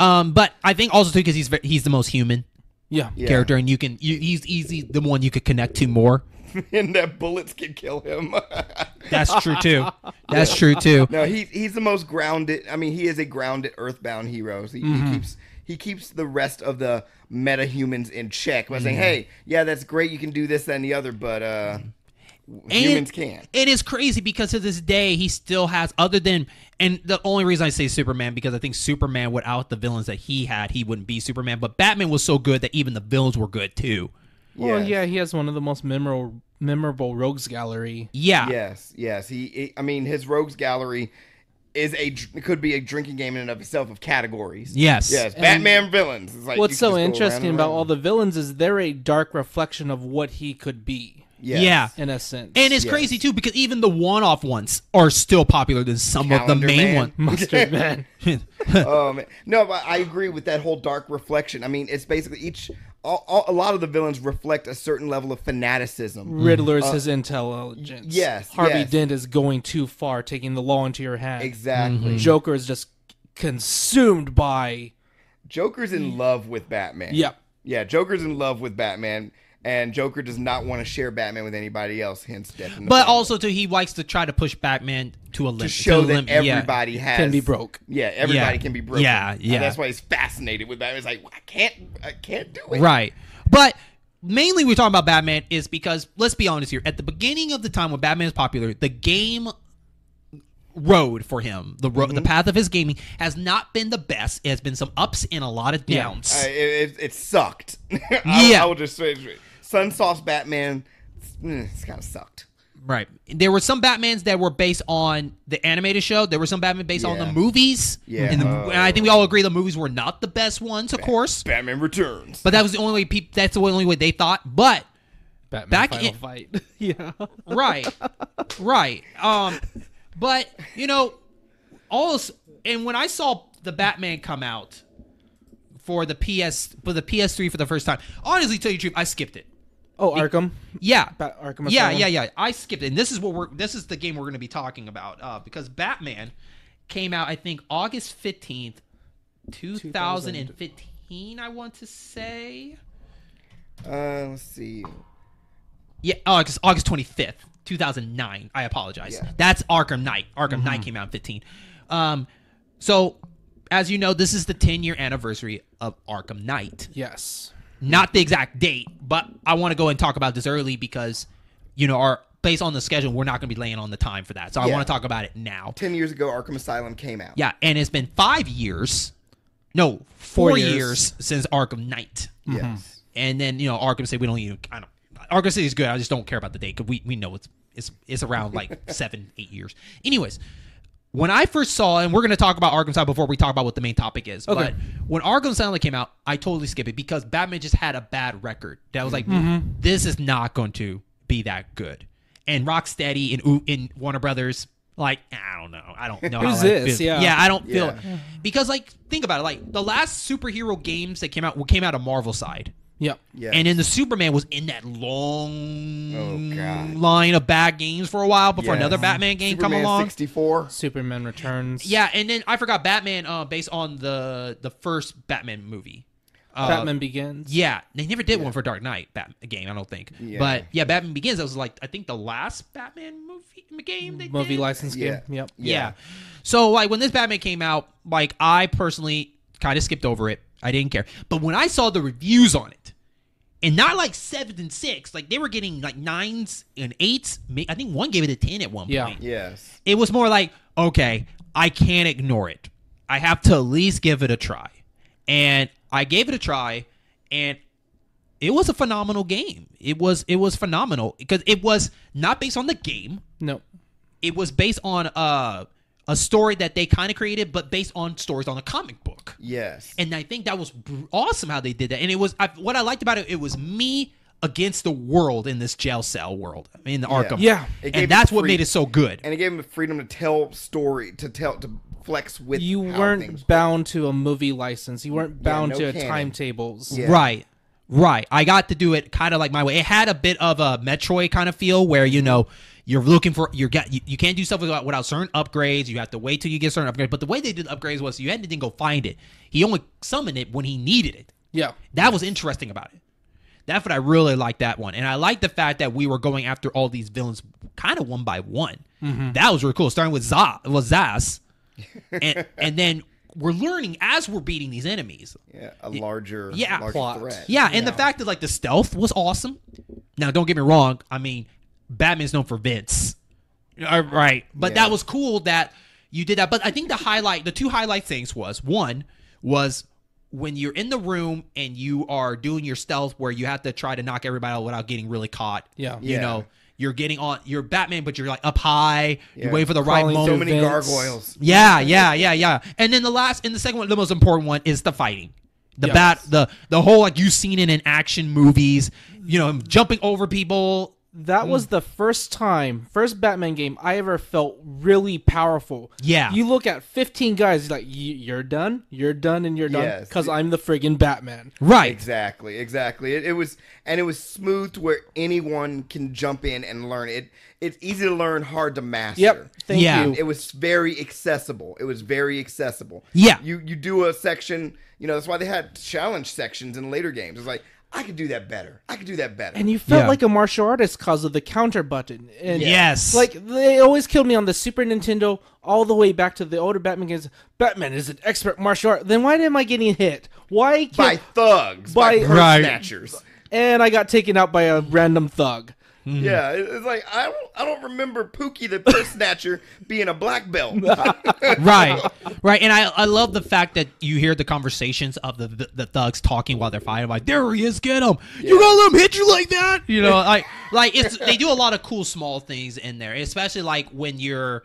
Um, but I think also too because he's he's the most human Yeah. Yeah. character, and you can you, he's easy the one you could connect to more. (laughs) and that bullets can kill him. (laughs) That's true too. (laughs) That's true too. No, he he's the most grounded. I mean, he is a grounded Earthbound hero. He, Mm-hmm. he keeps he keeps the rest of the meta humans in check by Mm-hmm. saying, "Hey, yeah, that's great. You can do this, that, and the other, but uh, humans can't." It is crazy because to this day he still has other than and the only reason I say Superman because I think Superman without the villains that he had he wouldn't be Superman. But Batman was so good that even the villains were good too. Well, Yes. yeah, he has one of the most memorable memorable rogues gallery. Yeah. Yes, yes. He, he- I mean, his rogues gallery is a could be a drinking game in and of itself of categories. Yes. Yes, Batman villains. It's like What's so just go around interesting about all the villains is they're a dark reflection of what he could be, Yes. Yeah. in a sense. And it's Yes. crazy too because even the one-off ones are still popular than some of the main Man. ones. (laughs) Mustard (laughs) Man. (laughs) oh man. No, but I agree with that whole dark reflection. I mean, it's basically each. All, all, a lot of the villains reflect a certain level of fanaticism. Mm-hmm. Riddler's uh, his intelligence. yes, Harvey yes. Dent is going too far, taking the law into your hand. Exactly. Mm-hmm. Joker is just consumed by. Joker's in love with Batman. Yeah. Yeah, Joker's in love with Batman, and Joker does not want to share Batman with anybody else. Hence, death. In the But family. also too he likes to try to push Batman to a limit to show to a that limit. Yeah. everybody has Can be broke. Yeah, everybody Yeah. can be broke. Yeah, And yeah. that's why he's fascinated with Batman. He's like, I can't, I can't do it. Right. But mainly we're talking about Batman is because let's be honest here. At the beginning of the time when Batman is popular, the game road for him, the road, the path of his gaming has not been the best. It has been some ups and a lot of Yeah. downs. Uh, it, it, it sucked. (laughs) I, Yeah. I will just say, it. Sunsoft Batman, mm, it's kind of sucked. right. There were some Batmans that were based on the animated show. There were some Batman based on the movies. Yeah. And, the, Oh. and I think we all agree the movies were not the best ones, of course. Batman Returns. But that was the only way. Peop- that's the only way they thought. But Batman Back Final in- Fight. (laughs) yeah. right right um but you know all this, and when i saw the batman come out for the PS for the PS3 for the first time. Honestly, tell you the truth, I skipped it. Oh, Arkham. Yeah, Ba- Arkham yeah, Asylum. yeah, yeah. I skipped it, and this is what we're. This is the game we're going to be talking about uh, because Batman came out, I think, August fifteenth, two thousand and fifteen. I want to say. Uh, let's see. Yeah, August August twenty fifth, two thousand nine. I apologize. Yeah. That's Arkham Knight. Arkham Knight came out in fifteen. Um, so as you know, this is the ten year anniversary of Arkham Knight. Yes. Not the exact date, but I want to go and talk about this early because you know our based on the schedule, we're not going to be laying on the time for that. So I Yeah. want to talk about it now. Ten years ago, Arkham Asylum came out. Yeah, and it's been five years. No, four, Four years. years. since Arkham Knight. Yes. Mm-hmm. And then you know Arkham City, we don't even. I don't. Arkham City is good. I just don't care about the date because we, we know it's it's it's around like (laughs) seven eight years. Anyways, when I first saw, and we're gonna talk about Arkham Asylum before we talk about what the main topic is. Okay. But when Arkham Asylum came out, I totally skipped it because Batman just had a bad record. That was like, Mm-hmm. this is not going to be that good. And Rocksteady and and Warner Brothers, like I don't know, I don't know. Who's this? Yeah. yeah, I don't feel Yeah. it because like think about it. Like the last superhero games that came out came out of Marvel side. Yep. Yes. And then the Superman was in that long Oh, line of bad games for a while before Yes. another Batman game Superman come along. 64. Superman Returns. Yeah, and then I forgot Batman uh, based on the the first Batman movie. Uh, Batman Begins. Yeah, they never did one for Dark Knight Bat game, I don't think. Yeah. But yeah, Batman Begins. That was like I think the last Batman movie game they Movie did. license Yeah. game. Yep. Yeah. So like when this Batman came out, like I personally kind of skipped over it. I didn't care. But when I saw the reviews on it, and not like seven and six, like they were getting like nines and eights. I think one gave it a ten at one Yeah. point. Yes. It was more like, okay, I can't ignore it. I have to at least give it a try. And I gave it a try, and it was a phenomenal game. It was it was phenomenal because it was not based on the game No. it was based on uh, a story that they kind of created, but based on stories on a comic book. Yes. And I think that was awesome how they did that. And it was I, what I liked about it. It was me against the world in this jail cell world in the Arkham. Yeah. It and that's what made it so good. and it gave him the freedom to tell story to tell to flex with You how weren't things- bound to a movie license. You weren't bound no to canon. timetables. Yeah. Right. Right. I got to do it kind of like my way. It had a bit of a Metroid kind of feel where, you know, you're looking for you're get you, you can't do stuff without, without certain upgrades. You have to wait till you get certain upgrades. But the way they did upgrades was you had to then go find it. He only summoned it when he needed it. Yeah. That was interesting about it. That's what I really liked that one. And I like the fact that we were going after all these villains kind of one by one. Mm-hmm. That was really cool. Starting with Zsasz, was (laughs) Zsasz. and, and then we're learning as we're beating these enemies. yeah, a larger, Yeah. larger Plot. threat. Yeah, and the fact that like the stealth was awesome. Now, don't get me wrong. I mean, Batman's known for Vince, Uh, right? But Yeah. that was cool that you did that. But I think the highlight, the two highlight things was one was when you're in the room and you are doing your stealth where you have to try to knock everybody out without getting really caught. Yeah. you Yeah. know. You're getting on. You're Batman, but you're like up high. You're waiting for the right Crawling moment. So many vents. gargoyles. Yeah, yeah, yeah, yeah. And then the last and the second one, the most important one is the fighting. The Yes. bat the the whole like you've seen it in action movies, you know, jumping over people. That was mm. the first time, first Batman game I ever felt really powerful. Yeah. You look at 15 guys, like, "You- you're done, you're done, and you're done. Yes. Because I'm the friggin' Batman. Right. Exactly, exactly. It, it was, and it was smooth to where anyone can jump in and learn it. It's easy to learn, hard to master. Yep. Thank Yeah. you. It was very accessible. It was very accessible. Yeah. You you do a section. You know that's why they had challenge sections in later games. It's like I could do that better. I could do that better. and you felt Yeah. like a martial artist because of the counter button. And Yes. Like they always killed me on the Super Nintendo all the way back to the older Batman games. Batman is an expert martial art. Then why am I getting hit? Why can't by thugs, by, by- purse Right. snatchers. and I got taken out by a random thug. Mm-hmm. Yeah, it's like I don't I don't remember Pookie the purse (laughs) snatcher being a black belt. (laughs) (laughs) right. Right. And I, I love the fact that you hear the conversations of the, the, the thugs talking while they're fighting. Like, there he is, get him. You gonna let him hit you like that? You know, like like it's they do a lot of cool small things in there, especially like when you're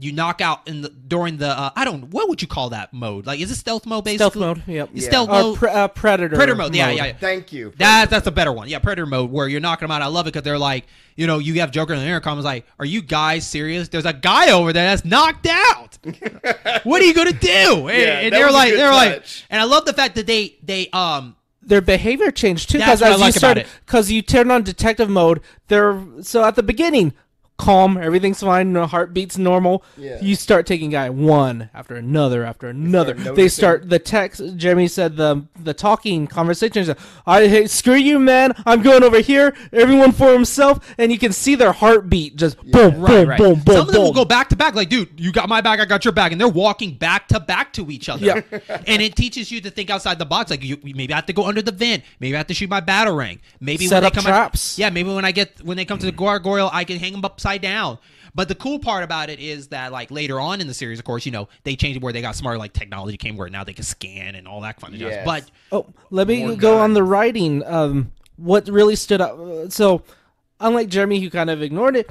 you knock out in the during the uh, I don't what would you call that mode? Like is it stealth mode basically? Stealth mode. Yep. Yeah. Stealth Or mode. pre- uh, predator. Predator mode. Yeah, yeah, yeah. Thank you. That that's a better one. Yeah, Predator mode where you're knocking them out. I love it because they're like, you know, you have Joker in the intercom is like, "Are you guys serious? There's a guy over there that's knocked out." (laughs) what are you gonna do? And, and they're like, they're like, and I love the fact that they they um their behavior changed too because what I as like you about it. because you turn on detective mode they're so at the beginning calm everything's fine no heartbeats normal Yeah. you start taking guy one after another after another start they start the text jeremy said the the talking conversations i hey, screw you man i'm going over here everyone for himself and you can see their heartbeat just boom right, boom right. boom boom Some of them will go back to back, like, dude, you got my back, I got your back, and they're walking back to back to each other. Yeah. (laughs) and it teaches you to think outside the box. Like, you maybe I have to go under the vent. Maybe I have to shoot my batarang. Maybe Set when they up come traps. yeah, maybe when I get when they come to the gargoyle, I can hang them upside down. But the cool part about it is that, like later on in the series, of course, you know they changed it where they got smarter. Like technology came where now they can scan and all that fun stuff. Yes. But Oh, let me More go on the writing. Um, what really stood out? uh, So, unlike Jeremy, who kind of ignored it,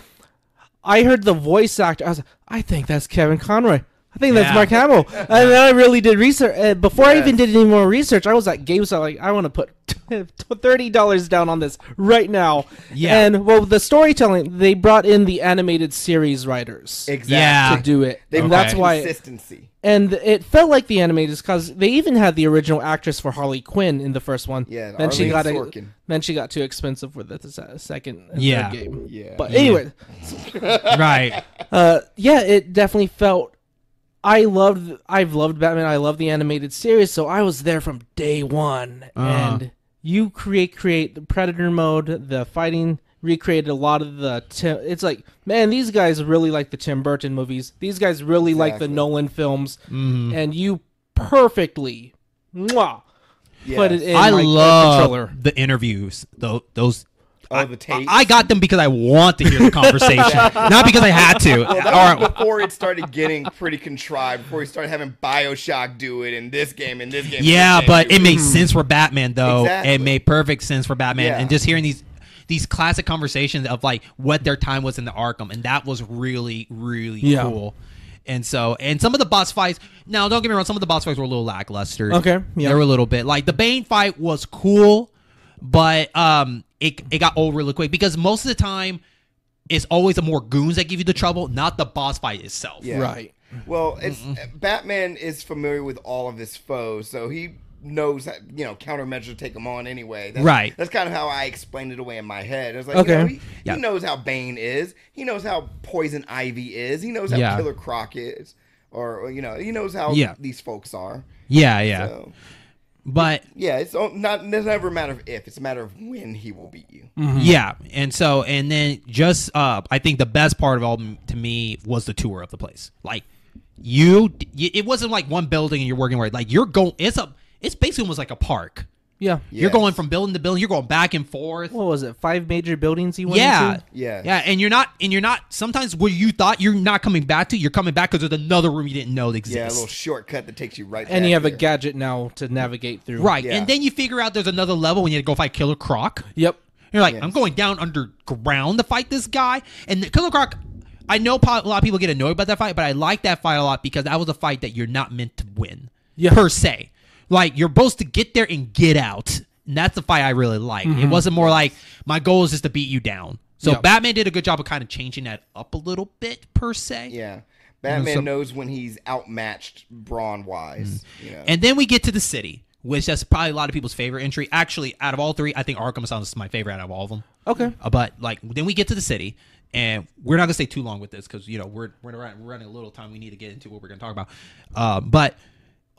I heard the voice actor. I was like, I think that's Kevin Conroy. I think that's Yeah. Mark Hamill. and then I really did research. Uh, before I even did any more research, I was at GameStop like, I want to put (laughs) thirty dollars down on this right now. Yeah. And well, the storytelling they brought in the animated series writers Exactly. Yeah. to do it, They Okay. that's why consistency. and it felt like the animators because they even had the original actress for Harley Quinn in the first one. Yeah, then she Arleen got a, then she got too expensive for the se- second Yeah. game. Yeah. But anyway, (laughs) right, uh, yeah, it definitely felt. I loved. I've loved Batman. I love the animated series, so I was there from day one. Uh-huh. And you create create the Predator mode, the fighting recreated a lot of the. Ti- it's like man, these guys really like the Tim Burton movies. These guys really like the Nolan films, Mm-hmm. and you perfectly, mwah, put it in. I like, love controller. the interviews. Those those Oh, the tapes. I got them because I want to hear the conversation, (laughs) not because I had to. Well, that was before it started getting pretty contrived. Before we started having Bioshock do it in this game, in this game. yeah, this game, but do it made hmm. sense for Batman though. Exactly. It made perfect sense for Batman, Yeah. and just hearing these these classic conversations of like what their time was in the Arkham, and that was really really Yeah. cool. And so, and some of the boss fights. Now, don't get me wrong. Some of the boss fights were a little lackluster. Okay, yeah. they were a little bit like the Bane fight was cool, but um, it it got old really quick because most of the time, it's always the more goons that give you the trouble, not the boss fight itself. Yeah. Right. Well, it's Batman is familiar with all of his foes, so he knows how, you know countermeasures to take them on anyway. That's, Right. That's kind of how I explained it away in my head. I was like, Okay. you know, he, Yeah. he knows how Bane is. He knows how Poison Ivy is. He knows how Yeah. Killer Croc is, or, or, you know, he knows how Yeah. these folks are. yeah, yeah. So, But yeah, it's not. It's never a matter of if; it's a matter of when he will beat you. Yeah, and so and then just uh, I think the best part of all to me was the tour of the place. Like you, it wasn't like one building and you're working right. Like you're going, it's a, it's basically almost like a park. Yeah. You're Yes. going from building to building. You're going back and forth. What was it? Five major buildings you went yeah, into? Yeah. yeah, and you're not, and you're not. Sometimes where you thought you're not coming back to, you're coming back because there's another room you didn't know that Yeah, a little shortcut that takes you right. And back you have a there. gadget now to navigate through. right, Yeah. and then you figure out there's another level when you go fight Killer Croc. Yep. You're like, Yes. I'm going down underground to fight this guy. And the Killer Croc, I know po- a lot of people get annoyed about that fight, but I like that fight a lot because that was a fight that you're not meant to win, Yeah. per se. Like you're supposed to get there and get out, and that's the fight I really like. It wasn't more like my goal is just to beat you down. So Yeah. Batman did a good job of kind of changing that up a little bit, per se. Yeah, Batman so- knows when he's outmatched brawn wise. You know. And then we get to the city, which is probably a lot of people's favorite entry. Actually, out of all three, I think Arkham Asylum is my favorite out of all of them. Okay. Uh, but like then we get to the city, and we're not gonna stay too long with this because you know we're we're running, we're running a little time. We need to get into what we're gonna talk about. Uh, but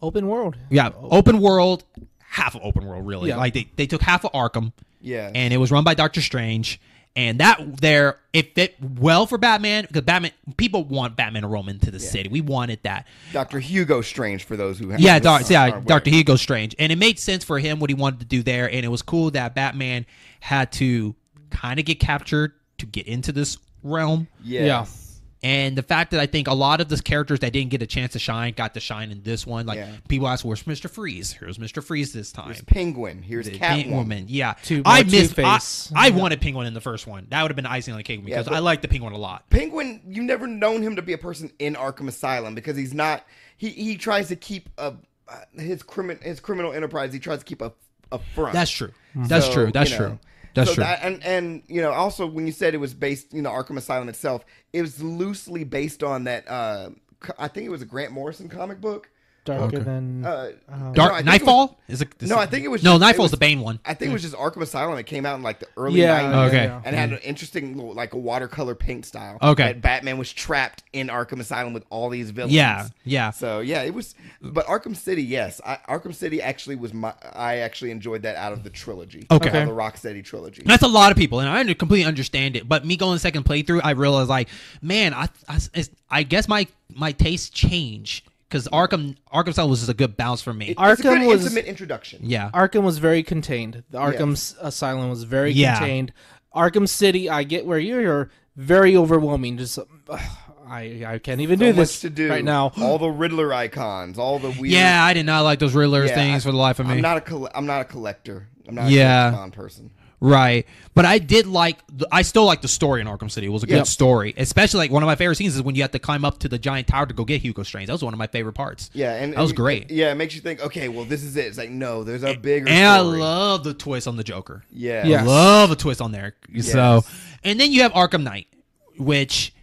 Open world. yeah, open world, half of open world really. Yeah. Like they they took half of Arkham, yeah, and it was run by Doctor Strange. And that there, it fit well for Batman because Batman people want Batman to roam into the city. We wanted that. Doctor Hugo Strange for those who have Yeah, (laughs) Doc, yeah, Doctor. Hugo Strange, and it made sense for him what he wanted to do there, and it was cool that Batman had to kind of get captured to get into this realm, Yes. And the fact that I think a lot of the characters that didn't get a chance to shine got to shine in this one. Like Yeah. people ask, "Where's Mister Freeze?" Here's Mister Freeze this time. Here's Penguin. Here's The Catwoman. Penguin, yeah. Two- I missed. I, Two-Face. I wanted Penguin in the first one. That would have been icing on the cake because but- I like the Penguin a lot. Penguin, you've never known him to be a person in Arkham Asylum because he's not. He he tries to keep a uh, his crimin his criminal enterprise. He tries to keep a a front. That's true. That's So, true. That's you true. That's so true. that- and and you know also when you said it was based, you know, Arkham Asylum itself, it was loosely based on that uh, I think it was a Grant Morrison comic book. Darker Okay. than. Uh, Um, Dark I think it Nightfall is it? No, I think it was no just- it Nightfall's was- the Bane one. I think it was just Arkham Asylum. It came out in like the early Yeah, 90s. Okay. yeah. And had an interesting, little, like a watercolor paint style. Okay. That Batman was trapped in Arkham Asylum with all these villains. Yeah, yeah. So yeah, it was. But Arkham City, yes, I, Arkham City actually was my. I actually enjoyed that out of the trilogy. Okay. Out of the Rocksteady trilogy. That's a lot of people, and I under- completely understand it. But me going second playthrough, I realized like, man, I I, it's- I guess my my tastes changed because Arkham Arkham Asylum was just a good bounce for me. It's a good Arkham was- intimate introduction. yeah, Arkham was very contained. The Arkham s Asylum was very Yeah. contained. Arkham City, I get where you're, you're very overwhelming. Just ugh, I I can't even So do this to do right now. All the Riddler icons, all the weird. yeah. I did not like those Riddler Yeah, things I- for the life of me. I'm not a. Coll- I'm not a collector. I'm not. Yeah. A collectathon person. Right, but I did like. I still like the story in Arkham City. It was a good Yep. story, especially like one of my favorite scenes is when you have to climb up to the giant tower to go get Hugo Strange. That was one of my favorite parts. Yeah, and That was and- great. Yeah, it makes you think. Okay, well, this is it. It's like no, there's a bigger. And I love the twist on the Joker. Yeah. Yeah. Love a twist on there. So, and then you have Arkham Knight, which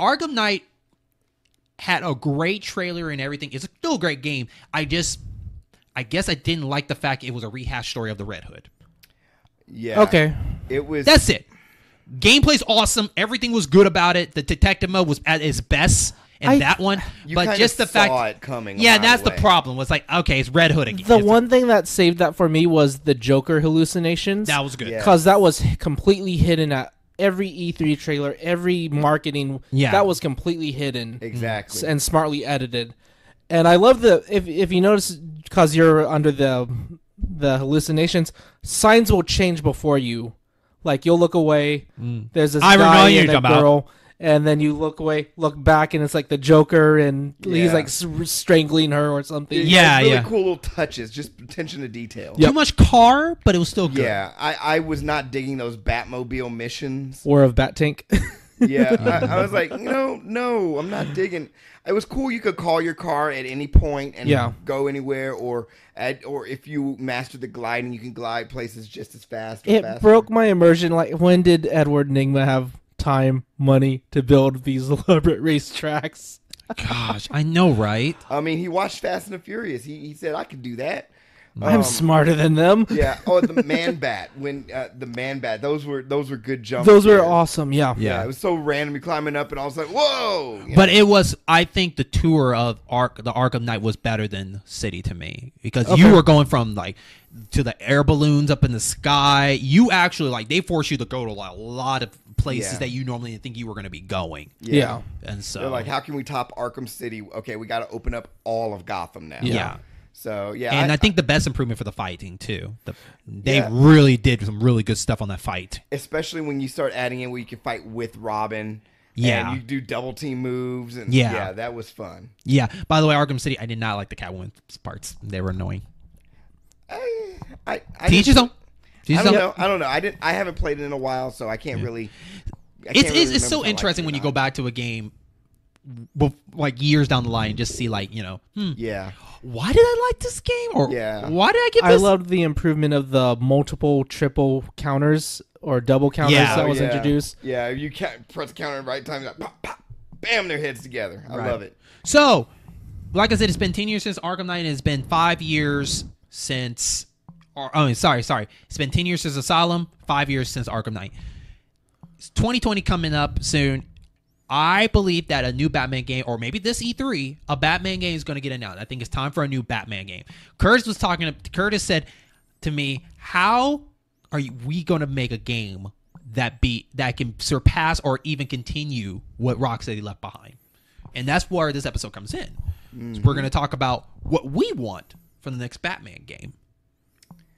Arkham Knight had a great trailer and everything. It's still a great game. I just, I guess I didn't like the fact it was a rehash story of the Red Hood. Yeah. Okay, It was. That's it. Gameplay's awesome. Everything was good about it. The detective mode was at its best in I- that one. You but kinda just the saw fact, it coming. yeah, mile that's the problem. Was like, okay, it's Red Hood again. the It's- one thing that saved that for me was the Joker hallucinations. that was good. Yeah. because that was completely hidden at every E3 trailer, every marketing. Yeah. that was completely hidden Exactly. and smartly edited. And I love the if if you notice because you're under the the hallucinations, signs will change before you. Like you'll look away. Mm. There's this I remember guy what you're and a talking about. girl. And then you look away, look back, and it's like the Joker, and he's like strangling her or something. Yeah, really yeah. cool little touches, just attention to detail. Yep. Too much car, but it was still good. Yeah, I, I was not digging those Batmobile missions. Or of Bat Tank. Yeah, (laughs) I, I was like, no, no, I'm not digging. It was cool. You could call your car at any point and Yeah. go anywhere, or at, or if you master the gliding, you can glide places just as fast. Or it faster. broke my immersion. Like, when did Edward Nygma have time, money to build these (laughs) elaborate racetracks? Gosh, I know, right? I mean, he watched Fast and the Furious. He, he said, I could do that. I'm Um, smarter than them. Yeah. Oh, the (laughs) man bat. When uh, the man bat, those were those were good jumps. Those were there. awesome. Yeah. Yeah, it was so random. You climbing up, and I was like, "Whoa!" You But it was, I think, the tour of Ark, the Arkham Knight was better than City to me because you Okay. were going from like to the air balloons up in the sky. You actually like they force you to go to like, a lot of places Yeah. that you normally didn't think you were going to be going, know? Yeah. and so They're like, "How can we top Arkham City?" Okay, we got to open up all of Gotham now. yeah. So yeah, And I, think the best improvement for the fighting too. The, they Yeah. really did some really good stuff on that fight. especially when you start adding in where you can fight with Robin. Yeah. and you do double team moves, and Yeah. yeah, that was fun. Yeah. By the way, Arkham City, I did not like the Catwoman parts. They were annoying. I, I, I Teach his didn't- own. Teach I don't know. I don't know. I didn't. I haven't played it in a while, so I can't really. I it's can't really it's, so I interesting when you go back to a game like years down the line and just see like you know hmm, Yeah, why did i like this game or Yeah. why did i give I this loved the improvement of the multiple triple counters or double counters Yeah. that Oh, was yeah. introduced. Yeah, you can't press counter at the right time. Like, pop, pop, bam, their heads together. I Right. love it. so like i said it's been 10 years since arkham knight and it's been five years since or oh sorry sorry it's been 10 years since asylum five years since arkham knight It's 2020 coming up soon I believe that a new Batman game, or maybe this E3, a Batman game is going to get announced. I think it's time for a new Batman game. Curtis was talking. To, Curtis said to me, "How are we going to make a game that be that can surpass or even continue what Rocksteady left behind?" And that's where this episode comes in. So we're mm-hmm. going to talk about what we want from the next Batman game.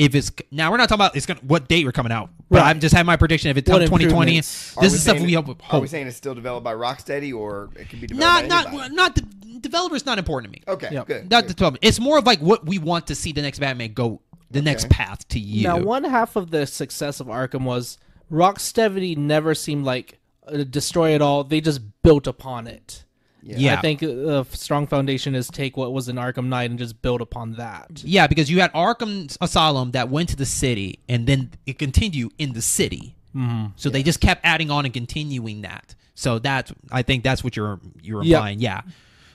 If it's now, we're not talking about it's gonna what date we're coming out. But Right. I'm just having my prediction. If it's What 2020, improvements? Are this is stuff we it- hope. Are hope. we saying it's still developed by Rocksteady, or it can be not developed by not not the developer's not important to me. Okay, Yep. good. Not good. the development. It's more of like what we want to see the next Batman go the next path to you. Now, one half of the success of Arkham was Rocksteady never seemed like uh, destroy it all. They just built upon it. Yeah. I think a strong foundation is take what was in Arkham Knight and just build upon that. yeah, because you had Arkham Asylum that went to the city and then it continued in the city. Mm-hmm. So they just kept adding on and continuing that. So that's I think that's what you're you're Yep. implying. Yeah.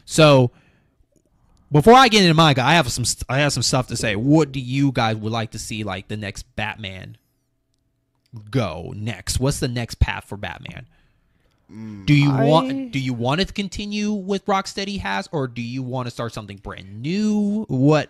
So before I get into mine, I have some I have some stuff to say. What do you guys would like to see like the next Batman go next? What's the next path for Batman? Do you mm. I- want do you want to continue with Rocksteady has or do you want to start something brand new? What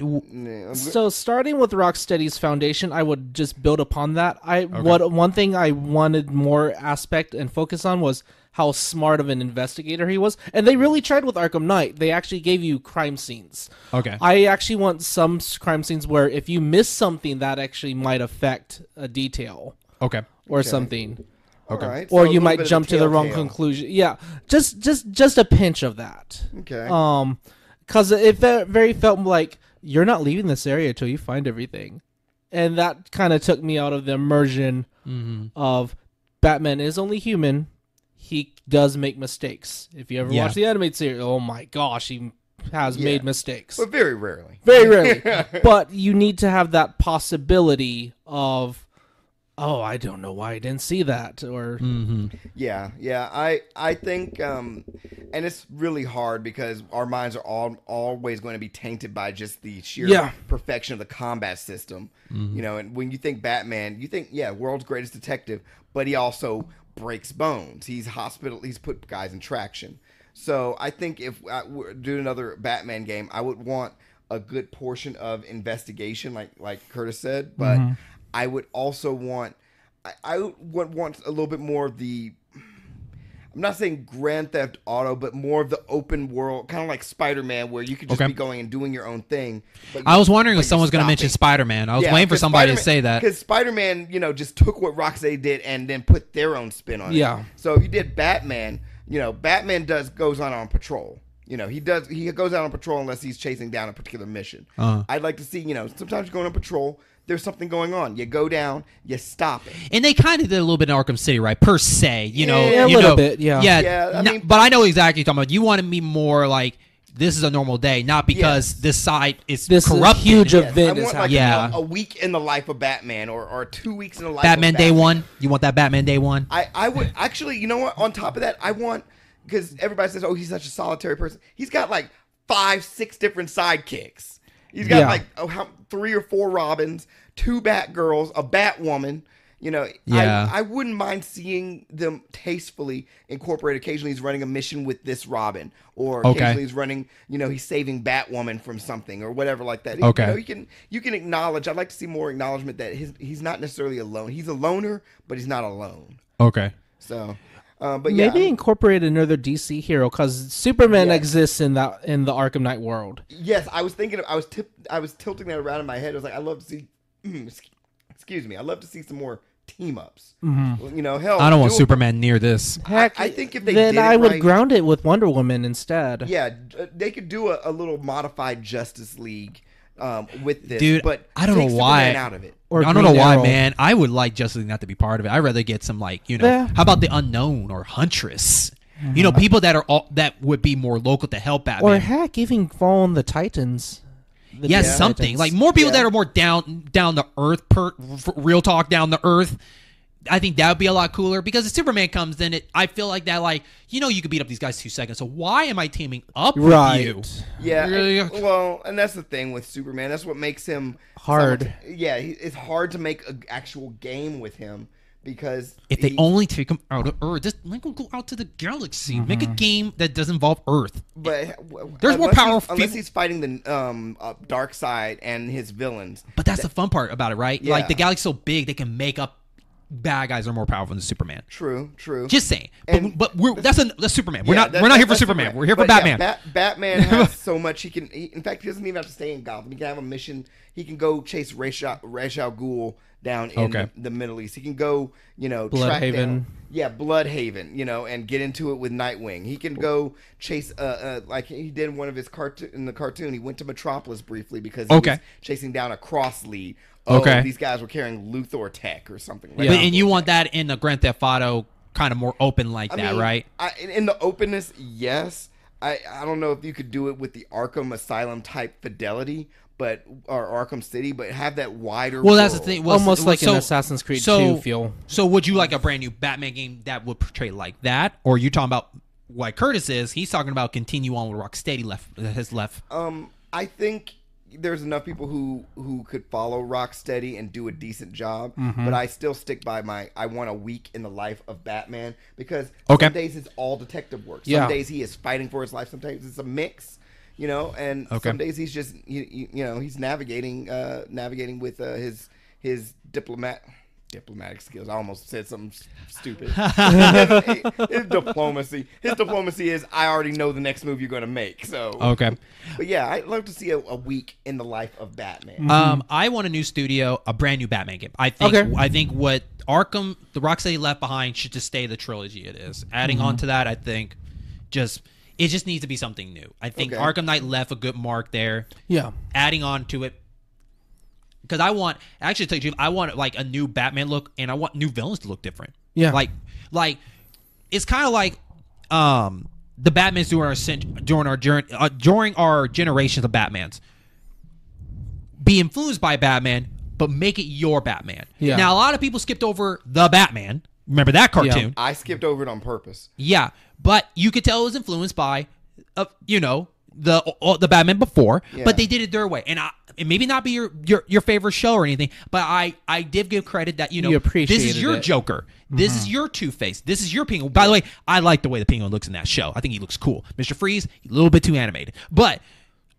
So starting with Rocksteady's foundation, I would just build upon that. I what one thing I wanted more aspect and focus on was how smart of an investigator he was, and they really tried with Arkham Knight. They actually gave you crime scenes. Okay. I actually want some crime scenes where if you miss something, that actually might affect a detail Okay. or something, all right, so a or you might jump to the wrong conclusion. Yeah, just just just a pinch of that. Okay. Um, because it very felt like you're not leaving this area until you find everything, and that kind of took me out of the immersion Mm-hmm. of Batman is only human. He does make mistakes. If you ever Yeah. watch the animated series, oh my gosh, he has Yeah. made mistakes. but very rarely. Very rarely. (laughs) but you need to have that possibility of, oh, I don't know why I didn't see that, or Mm-hmm. Yeah, yeah. I I think, um, and it's really hard because our minds are all always going to be tainted by just the sheer Yeah. perfection of the combat system. You know, and when you think Batman, you think, yeah, world's greatest detective, but he also breaks bones. He's hospital. He's put guys in traction. So I think if I were to do another Batman game, I would want a good portion of investigation, like like Curtis said, but I would also want I, I would want a little bit more of the I'm not saying Grand Theft Auto, but more of the open world, kind of like Spider Man, where you could just Okay. be going and doing your own thing. I was wondering if someone you're going to mention. Spider Man. I was Yeah, waiting for somebody to Spider-Man- say that. because Spider Man, you know, just took what Rocksteady did and then put their own spin on it. Yeah. So if you did Batman, you know, Batman does goes on on patrol. You know, he does he goes out on patrol unless he's chasing down a particular mission. Uh-huh. I'd like to see, you know, sometimes you're going on patrol. There's something going on. You go down, you stop it. And they kind of did a little bit in Arkham City, right? Per se, you know, Yeah, a you little know- bit, yeah. yeah. Yeah, I no- mean- but I know exactly what you're talking about. You want to be more like this is a normal day, not because Yes. this side is this corrupted. huge Yes, I event is want like. Yeah. a, a week in the life of Batman or, or two weeks in the life Batman of Day Batman. One. You want that Batman Day One? I, I would actually, you know what? On top of that, I want because everybody says, "Oh, he's such a solitary person." He's got like five, six different sidekicks. He's got Yeah. like oh, how, three or four Robins, two Batgirls, a Batwoman. You know, Yeah. I, I wouldn't mind seeing them tastefully incorporate. Occasionally, he's running a mission with this Robin, or Okay. occasionally he's running. You know, he's saving Batwoman from something or whatever like that. Okay. You, know, you can you can acknowledge. I'd like to see more acknowledgement that his, he's not necessarily alone. He's a loner, but he's not alone. Okay. So, uh, but yeah, Maybe incorporate another DC hero because Superman Yes. exists in that in the Arkham Knight world. yes, I was thinking. Of, I was tip, I was tilting that around in my head. I was like, I love to see. (clears throat) excuse me. I love to see some more team ups. You know, hell, I don't want do a- Superman near this. Heck, I think if they then did it I would right- ground it with Wonder Woman instead. Yeah, they could do a, a little modified Justice League um, with this, Dude, But I don't know why- out of it. Or I don't know Green why, Arrow. man. I would like Justice League not to be part of it. I'd rather get some like you know. Yeah. How about the unknown or Huntress? You know, people that are all that would be more local to help Batman. Or heck, even fall on the Titans. The yeah, something Titans. like more people Yeah. that are more down down the earth, per f- real talk down the earth. I think that would be a lot cooler because if Superman comes then it, I feel like that like you know you could beat up these guys two seconds. So why am I teaming up right. with you? Yeah, Really? and- well, and that's the thing with Superman. That's what makes him Hard. simulta- Yeah, he, it's hard to make an actual game with him because If they he- only take him out of Earth, just make him go out to the galaxy. Make a game that does involve Earth. But There's more unless power he's- unless he's fighting the um uh, dark side and his villains. But that's the fun part about it, right? Like the galaxy's so big, they can make up bad guys are more powerful than Superman. True, true. Just saying. But, And- but we're that's a that's Superman. We're Yeah, not we're not here for that's Superman. We're here for But yeah, Batman. Bat- Batman has (laughs) so much he can. He, in fact, he doesn't even have to stay in Gotham. He can have a mission. He can go chase Ra's al Ra's al Ghul down in Okay. the, the Middle East. He can go, you know, track Blüdhaven. Down- yeah, Blüdhaven. You know, and get into it with Nightwing. He can go chase, uh, uh like he did in one of his cartoon in the cartoon. He went to Metropolis briefly because he Okay. was chasing down a cross lead. Oh, Okay. these guys were carrying Luthor tech or something. Like But Yeah. and you want that in the Grand Theft Auto kind of more open like I that, mean, right? I, in- in the openness, yes. I I don't know if you could do it with the Arkham Asylum type fidelity, but or Arkham City, but have that wider. Well, that's the world. thing. Well, Almost so- like so- an Assassin's Creed so- 2 feel. So would you like a brand new Batman game that would portray like that, or you talking about like Curtis is? He's talking about continue on with Rocksteady left has left. Um, I think there's enough people who who could follow Rocksteady and do a decent job, Mm-hmm. but I still stick by my I want a week in the life of Batman because Okay. some days it's all detective work. Some Yeah. days he is fighting for his life. Sometimes it's a mix, you know, and Okay. some days he's just you, you, you know he's navigating uh navigating with uh, his his diplomat diplomatic skills. I almost said something stupid. (laughs) his diplomacy. His diplomacy is I already know the next move you're going to make. So Okay. but yeah, I'd love to see a, a week in the life of Batman. Um, I want a new studio, a brand new Batman game. I think. Okay. I think what Arkham, the Rocksteady left behind, should just stay the trilogy it is. Adding on to that, I think, just it just needs to be something new. I think Okay. Arkham Knight left a good mark there. Yeah. Adding on to it. Because I want, actually, to tell you, I want like a new Batman look, and I want new villains to look different. Yeah. like, like it's kind of like um the Batmans during our during our journey uh, during our generations of Batmans be influenced by Batman, but make it your Batman. Yeah. Now a lot of people skipped over the Batman. Remember that cartoon? I skipped over it on purpose. Yeah, but you could tell it was influenced by, uh, you know, the uh, the Batman before, Yeah. but they did it their way, and I. It maybe not be your, your your favorite show or anything, but I I did give credit that you know You this is your it. Joker, this is your Two Face, this is your Penguin. By the way, I like the way the Penguin looks in that show. I think he looks cool. Mister Freeze, a little bit too animated, but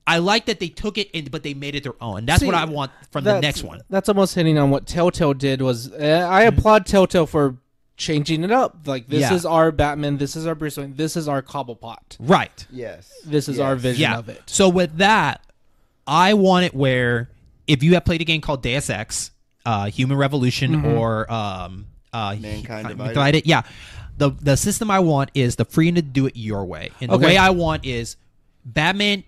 I like that they took it and but they made it their own. That's See, what I want from the next one. That's almost hitting on what Telltale did. Was uh, I applaud Telltale for changing it up. Like this Yeah. is our Batman. This is our Bruce Wayne. This is our Cobblepot. Right. Yes. This is our Yes. vision yeah. of it. So with that, I want it where if you have played a game called Deus Ex, uh, Human Revolution, or um, uh, Mankind Hu- Divided. yeah, the the system I want is the freedom to do it your way, and the Okay. way I want is Batman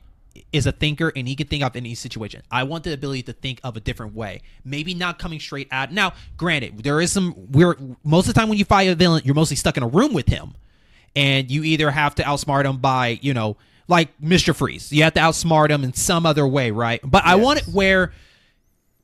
is a thinker and he can think of any situation. I want the ability to think of a different way. Maybe not coming straight at now, granted, there is some we're most of the time when you fight a villain, you're mostly stuck in a room with him. And you either have to outsmart him by, you know, like Mr. Freeze. You have to outsmart him in some other way, right? But I want it where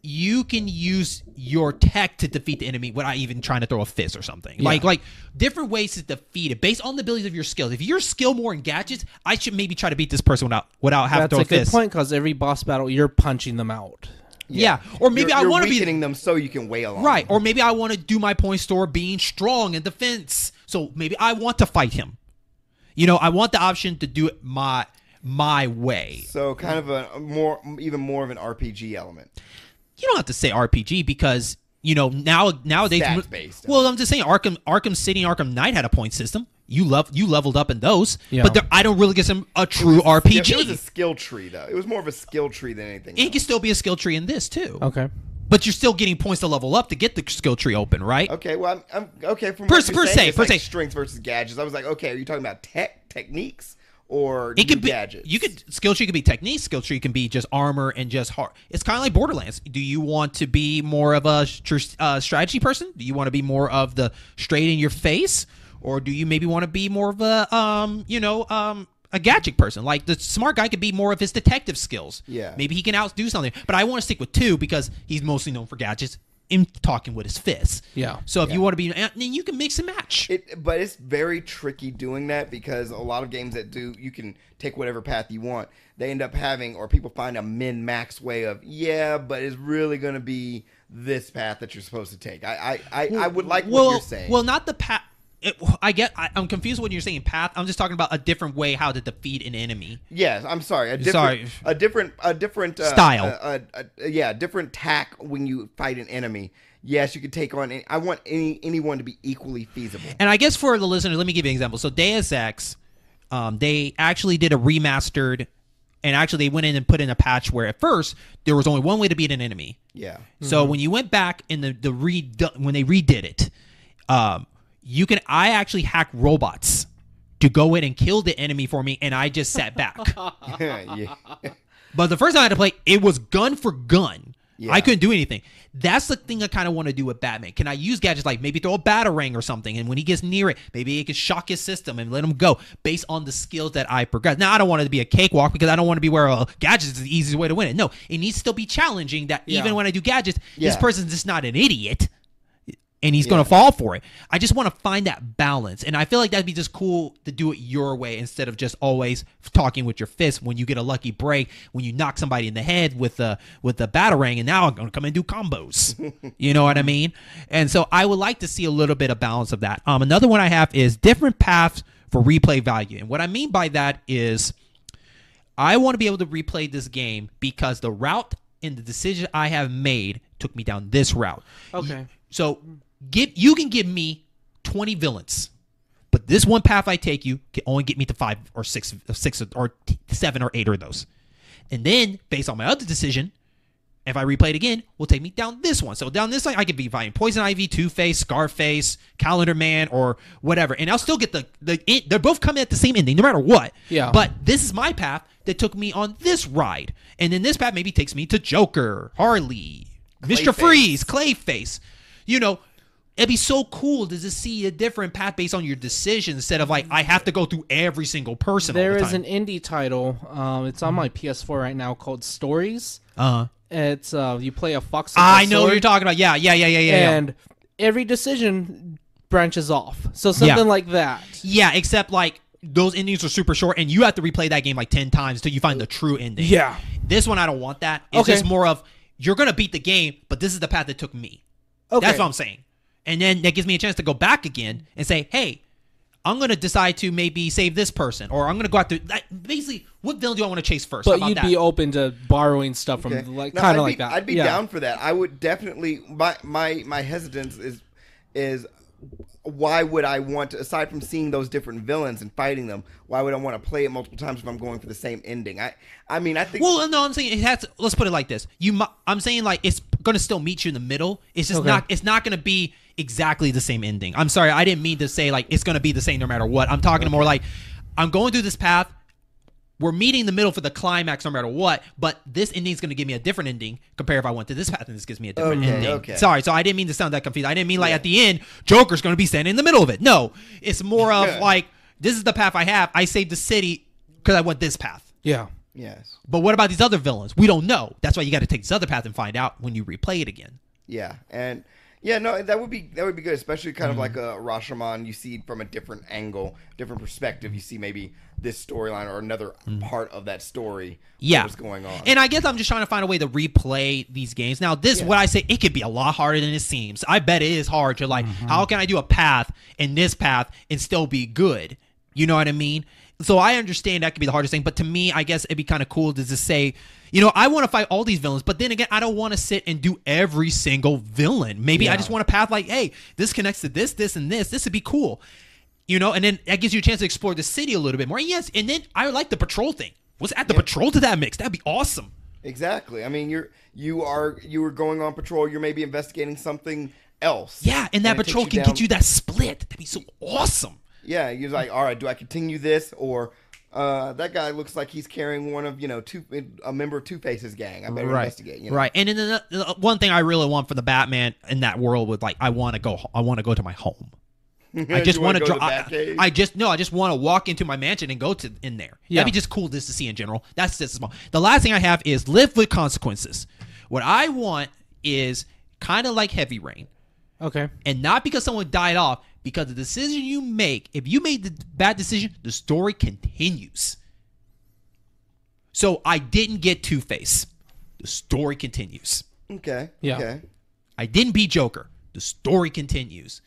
you can use your tech to defeat the enemy without even trying to throw a fist or something. Like like different ways to defeat it based on the abilities of your skills. If you're skill more in gadgets, I should maybe try to beat this person without without having That's to throw a a good fist. point because every boss battle you're punching them out. Yeah. Or maybe You're- I want to be hitting them so you can wail on right. them. Or maybe I want to do my point store being strong in defense. So maybe I want to fight him. You know, I want the option to do it my my way. So kind of a a more, even more of an RPG element. You don't have to say RPG because you know now nowadays. Stats based. Well, I'm just saying Arkham Arkham City and Arkham Knight had a point system. You love you leveled up in those, Yeah. but there, I don't really get some a true Yeah, RPG. it was a skill tree though. It was more of a skill tree than anything. it else. can still be a skill tree in this too, Okay. but you're still getting points to level up to get the skill tree open, right? Okay, well, I'm, I'm okay from Per- what you're per se, per like se. strengths versus gadgets. I was like, okay, are you talking about tech techniques or It could be gadgets? you could skill tree could be technique. Skill tree can be just armor and just hard. It's kind of like Borderlands. Do you want to be more of a uh, strategy person? Do you want to be more of the straight in your face, or do you maybe want to be more of a um you know um a gadget person? Like the smart guy could be more of his detective skills. Yeah. maybe he can outdo something. But I want to stick with two because he's mostly known for gadgets. In talking with his fists. Yeah. So if you want to be, and then you can mix and match. It, but it's very tricky doing that because a lot of games that do, you can take whatever path you want. They end up having, or people find a min max way of, yeah, but it's really going to be this path that you're supposed to take. I, I, I, I would like well, what you're saying. Well, not the path. It, I get. I, I'm confused when you're saying path. I'm just talking about a different way how to defeat an enemy. Yes, I'm sorry. A different, Sorry. a different, a different uh, Style. Uh, uh, uh, yeah, different tack when you fight an enemy. Yes, you can take on. Any, I want any anyone to be equally feasible. And I guess for the listener, let me give you an example. So Deus Ex, um, they actually did a remastered, and actually they went in and put in a patch where at first there was only one way to beat an enemy. Yeah. So when you went back in the the re when they redid it, um, you can. I actually hack robots to go in and kill the enemy for me, and I just sat back. (laughs) yeah. But the first time I had to play, it was gun for gun. Yeah. I couldn't do anything. That's the thing I kind of want to do with Batman. Can I use gadgets like maybe throw a batarang or something, and when he gets near it, maybe it can shock his system and let him go based on the skills that I progress. Now I don't want it to be a cakewalk because I don't want to be where uh, gadgets is the easiest way to win it. No, it needs to still be challenging. That Yeah. even when I do gadgets, this person's just not an idiot and he's going to fall for it. I just want to find that balance. And I feel like that'd be just cool to do it your way instead of just always talking with your fist when you get a lucky break, when you knock somebody in the head with the with the batarang and now I'm going to come and do combos. (laughs) you know what I mean? And so I would like to see a little bit of balance of that. Um another one I have is different paths for replay value. And what I mean by that is I want to be able to replay this game because the route and the decision I have made took me down this route. Okay. So give you can give me 20 villains. But this one path I take you can only get me to five or six, or six or seven or eight of those. And then, based on my other decision, if I replay it again, will take me down this one. So down this line, I could be buying Poison Ivy, Two Face, Scarface, Calendar Man, or whatever, and I'll still get the the. It, they're both coming at the same ending, no matter what. Yeah. But this is my path that took me on this ride, and then this path maybe takes me to Joker, Harley, Mister. Freeze, Clayface. You know, it'd be so cool to just see a different path based on your decision instead of like I have to go through every single person. There the is an indie title. Um, it's on my PS4 right now called Stories. Uh huh. It's uh, you play a fox. I know what you're talking about. Yeah, yeah, yeah, yeah, yeah. yeah. and every decision branches off. So something Yeah. like that. Yeah, except like those endings are super short, and you have to replay that game like ten times until you find the true ending. Yeah. This one I don't want that. It's Okay. just more of you're gonna beat the game, but this is the path that took me. Okay. That's what I'm saying. And then that gives me a chance to go back again and say, hey, I'm gonna decide to maybe save this person, or I'm gonna go after. That, basically, what villain do I want to chase first? But about you'd that? be open to borrowing stuff from Okay. like No, kind of like that. I'd be yeah. down for that. I would definitely. My my my hesitance is is why would I want to aside from seeing those different villains and fighting them? Why would I want to play it multiple times if I'm going for the same ending? I I mean I think Well, no, I'm saying it has. To, let's put it like this: you, mu- I'm saying like it's gonna still meet you in the middle. It's just Okay. not. It's not gonna be exactly the same ending. I'm sorry, I didn't mean to say like it's gonna be the same no matter what. I'm talking more like I'm going through this path. We're meeting in the middle for the climax no matter what, but this ending is going to give me a different ending compared if I went to this path and this gives me a different Okay, ending. okay. Sorry, so I didn't mean to sound that confused. I didn't mean like at the end, Joker's going to be standing in the middle of it. No, it's more of Yeah. like this is the path I have. I saved the city because I went this path. Yeah. yes, But what about these other villains? We don't know. That's why you got to take this other path and find out when you replay it again. yeah, and yeah, no, that would be that would be good, especially kind Mm-hmm. of like a Rashomon. You see from a different angle, different perspective. You see maybe this storyline or another part of that story. Yeah, what's going on? And I guess I'm just trying to find a way to replay these games. Now, this Yeah. what I say, it could be a lot harder than it seems. I bet it is hard to like. Mm-hmm. How can I do a path in this path and still be good? You know what I mean? So I understand that could be the hardest thing, but to me, I guess it'd be kind of cool to just say, you know, I want to fight all these villains, but then again, I don't want to sit and do every single villain. Maybe I just want a path like, hey, this connects to this, this, and this. This would be cool. You know, and then that gives you a chance to explore the city a little bit more. And yes, and then I like the patrol thing. Let's add the patrol to that mix. That'd be awesome. exactly. I mean, you're you are you are going on patrol. You're maybe investigating something else. Yeah, and that takes patrol can down- get you that split. That'd be so awesome. Yeah, you're like, all right, do I continue this or uh, that guy looks like he's carrying one of you know two a member of Two Face's gang. I better investigate. You know? Right. And then the, the one thing I really want for the Batman in that world would like I want to go I want to go to my home. (laughs) I just want wanna to go draw. to the I, I just no. I just want to walk into my mansion and go to in there. Yeah. That'd be just cool just to see in general. That's just small. The last thing I have is live with consequences. What I want is kind of like Heavy Rain, Okay. and not because someone died off. Because the decision you make, if you made the bad decision, the story continues. So I didn't get Two Face. The story continues. Okay. Yeah. Okay. I didn't beat Joker. The story continues.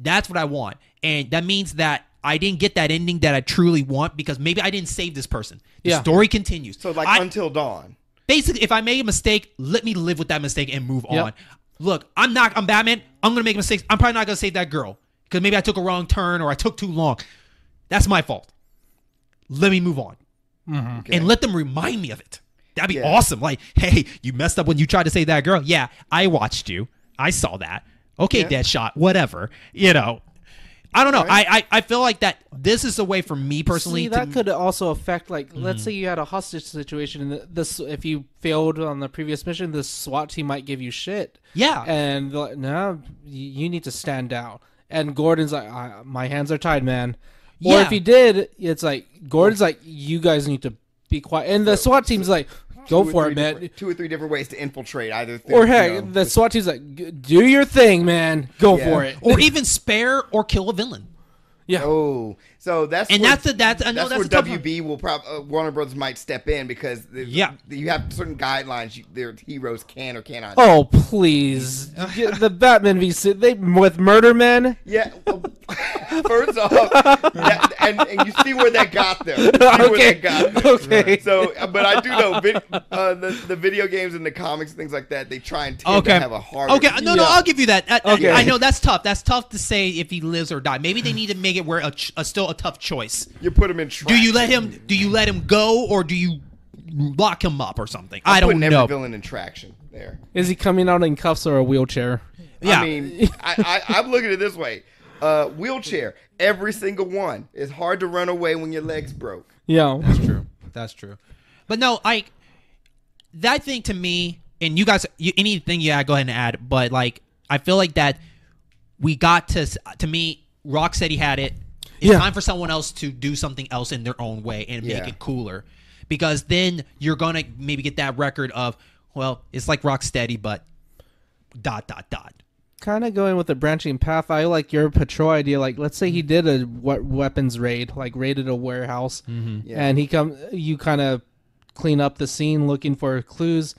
That's what I want. And that means that I didn't get that ending that I truly want because maybe I didn't save this person. The Yeah. story continues. So like I- until dawn. basically, if I made a mistake, let me live with that mistake and move Yep. on. Look, I'm not. I'm Batman. I'm gonna make mistakes. I'm probably not gonna save that girl because maybe I took a wrong turn or I took too long. That's my fault. Let me move on mm-hmm. Okay. and let them remind me of it. That'd be Yeah. awesome. Like, (laughs) hey, you messed up when you tried to save that girl. Yeah, I watched you. I saw that. Okay, Yeah. Deadshot. Whatever. You know, I don't know. Alright. I, I I feel like that this is a way for me personally See, to that could also affect like Mm-hmm. let's say you had a hostage situation and this if you failed on the previous mission the SWAT team might give you shit yeah. and like no you need to stand down and Gordon's like I, my hands are tied man or Yeah. if he did it's like Gordon's like you guys need to be quiet and the SWAT team's like go for it man Two or three different ways to infiltrate either. Through, or heck you know, the SWAT team's like do your thing man go Yeah. for it or even spare or kill a villain. yeah Oh, so that's And where, that's the- that's- I know that's that's where the tough WB will probably uh, Warner Brothers might step in because Yeah. you have certain guidelines you, their heroes can or cannot. do. oh please Get the Batman v they with Murder Men Yeah. well, (laughs) First off, that, and, and you see where that got them. You see where Okay. that got them. Okay. So, uh, but I do know vid- uh, the the video games and the comics things like that. They try and tend Okay. to have a hard. Okay, no, no, Yeah. I'll give you that. I, I- Okay. I know that's tough. That's tough to say if he lives or die. Maybe they need to make it where a, a still a tough choice. You put him in. Track. Do you let him? Do you let him go or do you lock him up or something? I I'm don't putting every know. villain in traction there. is he coming out in cuffs or a wheelchair Yeah. I mean, I, I, I'm looking at it this way. Uh, wheelchair, every single one. It's hard to run away when your legs broke. yeah That's true. That's true. But no, like that thing to me, and you guys, you, anything you add, go ahead and add. But like, I feel like that we got to to me. Rocksteady had it. It's Yeah. time for someone else to do something else in their own way and Yeah. make it cooler, because then you're gonna maybe get that record of well, it's like Rocksteady, but dot dot dot. kind of going with a branching path. I like your patrol idea. Like, let's say he mm-hmm. did a we- weapons raid, like raided a warehouse, mm-hmm. Yeah. and he come, you kind of clean up the scene looking for clues,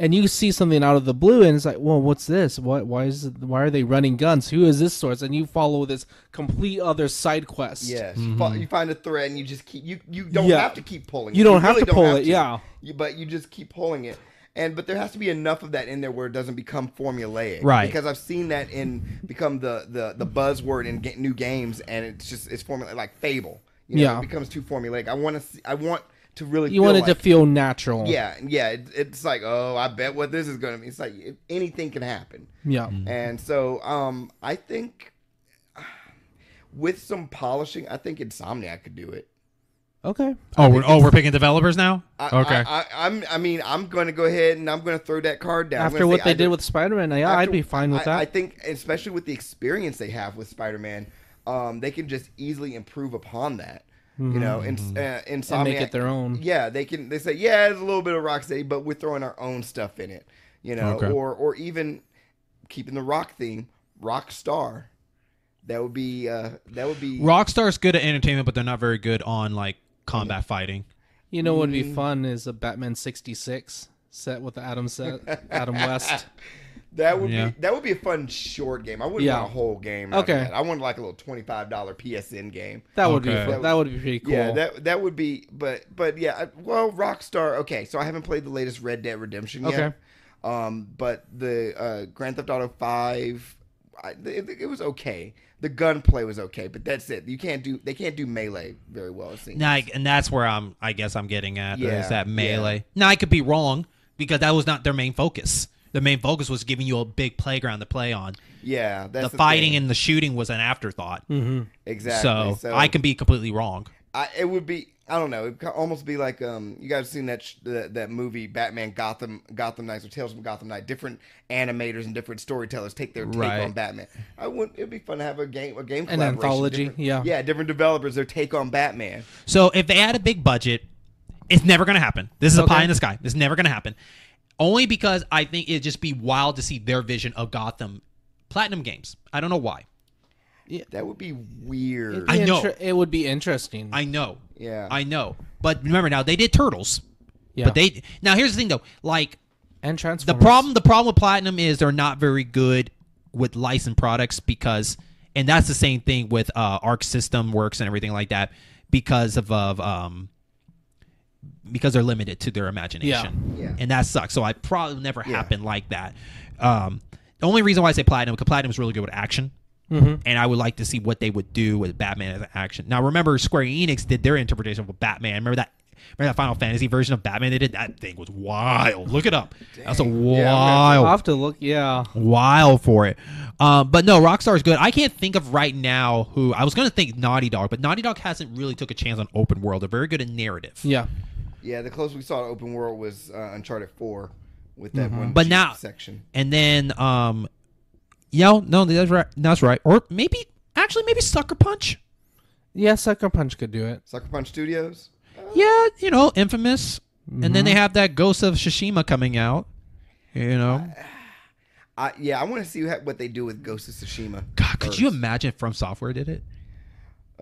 and you see something out of the blue, and it's like, well, what's this? What? Why is? It, why are they running guns? Who is this source? And you follow this complete other side quest. Yes, you mm-hmm. fi- you find a thread and you just keep you you don't Yeah. have to keep pulling. It. You it. don't have really to pull it, yeah. You- but you just keep pulling it. And but there has to be enough of that in there where it doesn't become formulaic, Right. Because I've seen that in become the the the buzzword in ga- new games, and it's just it's formula like Fable. You know, Yeah. it becomes too formulaic. I want to see. I want to really. You feel want it like, to feel natural. Yeah, yeah. It, it's like, oh, I bet what this is going to be. It's like if anything can happen. Yeah. And so um, I think with some polishing, I think Insomniac could do it. Okay. Oh, we're, oh, we're picking developers now. I, okay. I, I, I'm. I mean, I'm going to go ahead and I'm going to throw that card down. I'm After gonna what say they either- did with Spider-Man, yeah, I'd be fine with I, that. I think, especially with the experience they have with Spider-Man, um, they can just easily improve upon that. You know, in, uh, Insomniac Mm-hmm. and make it their own. Yeah, they can. They say, yeah, it's a little bit of Rocksteady, but we're throwing our own stuff in it. You know, Okay. or or even keeping the rock theme, Rock Star. That would be. Uh, that would be. Rockstar's good at entertainment, but they're not very good on like combat fighting. You know what would be fun is a Batman 66 set with the Adam set, Adam West. (laughs) That would Yeah. be that would be a fun short game. I wouldn't Yeah. want a whole game. Okay. that. I want like a little twenty five dollar PSN game. That would be Okay. fun. That would be pretty cool. Yeah, that that would be. But but yeah, I- well, Rockstar. Okay, so I haven't played the latest Red Dead Redemption yet. Okay. Um, but the uh, Grand Theft Auto Five, I, it, it was okay. The gunplay was okay, but that's it. You can't do. They can't do melee very well. It seems. Now, I- and that's where I'm. I guess I'm getting at Yeah, is that yeah. melee. Now I could be wrong because that was not their main focus. The main focus was giving you a big playground to play on. yeah, that's the, fighting thing. and the shooting was an afterthought. Mm-hmm. exactly. So, I can be completely wrong. I, it would be. I don't know. It could almost be like um. You guys seen that sh- that, that movie Batman Gotham Gotham Knights or Tales from Gotham Knight? Different animators and different storytellers take their take Right. on Batman. I wouldn't. It'd be fun to have a game a game An anthology, yeah. Yeah, different developers their take on Batman. So if they had a big budget, it's never going to happen. This is a pie in the sky. It's never going to happen. Only because I think it'd just be wild to see their vision of Gotham Platinum Games. I don't know why. Yeah. That would be weird. I know. Inter- it would be interesting. I know. yeah. I know. But remember now they did Turtles. yeah. But they now here's the thing though. Like and Transformers. the problem the problem with Platinum is they're not very good with licensed products because and that's the same thing with uh Arc System Works and everything like that because of, of um because they're limited to their imagination. Yeah. yeah. And that sucks. So I probably never Yeah. happen like that. Um the only reason why I say Platinum because Platinum is really good with action. Mhm. And I would like to see what they would do with Batman as an action. Now remember Square Enix did their interpretation of Batman. Remember that Remember that Final Fantasy version of Batman they did? That thing was wild. Look it up. That's a Yeah, I'm I'll have to look. Yeah. wild for it. Um, but no, Rockstar is good. I can't think of right now who I was going to think Naughty Dog, but Naughty Dog hasn't really took a chance on open world. They're very good at narrative. Yeah. Yeah, the closest we saw to open world was uh, Uncharted Four with that one. But now- section. And then, um, yeah, no, that's right. That's right. Or maybe, actually, maybe Sucker Punch. Yeah, Sucker Punch could do it. Sucker Punch Studios. Yeah, you know, Infamous. And then they have that Ghost of Tsushima coming out. You know, I, yeah, I want to see what what they do with Ghost of Tsushima. God, could you imagine if From Software did it?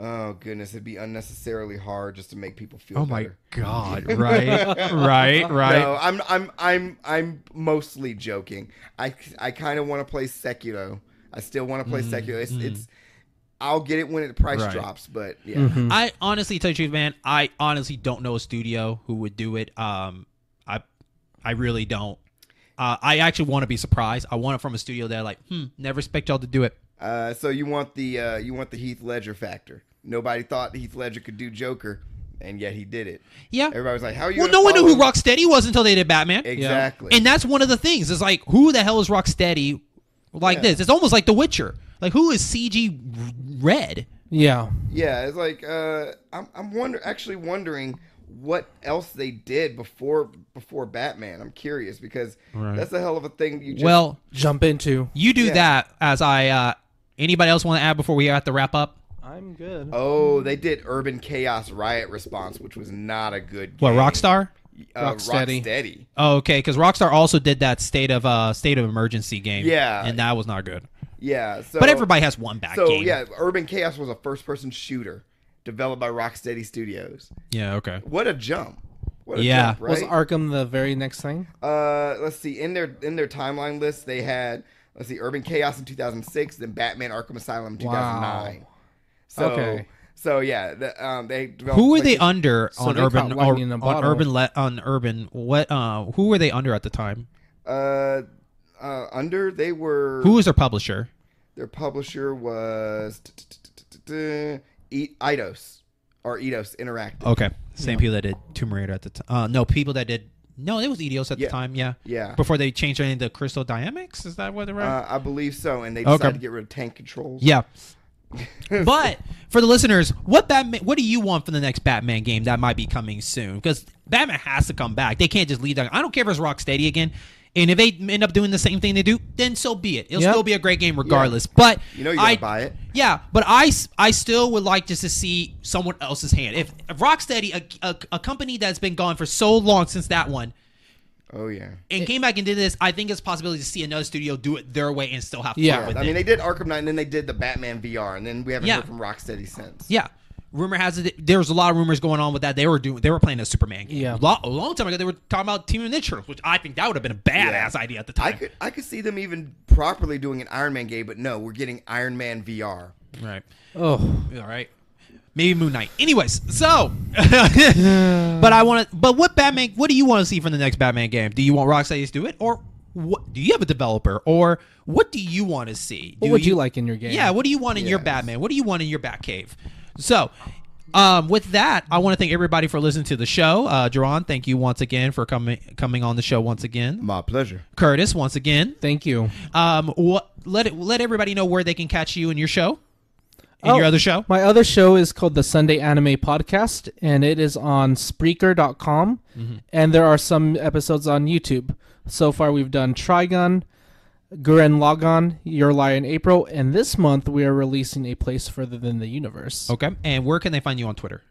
Oh goodness, it'd be unnecessarily hard just to make people feel. Oh my. God! Right, (laughs) right, right. No, I'm I'm I'm I'm mostly joking. I I kind of want to play Sekiro. I still want to play Sekiro. It's, it's I'll get it when the price Mm-hmm. Right. drops, but yeah. I honestly tell you the truth, man. I honestly don't know a studio who would do it. Um, I, I really don't. Uh, I actually want to be surprised. I want it from a studio that like, hmm, never expect y'all to do it. Uh, so you want the uh, you want the Heath Ledger factor. Nobody thought Heath Ledger could do Joker, and yet he did it. Yeah. Everybody was like, "How are you?" Well, no one knew who follow- Rocksteady was until they did Batman. Exactly. And that's one of the things. It's like, who the hell is Rocksteady like Yeah. this? It's almost like The Witcher. Like, who is CD Red? Yeah. Yeah, it's like uh, I'm I'm wonder actually wondering what else they did before before Batman. I'm curious because Right. that's a hell of a thing. You just, Well, Jump into. you do Yeah. that as I. Uh, anybody else want to add before we have to wrap up? I'm good. oh, they did Urban Chaos Riot Response, which was not a good. What. Rockstar? Uh, Rocksteady. Rocksteady. Oh, okay, because Rockstar also did that state of uh state of emergency game. Yeah. and that was not good. Yeah. So, But everybody has one bad So game. yeah, Urban Chaos was a first-person shooter developed by Rocksteady Studios. yeah, okay. What a jump! What a Yeah. jump, Was? Arkham the very next thing? Uh, let's see. In their in their timeline list, they had let's see, Urban Chaos in 2006, then Batman: Arkham Asylum in 2009. So, Okay. So yeah, the, um, they developed Who were they under So on they urban or, on urban le- on urban? What uh who were they under at the time? Uh, uh, under they were. Who was their publisher? Their publisher was Eidos or Eidos Interactive. Okay, same people that did Tomb Raider at the time. Uh, no, people that did. No, it was Eidos at Yeah. the time. Yeah, Yeah. Before they changed anything to Crystal Dynamics, is that what they're right? Uh, I believe so, and they decided Okay. to get rid of tank controls. Yeah. (laughs) but for the listeners, what Batman? What do you want for the next Batman game that might be coming soon? Because Batman has to come back. They can't just leave that. I don't care if it's Rocksteady again. And if they end up doing the same thing they do, then so be it. It'll Yep. still be a great game regardless. But You know you I buy it. Yeah, but I, I still would like just to see someone else's hand. If, if Rocksteady, a, a, a company that's been gone for so long since that one, Oh yeah. and came back and did this, I think it's a possibility to see another studio do it their way and still have fun Yeah, with I it. mean, they did Arkham Knight, and then they did the Batman VR, and then we haven't Yeah. heard from Rocksteady since. Yeah. Rumor has it there was a lot of rumors going on with that. They were doing they were playing a Superman game. Yeah. A, lot, a long time ago they were talking about Team Ninja Turtles, which I think that would have been a badass Yeah. idea at the time. I time. could I could see them even properly doing an Iron Man game, but no, we're getting Iron Man VR. Right. Oh. All right. Maybe Moon Knight. Anyways, so (laughs) but I want to but what Batman what do you want to see from the next Batman game? Do you want Rocksteady to do it or what do you have a developer or what do you want to see? What Do would you like in your game? Yeah, what do you want in your Batman? What do you want in your Batcave? So, um, with that, I want to thank everybody for listening to the show. Uh, Jaron, thank you once again for coming coming on the show once again. My pleasure. Curtis, once again. Thank you. Um, what let it let everybody know where they can catch you in your show, in Oh. your other show. My other show is called the Sunday Anime Podcast, and it is on Spreaker.com, and there are some episodes on YouTube. So far, we've done Trigun, Gurren Lagann, Your Lie in April, and this month we are releasing A Place Further Than the Universe. Okay, and where can they find you on Twitter?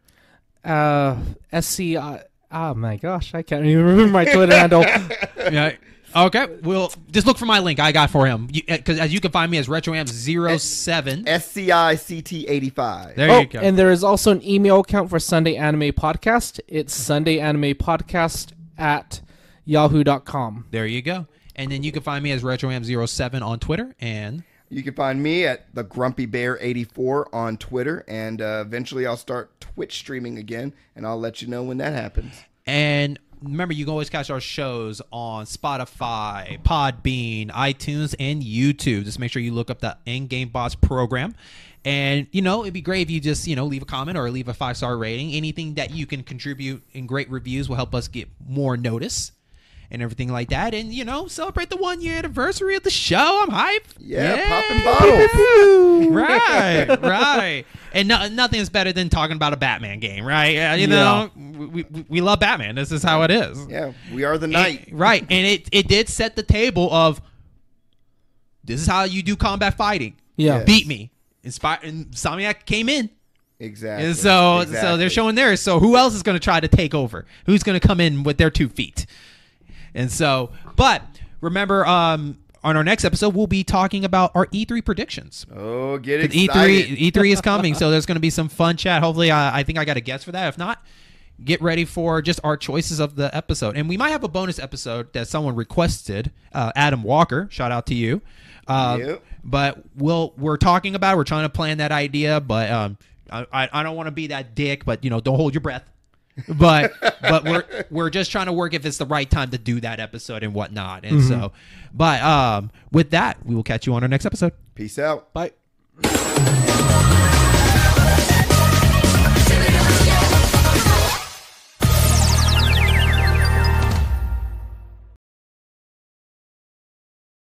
Uh, SCI. Oh my gosh, I can't even remember my Twitter handle. (laughs) yeah. Okay, well, just look for my link I got for him because as you can find me as RetroAm07. SCICT85. There oh, you go. and there is also an email account for Sunday Anime Podcast. It's Sunday Anime Podcast at yahoo.com. there you go. And then you can find me as RetroAm07 on Twitter and You can find me at the Grumpy Bear 84 on Twitter, and uh, eventually I'll start Twitch streaming again, and I'll let you know when that happens. And remember, you can always catch our shows on Spotify, Podbean, iTunes, and YouTube. Just make sure you look up the End Game Boss program. And, you know, it'd be great if you just, you know, leave a comment or leave a five star rating. Anything that you can contribute in great reviews will help us get more notice and everything like that. And, you know, celebrate the one year anniversary of the show. I'm hyped. Yeah, popping bottles. (laughs) right, right. And no, nothing is better than talking about a Batman game, right? Uh, you know, we, we, we love Batman. This is how it is. Yeah, we are the night. And- right. And it, it did set the table of this is how you do combat fighting. Yeah. Yeah. Beat me. Inspire and Insomniac came in. Exactly. And so so they're showing theirs. So who else is going to try to take over? Who's going to come in with their two feet? And so, but remember, um, on our next episode, we'll be talking about our E3 predictions. Oh, get excited. E3 E3 is (laughs) coming, so there's going to be some fun chat. Hopefully, I, I think I got a guess for that. If not, get ready for just our choices of the episode, and we might have a bonus episode that someone requested. Uh, Adam Walker, shout out to you. Uh, Yep. But we'll we're talking about. it. We're trying to plan that idea, but um, I I, I don't want to be that dick, but you know, don't hold your breath. But but we're we're just trying to work if it's the right time to do that episode and whatnot. And so, but um, with that, we will catch you on our next episode. Peace out. Bye.